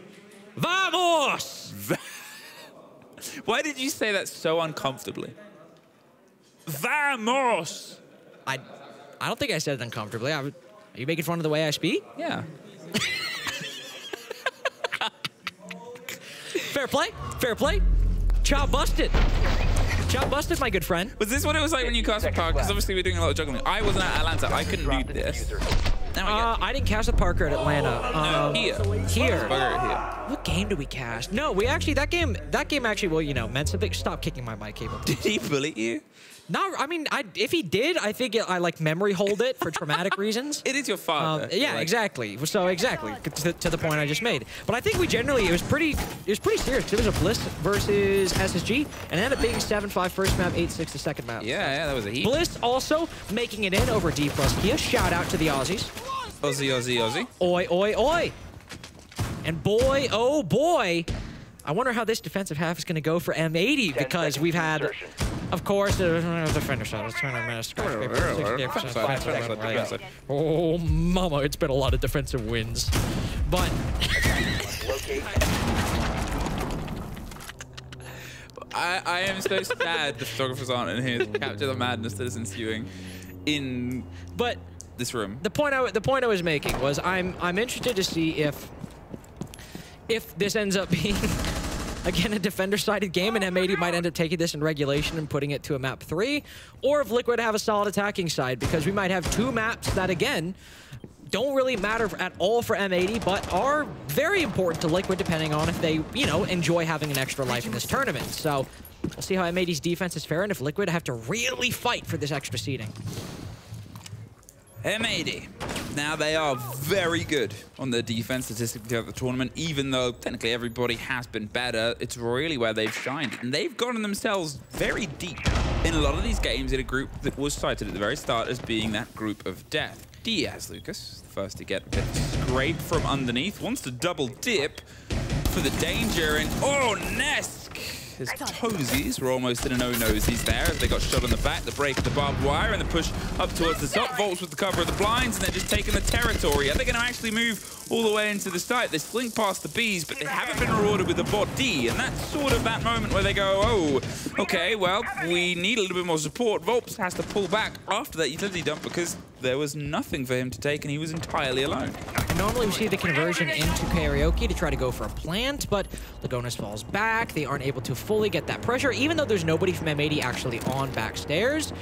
Vamos! Why did you say that so uncomfortably? Vamos! I, I don't think I said it uncomfortably. I, would- are you making fun of the way I speak? Yeah. Fair play. Fair play. Chow busted. Chow busted, my good friend. Was this what it was like when you cast a card? Because obviously we're doing a lot of juggling. I wasn't at Atlanta. I couldn't do this. Uh, I didn't cast with Parker at Atlanta. No, Um, here. Here. Here. What game did we cast? No, we actually that game that game actually well you know meant something. Stop kicking my mic cable. Did he bully you? No, I mean I if he did, I think it, I like memory hold it for traumatic reasons. It is your father. Um, yeah, Like- exactly. So exactly to, to the point I just made. But I think we generally it was pretty it was pretty serious. It was a Bliss versus SSG, and ended up being 7-5 first map, 8-6 the second map. Yeah, yeah, that was a heat. Bliss also making it in over D plus Kia. Shout out to the Aussies. Aussie, Aussie, Aussie. Oi, oi, oi. And boy, oh boy, I wonder how this defensive half is going to go for M80 because we've had, of course, uh, defender shot. Let's turn our mask. Oh, mama, it's been a lot of defensive wins. But I, I am so sad the photographers aren't in here to capture the madness that is ensuing in but this room. the point I the point I was making was I'm I'm interested to see if if this ends up being again a defender-sided game and M80 might end up taking this in regulation and putting it to a map three, or if Liquid have a solid attacking side because we might have two maps that again don't really matter at all for M80, but are very important to Liquid depending on if they, you know, enjoy having an extra life in this tournament. So we'll see how M80's defense is fair and if Liquid have to really fight for this extra seeding. M80. Now they are very good on the defense statistically throughout the tournament, even though technically everybody has been better. It's really where they've shined. And they've gotten themselves very deep in a lot of these games in a group that was cited at the very start as being that group of death. Dias Lucas, the first to get a bit scrape from underneath, wants to double dip for the danger, and oh, Nesk! His toesies were almost in a no-nosies there as they got shot on the back, the break of the barbed wire, and the push up towards the top. Volpz with the cover of the blinds, and they're just taking the territory. Are they going to actually move all the way into the site? They slink past the bees, but they haven't been rewarded with a bot D, and that's sort of that moment where they go, oh, okay, well, we need a little bit more support. Volpz has to pull back after that utility dump because there was nothing for him to take, and he was entirely alone. Normally we see the conversion into karaoke to try to go for a plant, but Lagonis falls back. They aren't able to fully get that pressure, even though there's nobody from M80 actually on backstairs.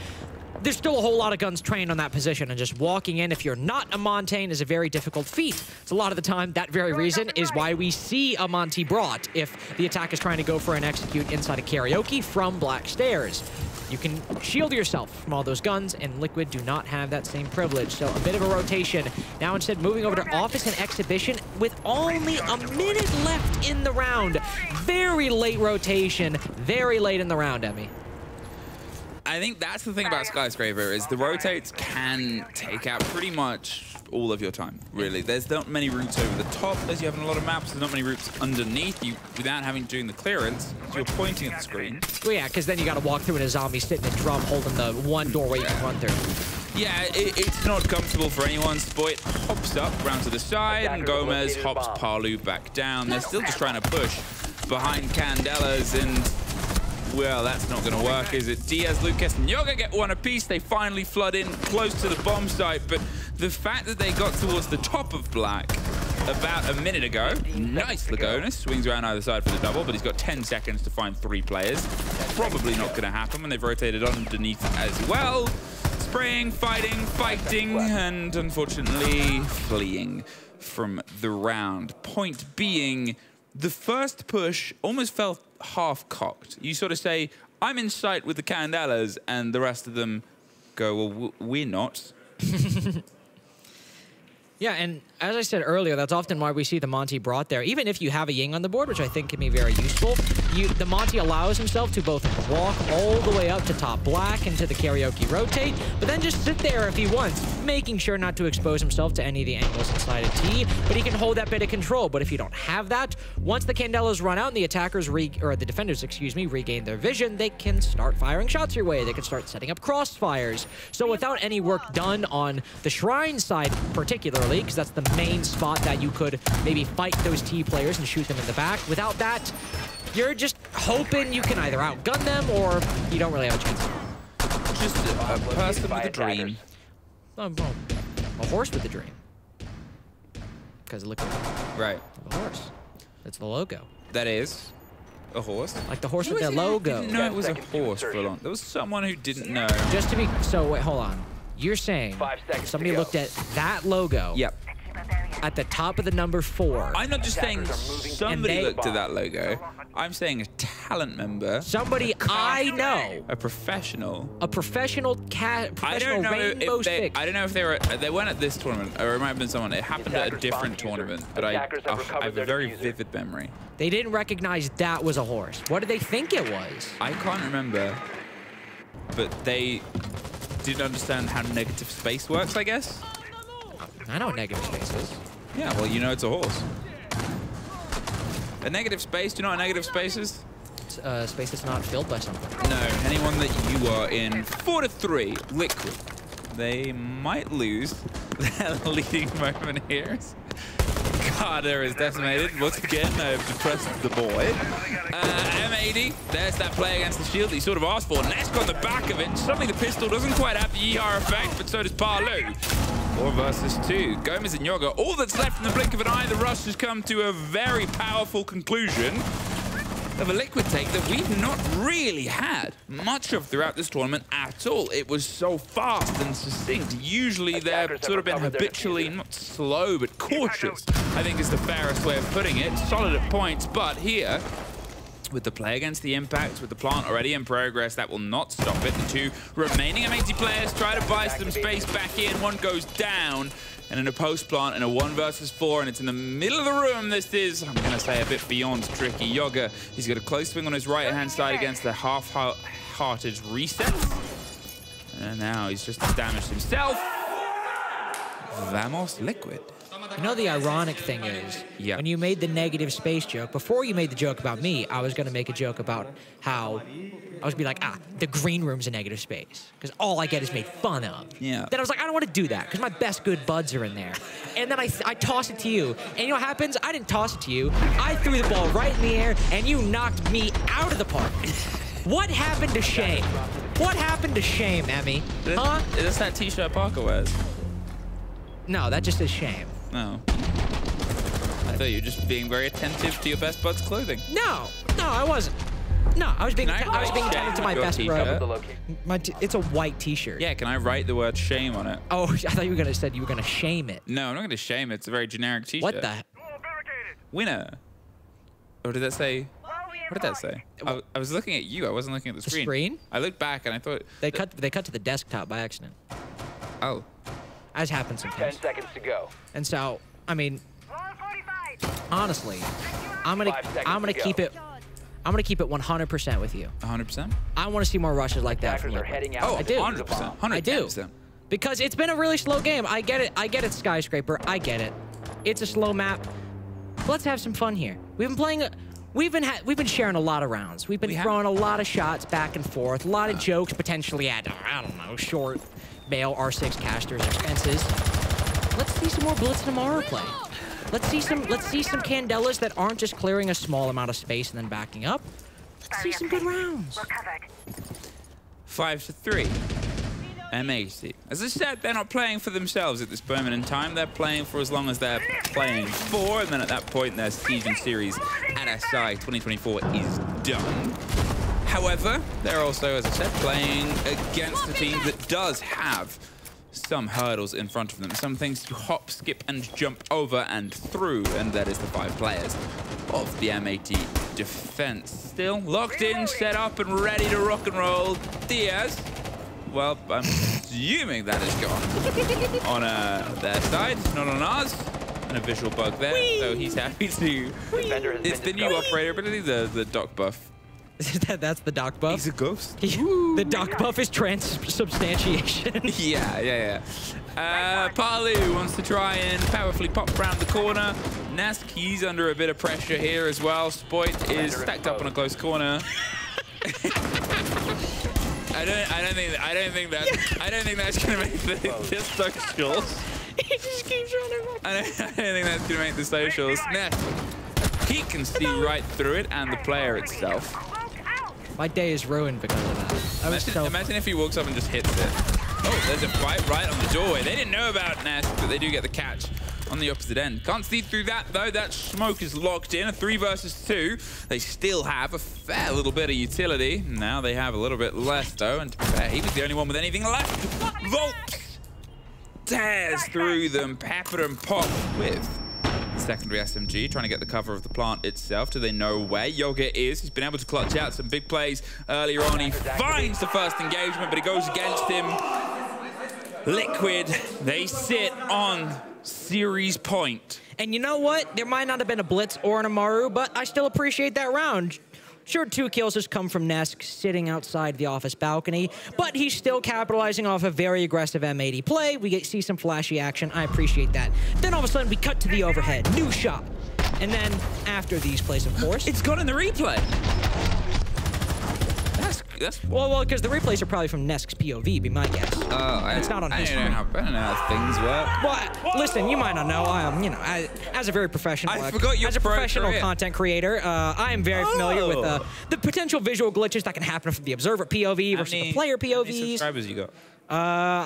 There's still a whole lot of guns trained on that position, and just walking in, if you're not a Montagne, is a very difficult feat. It's a lot of the time, that very reason is why we see a Monty brought if the attack is trying to go for an execute inside a karaoke from black stairs. You can shield yourself from all those guns, and Liquid do not have that same privilege. So a bit of a rotation. Now instead moving over to Office and Exhibition with only a minute left in the round. Very late rotation, very late in the round, Emmy. I think that's the thing about Skyscraper is the rotates can take out pretty much all of your time, really. There's not many routes over the top as you have in a lot of maps. There's not many routes underneath you without having to do the clearance. So you're pointing at the screen. Well, yeah, because then you got to walk through and Azami sitting in a drum holding the one doorway you can run through. Yeah, it, it's not comfortable for anyone. Spoit hops up, round to the side, and Gomez hops Paluh back down. They're still just trying to push behind Candelas, and, well, that's not going to work, is it? Dias, Lucas, and Yoggah get one apiece. They finally flood in close to the bomb site, but the fact that they got towards the top of Black about a minute ago, nice Lagonis, swings around either side for the double, but he's got 10 seconds to find three players. Probably not going to happen when they've rotated underneath as well spraying, fighting, fighting, and unfortunately fleeing from the round. Point being, the first push almost felt half-cocked. You sort of say, I'm in sight with the Candelas, and the rest of them go, well, we're not. Yeah, and as I said earlier, that's often why we see the Monty brought there. Even if you have a Ying on the board, which I think can be very useful, you the Monty allows himself to both walk all the way up to top black and to the karaoke rotate, but then just sit there if he wants, making sure not to expose himself to any of the angles inside a T, but he can hold that bit of control. But if you don't have that, once the Candelas run out and the attackers, re or the defenders, excuse me, regain their vision, they can start firing shots your way. They can start setting up crossfires. So without any work done on the Shrine side particularly, because that's the main spot that you could maybe fight those T players and shoot them in the back. Without that, you're just hoping you can either outgun them or you don't really have a chance. Just a, a person with a dream. Oh, well, a horse with a dream. Because look at Right. the horse. It's the logo. That is a horse. Like the horse Who with was their logo. didn't know it was a horse for long. There was someone who didn't know. Just to be so wait, hold on. You're saying Five seconds somebody looked at that logo Yep. At the top of the number four. I'm not just saying somebody they- looked at that logo. I'm saying a talent member, Somebody I know, a professional. a professional cat, I don't know rainbow if they. stick. I don't know if they were. They weren't at this tournament, or it might have been someone. It happened at a different bomb diffuser. tournament, but I, have oh, I have a very diffuser. vivid memory. They didn't recognize that was a horse. What did they think it was? I can't remember, but they didn't understand how negative space works. I guess. I know what negative space is. Yeah. Well, you know it's a horse. A negative space. Do you know what a negative space is? A space that's not filled by something. No, anyone that you are in four to three, liquid. They might lose their leading moment here. Carter is decimated. Once again, I've depressed the boy. Uh, M80, there's that play against the shield that he sort of asked for. Nesk on the back of it. Suddenly the pistol doesn't quite have the ER effect, but so does Paluh. Four versus two. Gomez and Yoggah. All that's left in the blink of an eye. The rush has come to a very powerful conclusion of a liquid take that we've not really had much of throughout this tournament at all. It was so fast and succinct. Usually they've sort of been habitually not slow but cautious, I think is the fairest way of putting it. Solid at points, but here with the play against the impact, with the plant already in progress, that will not stop it. The two remaining M80 players try to buy some space back in. One goes down, and in a post plant in a one versus four, and it's in the middle of the room. This is, I'm going to say, a bit beyond tricky. Yoggah, he's got a close swing on his right hand side against the half-hearted reset. And now he's just damaged himself. Vamos Liquid. You know the ironic thing is, Yeah. when you made the negative space joke, before you made the joke about me, I was gonna make a joke about how I was be like, ah, the green room's a negative space because all I get is made fun of. Yeah. Then I was like, I don't want to do that because my best good buds are in there. And then I I toss it to you, and you know what happens? I didn't toss it to you. I threw the ball right in the air, and you knocked me out of the park. What happened to shame? What happened to shame, Emmy? Huh? Is this that t-shirt Parker wears? No, that just is shame. No. I thought you were just being very attentive to your best bud's clothing. No, no, I wasn't. No, I was being Can I I was being write attentive to my best t-shirt? bro. The. My t- it's a white T-shirt. Yeah, can I write the word shame on it? Oh, I thought you were gonna said you were gonna shame it. No, I'm not going to shame it. It's a very generic t-shirt. What the? Winner. Or did that say? What did that say? I, I was looking at you. I wasn't looking at the The screen. screen? I looked back and I thought. They cut they cut to the desktop by accident, Oh. As happens sometimes. Ten seconds to go. And so, I mean, honestly, I'm gonna I'm gonna to go. keep it I'm going to keep it 100% with you. 100%? I want to see more rushes like that from Attackers are heading out. Oh, I do. 100%. 110%. I do. Because it's been a really slow game. I get it. I get it, Skyscraper. I get it. It's a slow map. Let's have some fun here. We've been playing. A, we've been ha- we've been sharing a lot of rounds. We've been We have. throwing a lot of shots back and forth. A lot of jokes potentially at I don't know short bail R6 casters expenses. Let's see some more Blitz tomorrow play. Let's see some let's see some Candelas that aren't just clearing a small amount of space and then backing up. Let's see some good rounds. Five to three. M80. As I said, they're not playing for themselves at this moment in time. They're playing for as long as they're playing for, and then at that point, their season series at SI 2024 is done. However, they're also, as I said, playing against a team that does have some hurdles in front of them, some things to hop, skip, and jump over and through, and that is the five players of the M80 defense. Still locked in, set up, and ready to rock and roll. Dias, well, I'm assuming that is gone on uh, their side, not on ours. And a visual bug there, so he's happy to. Defender has It's the new operator ability, the, the doc buff. that, that's the Doc buff. He's a ghost. the Doc buff is transubstantiation. yeah, yeah, yeah. Uh, Paluh wants to try and powerfully pop around the corner. Nesk, he's under a bit of pressure here as well. Spoit is stacked up on a close corner. I don't, I don't think, I don't think that, I don't think that's gonna make the, the socials. he just keeps running. I don't, I don't think that's gonna make the socials. Nesk, he can see right through it and the player itself. My day is ruined because of that. I Imagine, so imagine if he walks up and just hits it. Oh, there's a fight right on the doorway. They didn't know about Nesk, but they do get the catch on the opposite end. Can't see through that, though. That smoke is locked in. A three versus two. They still have a fair little bit of utility. Now they have a little bit less, though. And to be fair, he was the only one with anything left. Volpz tears through them. Pepper and Pop with secondary SMG, trying to get the cover of the plant itself. Do they know where Yoggah is? He's been able to clutch out some big plays earlier on. He finds the first engagement, but it goes against him. Liquid, they sit on series point. And you know what? There might not have been a blitz or an Amaru, but I still appreciate that round. Sure, two kills has come from Nesk sitting outside the office balcony, but he's still capitalizing off a very aggressive M80 play. We get, see some flashy action. I appreciate that. Then all of a sudden, we cut to the overhead. New shot. And then after these plays, of course. It's gone in the replay. That's well, well, because the replays are probably from Nesk's POV, be my guess. Uh, I, It's not on I his don't know how, I don't know how things work. Well, listen, you might not know. I am, you know, I, as a very professional, I uh, forgot your as a professional career. content creator, uh, I am very familiar with uh, Oh. the potential visual glitches that can happen from the observer POV versus many- the player how many POVs. subscribers you got? Uh,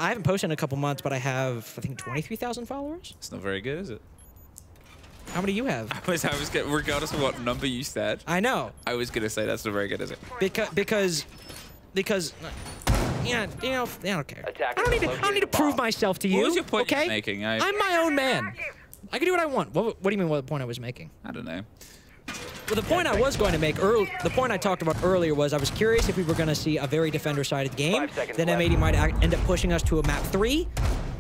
I haven't posted in a couple months, but I have, I think, 23,000 followers. It's not very good, is it? How many do you have? I was, I was get, regardless of what number you said, I know, I was gonna say that's not very good, is it? because because because. Yeah, you know, I don't care. I don't need to. I don't need to prove myself to you. What was your point okay? were making? I- I'm my own man. I can do what I want. What, what do you mean? What the point I was making? I don't know. Well, the point I was going to make early, the point I talked about earlier was I was curious if we were going to see a very defender-sided game. Five seconds Then. M80 might end up pushing us to a map three,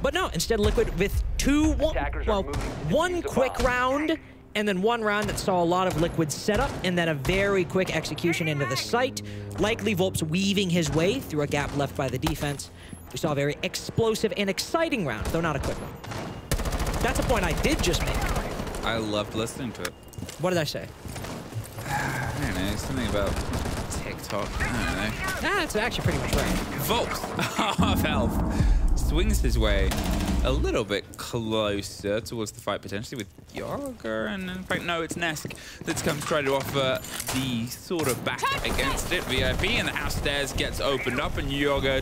but no. Instead, Liquid with two, one, Attackers well, one quick bomb. round, and then one round that saw a lot of Liquid setup, and then a very quick execution into the site. Likely Volpz weaving his way through a gap left by the defense. We saw a very explosive and exciting round, though not a quick one. That's a point I did just make. I loved listening to it. What did I say? I don't know, something about TikTok. I don't know. Ah, that's actually pretty much right. Volpz, half health, swings his way a little bit closer towards the fight potentially with Yoggah, and in fact, no, it's Nesk that's come to try to offer the sort of back against it. VIP and the house stairs gets opened up, and Yoggah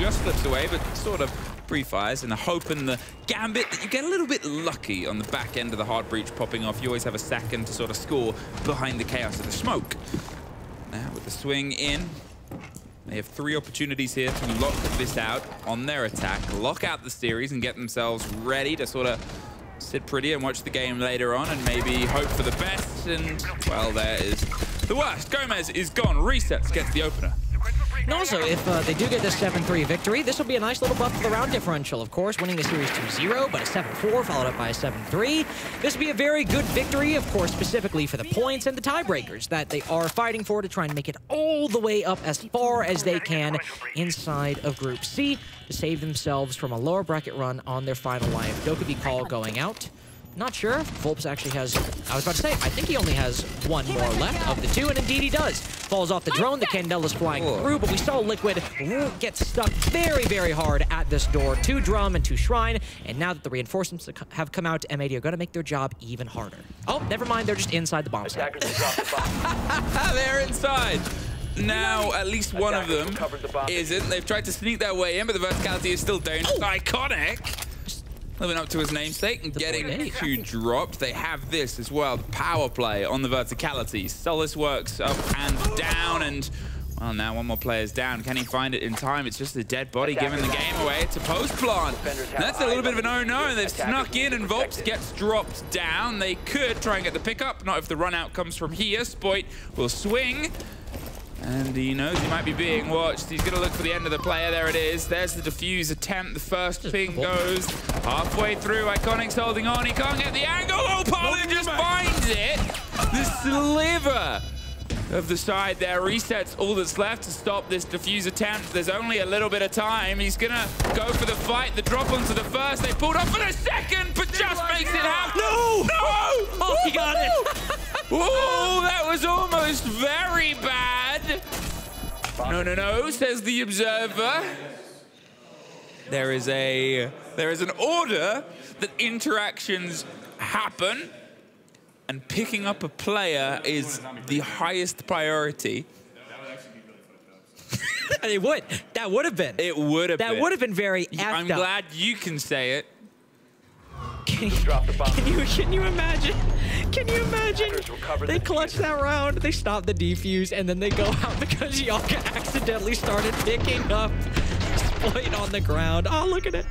just slips away, but sort of pre-fires in the hope and the gambit that you get a little bit lucky on the back end of the hard breach popping off. You always have a second to sort of score behind the chaos of the smoke. Now with the swing in, they have three opportunities here to lock this out on their attack, lock out the series and get themselves ready to sort of sit pretty and watch the game later on and maybe hope for the best. And, well, there is the worst. Gomez is gone. Resetz gets the opener. And also, if uh, they do get this 7-3 victory, this will be a nice little buff to the round differential. Of course, winning the series 2-0, but a 7-4 followed up by a 7-3. This will be a very good victory, of course, specifically for the points and the tiebreakers that they are fighting for to try and make it all the way up as far as they can inside of Group C to save themselves from a lower bracket run on their final line. Dokkaebi call going out. Not sure. Volpz actually has, I was about to say, I think he only has one more left of the two, and indeed he does. Falls off the drone, the Candela's flying through, but we saw Liquid get stuck very, very hard at this door. Two Drum and two Shrine, and now that the reinforcements have come out, M80 are going to make their job even harder. Oh, never mind, they're just inside the bomb site. Attackers have dropped the bomb. They're inside. Now, at least one of them isn't. They've tried to sneak their way in, but the verticality is still dangerous. Oh. Iconic. Living up to his namesake and getting two dropped. They have this as well, the power play on the verticality. Solis works up and down and well, now one more player's down. Can he find it in time? It's just a dead body giving the game away. It's a post plant. That's a little bit of an oh-no, and they've snuck in, and Volpz gets dropped down. They could try and get the pickup, not if the run out comes from here. Spoit will swing. And he knows he might be being watched. He's going to look for the end of the player. There it is. There's the defuse attempt. The first ping goes halfway through. Iconic's holding on. He can't get the angle. Oh, Paluh just finds it. The sliver of the side there Resetz all that's left to stop this defuse attempt. There's only a little bit of time. He's going to go for the fight. The drop onto the first. They pulled off for the second, but just makes it happen. No! No! Oh, he got it. Oh, that was almost very bad. No, no, no, says the observer. There is a there is an order that interactions happen, and picking up a player is the highest priority. it would. That would have been. It would have That would have been very I'm glad you can say it. Can you, Drop the bomb. can you can you imagine? Can you imagine? Attackers recover the They clutch that round, they stop the defuse, and then they go out because Yoggah accidentally started picking up Spoit on the ground. Oh, look at it.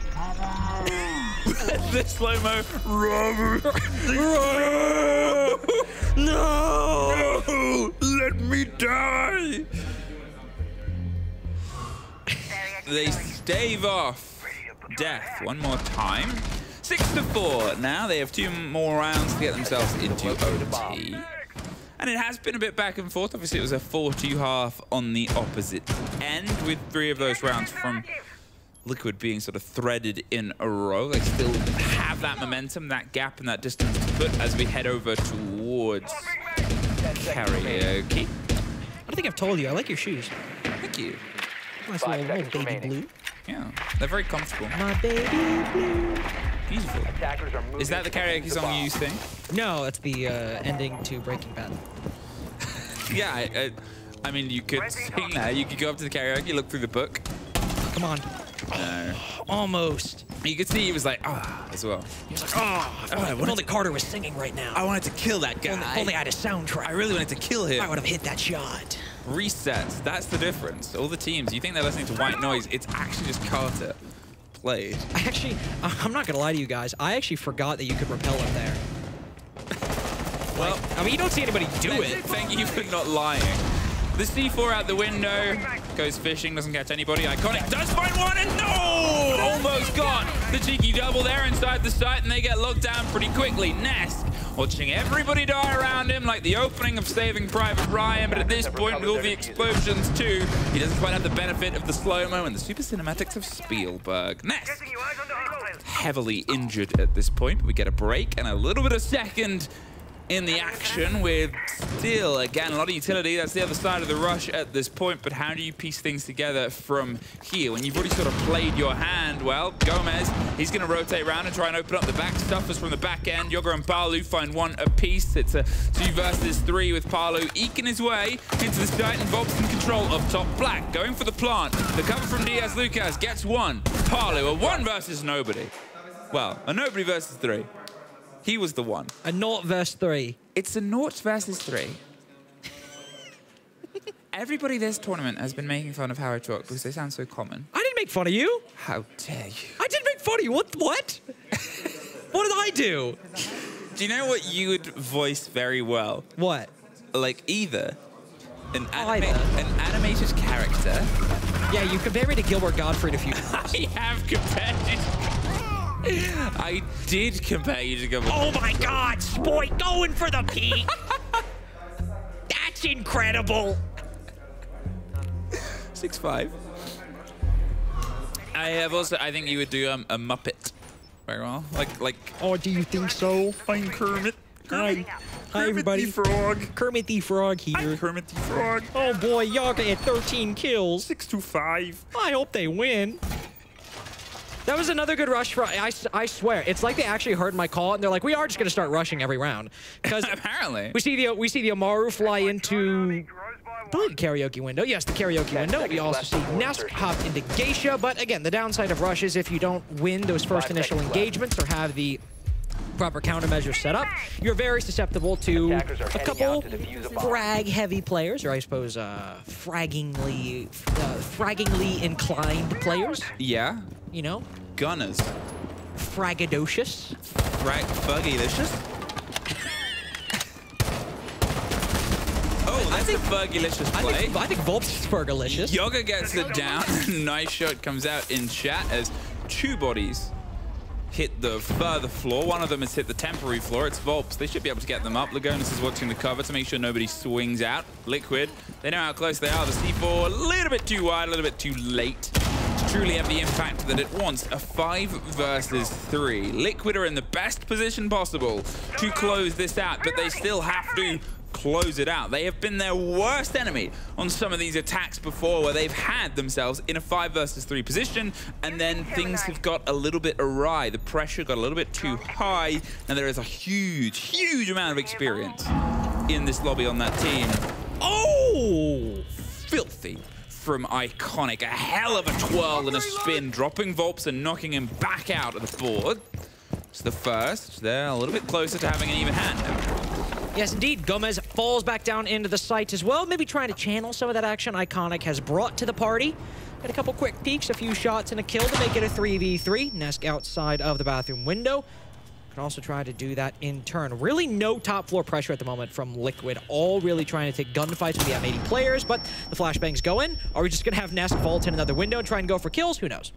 the slow mo. Robert. No! No! Let me die! They stave off death one more time. Six to four. Now they have two more rounds to get themselves into OT. And it has been a bit back and forth. Obviously, it was a 4-2 half on the opposite end, with three of those rounds from Liquid being sort of threaded in a row. They still have that momentum, that gap, and that distance to put as we head over towards karaoke. I don't think I've told you. I like your shoes. Thank you. Nice little, little baby blue. Yeah, they're very comfortable. My baby blue. Beautiful. Attackers are moving Is that the karaoke the song bomb. you sing? No, it's the uh, ending to Breaking Bad. Yeah, I, I, I mean, you could sing that. You could go up to the karaoke, look through the book. Come on. No. Almost. You could see he was like, ah, as well. He was like, oh, if only- if only Carter was singing right now. I wanted to kill that guy. If only, if only I had a soundtrack. I really wanted to kill him. I would have hit that shot. Resetz. That's the difference. All the teams, you think they're listening to white noise. It's actually just Carter played. I actually, I'm not gonna lie to you guys. I actually forgot that you could repel up there. Well, I mean, you don't see anybody do it. Thank you for not lying. The C4 out the window. Goes fishing, doesn't catch anybody. Iconic does find one and no! Almost got the cheeky double there inside the site and they get locked down pretty quickly. Nesk watching everybody die around him like the opening of Saving Private Ryan, but at this point with all the explosions too, he doesn't quite have the benefit of the slow-mo and the super cinematics of Spielberg. Nesk heavily injured at this point, we get a break and a little bit of second in the action with still, again, a lot of utility. That's the other side of the rush at this point, but how do you piece things together from here? When you've already sort of played your hand, well, Gomez, he's going to rotate around and try and open up the back. Stuffers from the back end. Yoggah and Paluh find one apiece. It's a two versus three with Paluh eking his way into the site and Bob's in control of top black. Going for the plant. The cover from Dias Lucas gets one. Paluh, a one versus nobody. Well, a nobody versus three. He was the one. A naught verse three. It's a naught versus three. Everybody this tournament has been making fun of Howard Chalk because they sound so common. I didn't make fun of you. How dare you? I didn't make fun of you. What? What? what did I do? Do you know what you would voice very well? What? Like either An, Either. an animated character. Yeah, you compare me to Gilbert Gottfried a few I have compared I did compare you to Gilbert. Oh my god, Spoit going for the peak. That's incredible. Six five. I have also. I think you would do um, a Muppet very well. Like like. Oh, do you think so? I'm Kermit. Hi. Hi, everybody. the Frog. Kermit the Frog here. I'm Kermit the Frog. Oh boy, Yoggah had 13 kills. Six to five. I hope they win. That was another good rush for I, I swear. It's like they actually heard my call and they're like, we are just gonna start rushing every round. Because Apparently. we see the we see the Amaru fly into the karaoke window. Yes, the karaoke window. We also see Nesk hop into Geisha, but again, the downside of rush is if you don't win those first initial engagements or have the proper countermeasures set up, you're very susceptible to a couple out to defuse a bomb. frag-heavy players, or I suppose uh, fraggingly, uh, fraggingly inclined players. Yeah. You know, Gunners. fragadocious. Right. Buggy-licious. oh, that's a Buggy-licious I play. think, I think Volp's is fergalicious. Yoggah gets it down. nice shot comes out in chat as two bodies hit the further floor. One of them has hit the temporary floor. It's Volpz. They should be able to get them up. Lagonis is watching the cover to make sure nobody swings out. Liquid, they know how close they are. The C4 a little bit too wide, a little bit too late to truly have the impact that it wants. A five versus three. Liquid are in the best position possible to close this out, but they still have to close it out. They have been their worst enemy on some of these attacks before where they've had themselves in a 5 versus 3 position and then things have got a little bit awry. The pressure got a little bit too high and there is a huge, huge amount of experience in this lobby on that team. Oh! Filthy from Iconic. A hell of a twirl and a spin, dropping Volpz and knocking him back out of the board. It's the first. They're a little bit closer to having an even hand. Yes, indeed. Gomez falls back down into the site as well, maybe trying to channel some of that action Iconic has brought to the party. Got a couple quick peeks, a few shots, and a kill to make it a 3v3. Nesk outside of the bathroom window. Can also try to do that in turn. Really no top floor pressure at the moment from Liquid. All really trying to take gunfights with the M80 players, but the flashbangs go in. Are we just going to have Nesk vault in another window and try and go for kills? Who knows?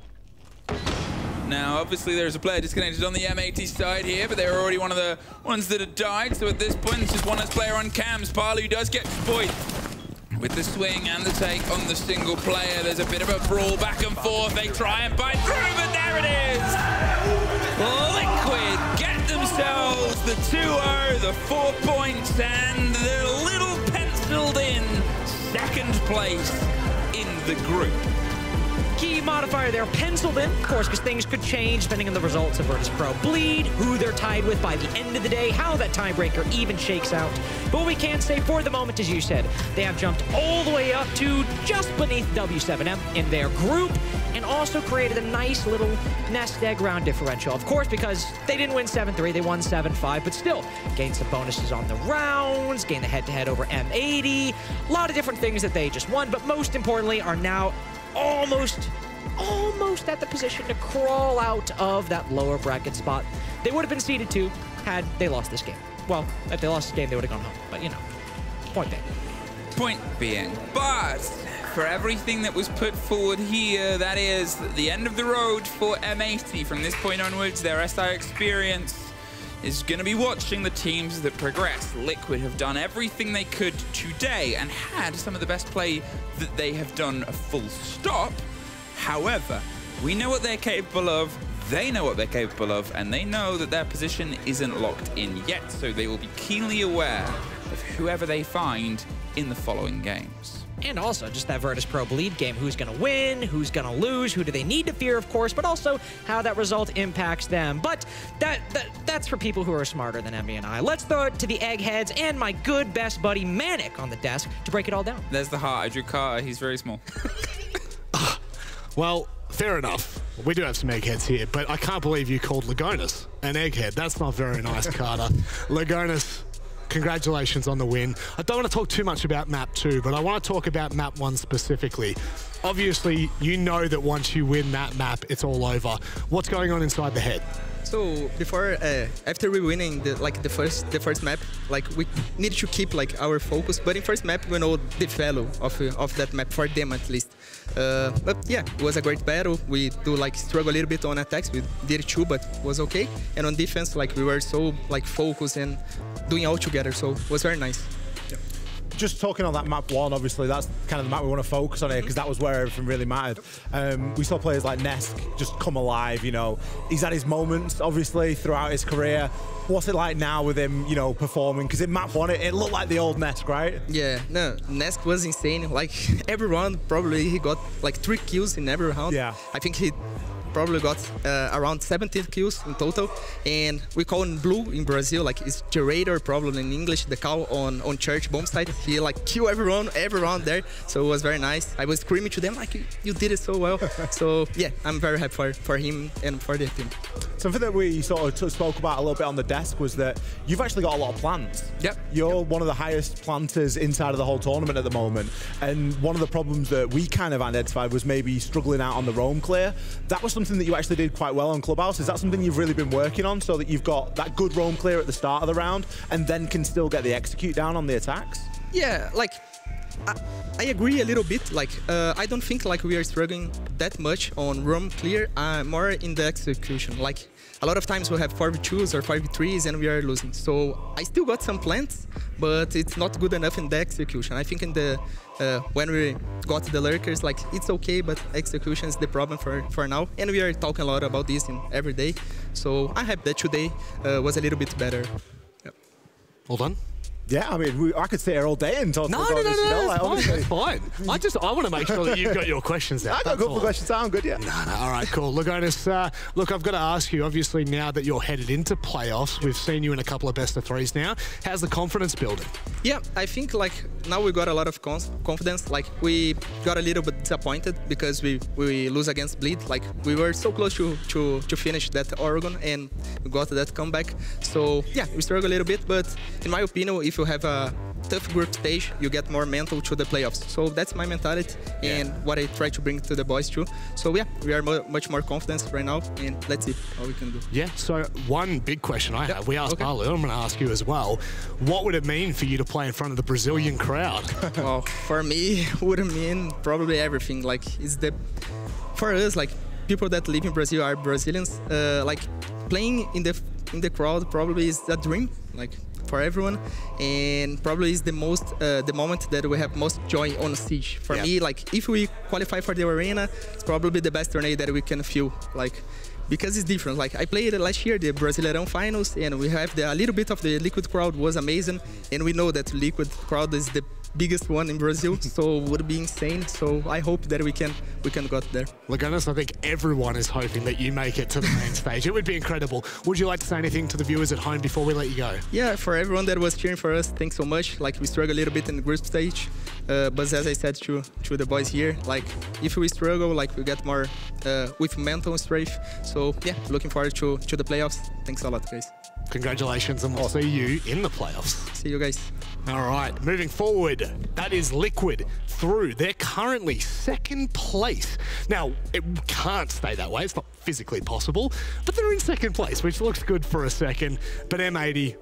Now, obviously, there's a player disconnected on the M80 side here, but they're already one of the ones that had died. So at this point, it's just one less player on cams. Paluh does get destroyed. With the swing and the take on the single player, there's a bit of a brawl back and forth. They try and bite through, but there it is! Liquid themselves the 2-0, the four points, and the little penciled in second place in the group. Modifier there, penciled in, of course, because things could change depending on the results of Virtus Pro Bleed, who they're tied with by the end of the day, how that tiebreaker even shakes out. But what we can say for the moment, as you said, they have jumped all the way up to just beneath W7M in their group, and also created a nice little nest egg round differential. Of course, because they didn't win 7-3, they won 7-5, but still gained some bonuses on the rounds, gained the head-to-head over M80, a lot of different things that they just won, but most importantly are now almost, almost at the position to crawl out of that lower bracket spot. They would have been seeded two had they lost this game. Well, if they lost this game, they would have gone home. But, you know, point being. Point being, but for everything that was put forward here, that is the end of the road for M80. From this point onwards, their SI experience is going to be watching the teams that progress. Liquid have done everything they could today and had some of the best play that they have done a full stop. However, we know what they're capable of, they know what they're capable of, and they know that their position isn't locked in yet, so they will be keenly aware of whoever they find in the following games. And also just that Virtus Pro Bleed game. Who's going to win? Who's going to lose? Who do they need to fear, of course, but also how that result impacts them. But that, that that's for people who are smarter than Emmy and I. Let's throw it to the Eggheads and my good best buddy Manic on the desk to break it all down. There's the heart. I drew Carter. He's very small. Well, fair enough. We do have some eggheads here, but I can't believe you called Lagonis an egghead. That's not very nice, Carter. Lagonis, congratulations on the win. I don't want to talk too much about map two, but I want to talk about map one specifically. Obviously, you know that once you win that map, it's all over. What's going on inside the head? So before, uh, after we winning the like the first the first map, like we need to keep like our focus. But in first map, we know the value of uh, of that map for them at least. Uh, but yeah, it was a great battle. We do like struggle a little bit on attacks. We did too, but was okay. And on defense, like we were so like focused and doing all together. So it was very nice. Just talking on that map one, obviously that's kind of the map we want to focus on here because that was where everything really mattered. Um, we saw players like Nesk just come alive. You know, he's had his moments obviously throughout his career. What's it like now with him? You know, performing because in map one it, it looked like the old Nesk, right? Yeah, no, Nesk was insane. Like every round, probably he got like three kills in every round. Yeah. I think he probably got uh, around 17 kills in total. And we call him Blue in Brazil, like it's Gerator probably in English, the cow on, on church bomb site. He like kill everyone, everyone there. So it was very nice. I was screaming to them like, you, you did it so well. so yeah, I'm very happy for, for him and for the team. Something that we sort of spoke about a little bit on the desk was that you've actually got a lot of plants. Yep. You're one of the highest planters inside of the whole tournament at the moment. And one of the problems that we kind of identified was maybe struggling out on the roam clear. That was something that you actually did quite well on Clubhouse. Is that something you've really been working on so that you've got that good roam clear at the start of the round and then can still get the execute down on the attacks? Yeah, like I, I agree a little bit. Like uh, I don't think like we are struggling that much on roam clear. Uh, more in the execution. Like a lot of times we have 5v2s or 5v3s and we are losing. So I still got some plants, but it's not good enough in the execution. I think in the uh, when we got the lurkers, like it's okay, but execution is the problem for for now. And we are talking a lot about this in every day. So I hope that today uh, was a little bit better. Yep. Well done. Yeah, I mean, we, I could sit here all day and talk No, about no, no, this. you know, no, like, that's fine. That's fine. I just I want to make sure that you've got your questions out. I got a couple of questions. I'm good, yeah. No, no, all right, cool. Look, Otis, uh, look, I've got to ask you, obviously, now that you're headed into playoffs, we've seen you in a couple of best of threes now. How's the confidence building? Yeah, I think like now we got a lot of confidence. Like we got a little bit disappointed because we we lose against Bleed. Like we were so close to to, to finish that Oregon and we got that comeback. So yeah, we struggle a little bit, but in my opinion, if you have a tough group stage, you get more mental to the playoffs. So that's my mentality and what I try to bring to the boys too. So yeah, we are mo- much more confident right now, and let's see how we can do. Yeah, so one big question I have, we asked Balu, I'm going to ask you as well. What would it mean for you to play in front of the Brazilian crowd? well, for me, it would mean probably everything. Like, it's the for us, like people that live in Brazil are Brazilians. Uh, like playing in the in the crowd probably is a dream, like for everyone, and probably is the most uh, the moment that we have most joy on stage. For Yeah. me, like if we qualify for the arena, it's probably the best tournament that we can feel. Like because it's different. Like I played last year the Brasileirão finals, and we have the, a little bit of the Liquid crowd was amazing, and we know that Liquid crowd is the biggest one in Brazil, so it would be insane. So I hope that we can we can got there. Honest, I think everyone is hoping that you make it to the main stage. It would be incredible. Would you like to say anything to the viewers at home before we let you go? Yeah, for everyone that was cheering for us, thanks so much. Like we struggle a little bit in the group stage, uh, but as I said to to the boys here, like if we struggle, like we get more uh, with mental strength. So yeah, looking forward to to the playoffs. Thanks a lot, guys. Congratulations, and we'll see you in the playoffs. See you guys. All right, moving forward, that is Liquid through. They're currently second place. Now, it can't stay that way, it's not physically possible, but they're in second place, which looks good for a second. But M80,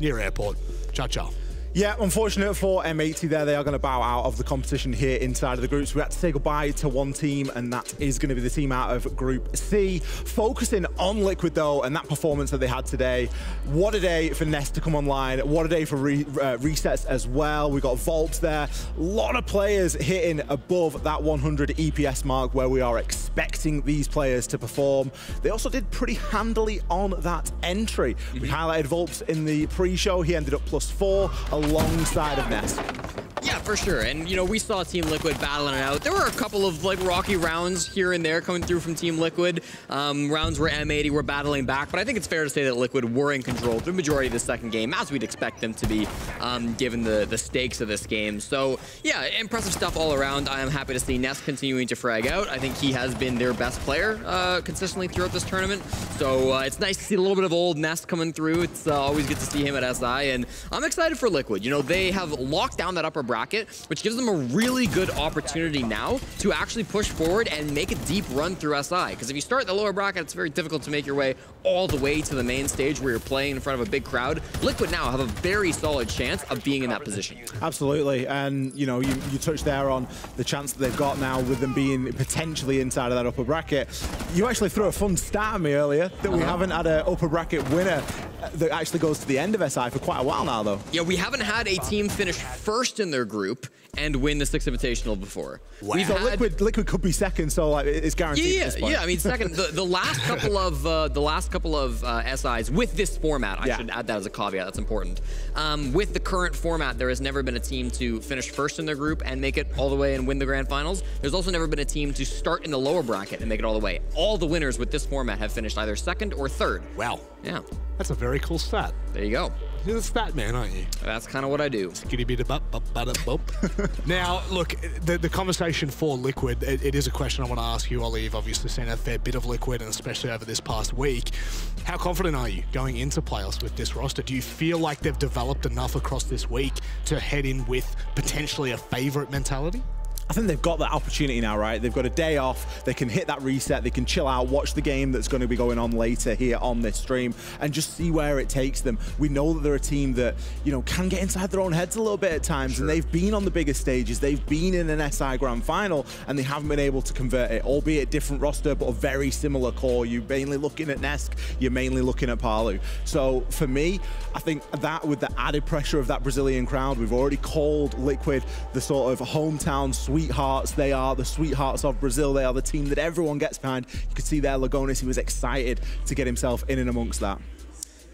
near airport. Ciao, ciao. Yeah, unfortunate for M80 there. They are going to bow out of the competition here inside of the groups. We had to say goodbye to one team, and that is going to be the team out of Group C. Focusing on Liquid, though, and that performance that they had today. What a day for Nesk to come online. What a day for re uh, Resetz as well. We got Vault there. A lot of players hitting above that 100 EPS mark where we are expecting these players to perform. They also did pretty handily on that entry. We highlighted Volpz in the pre-show. He ended up plus four alongside of Nesk. Yeah, for sure. And, you know, we saw Team Liquid battling it out. There were a couple of, like, rocky rounds here and there coming through from Team Liquid. Um, rounds where M80 were battling back. But I think it's fair to say that Liquid were in control the majority of the second game, as we'd expect them to be, um, given the, the stakes of this game. So, yeah, impressive stuff all around. I am happy to see Nesk continuing to frag out. I think he has been their best player uh, consistently throughout this tournament. So uh, it's nice to see a little bit of old Nesk coming through. It's uh, always good to see him at SI. And I'm excited for Liquid. You know, they have locked down that upper bracket which gives them a really good opportunity now to actually push forward and make a deep run through SI. Because if you start the lower bracket, it's very difficult to make your way all the way to the main stage where you're playing in front of a big crowd. Liquid now have a very solid chance of being in that position. Absolutely, and you know, you, you touched there on the chance that they've got now with them being potentially inside of that upper bracket. You actually threw a fun stat at me earlier that we Uh-huh. haven't had an upper bracket winner uh, that actually goes to the end of SI for quite a while now, though. Yeah, we haven't had a team finish first in their group and win the Six Invitational before. Wow. We've so had- Liquid, Liquid could be second, so like it's guaranteed. Yeah, yeah, yeah. I mean, second, the, the last couple of uh, the last couple of uh, SIs with this format, I Yeah. should add that as a caveat. That's important. Um, with the current format, there has never been a team to finish first in their group and make it all the way and win the grand finals. There's also never been a team to start in the lower bracket and make it all the way. All the winners with this format have finished either second or third. Wow. Yeah. That's a very cool stat. There you go. You're the stat man, aren't you? That's kind of what I do. Skitty bit bup. now, look, the, the conversation for Liquid, it, it is a question I want to ask you, Ollie. You've obviously seen a fair bit of Liquid, and especially over this past week. How confident are you going into playoffs with this roster? Do you feel like they've developed enough across this week to head in with potentially a favourite mentality? I think they've got that opportunity now, right? They've got a day off. They can hit that reset. They can chill out, watch the game that's going to be going on later here on this stream, and just see where it takes them. We know that they're a team that you know can get inside their own heads a little bit at times, and they've been on the bigger stages. They've been in an SI Grand Final, and they haven't been able to convert it, albeit different roster, but a very similar core. You're mainly looking at Nesk. You're mainly looking at Paluh. So for me, I think that with the added pressure of that Brazilian crowd, we've already called Liquid the sort of hometown sweethearts. They are the sweethearts of Brazil. They are the team that everyone gets behind. You could see there, Lagonis, he was excited to get himself in and amongst that.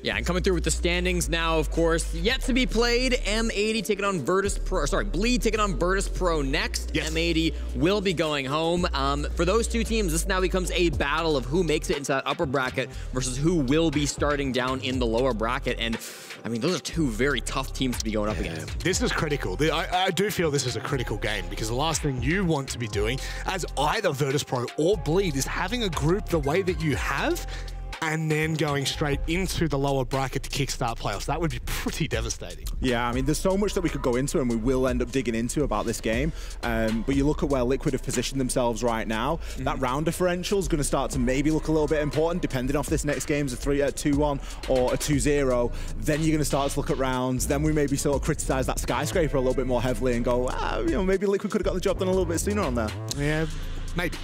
Yeah, and coming through with the standings now, of course, yet to be played. M80 taking on Virtus Pro. Sorry, Bleed taking on Virtus Pro next. M80 will be going home. Um, for those two teams, this now becomes a battle of who makes it into that upper bracket versus who will be starting down in the lower bracket. And I mean, those are two very tough teams to be going up against. This is critical. I, I do feel this is a critical game because the last thing you want to be doing as either Virtus Pro or Bleed is having a group the way that you have and then going straight into the lower bracket to kickstart playoffs. That would be pretty devastating. Yeah, I mean, there's so much that we could go into, and we will end up digging into about this game. Um, but you look at where Liquid have positioned themselves right now. That round differential is going to start to maybe look a little bit important, depending off this next game's a three, a two-one or a two-zero. Then you're going to start to look at rounds. Then we maybe sort of criticize that skyscraper a little bit more heavily and go, ah, you know, maybe Liquid could have got the job done a little bit sooner on there. Yeah, maybe.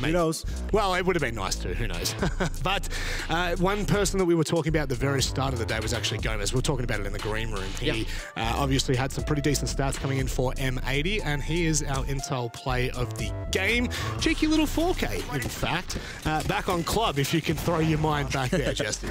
Who knows? Well, it would have been nice too. Who knows? but uh, one person that we were talking about at the very start of the day was actually Gomez. We were talking about it in the green room. He uh, obviously had some pretty decent stats coming in for M80, and he is our Intel play of the game. Cheeky little 4K, in fact. Uh, back on club, if you can throw your mind back there, Jesse.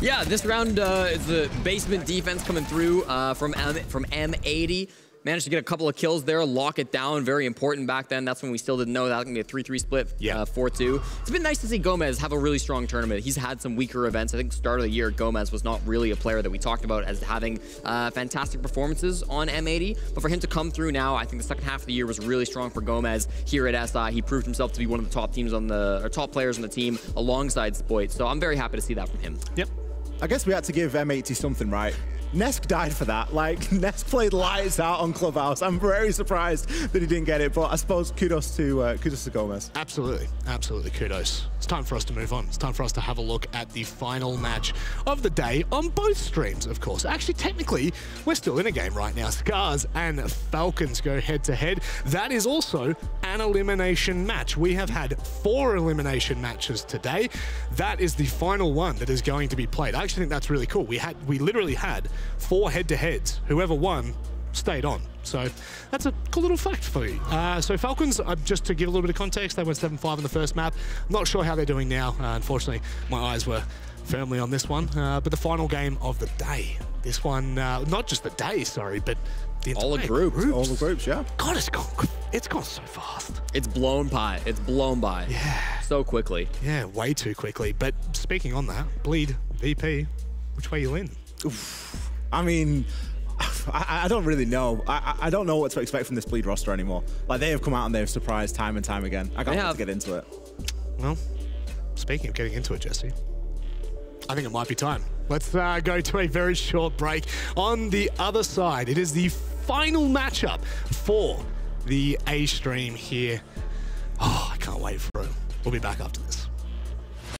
Yeah, this round uh, is the basement defense coming through uh, from M from M80. Managed to get a couple of kills there, lock it down. Very important back then. That's when we still didn't know that was going to be a 3-3 split, yeah. 4-2. It's been nice to see Gomez have a really strong tournament. He's had some weaker events. I think start of the year, Gomez was not really a player that we talked about as having uh, fantastic performances on M80. But for him to come through now, I think the second half of the year was really strong for Gomez here at SI. He proved himself to be one of the top teams on the, or top players on the team alongside Spoit. So I'm very happy to see that from him. Yep. I guess we had to give M80 something, right? Nesk died for that. Like, Nesk played lights out on Clubhouse. I'm very surprised that he didn't get it, but I suppose kudos to uh, kudos to Gomez. Absolutely, absolutely kudos. It's time for us to move on. It's time for us to have a look at the final match of the day on both streams, of course. Actually, technically, we're still in a game right now. Scars and Falcons go head to head. That is also an elimination match. We have had four elimination matches today. That is the final one that is going to be played. I actually think that's really cool. We had, we literally had four head-to-heads. Whoever won stayed on. So that's a cool little fact for you. Uh, so Falcons, uh, just to give a little bit of context, they went 7-5 in the first map. Not sure how they're doing now. Uh, unfortunately, my eyes were firmly on this one. Uh, but the final game of the day. This one, uh, not just the day, sorry, but the All the groups. groups. All the groups, yeah. God, it's gone, it's gone so fast. It's blown by. It's blown by. Yeah. So quickly. Yeah, way too quickly. But speaking on that, Bleed, VP, which way you in? I mean, I, I don't really know. I, I I don't know what to expect from this bleed roster anymore. Like they have come out and they've surprised time and time again. I can't They wait to get into it. Well, speaking of getting into it, Jesse, I think it might be time Let's uh, go to a very short break. On the other side, it is the final matchup for the A stream here. Oh, I can't wait for it. We'll be back after this.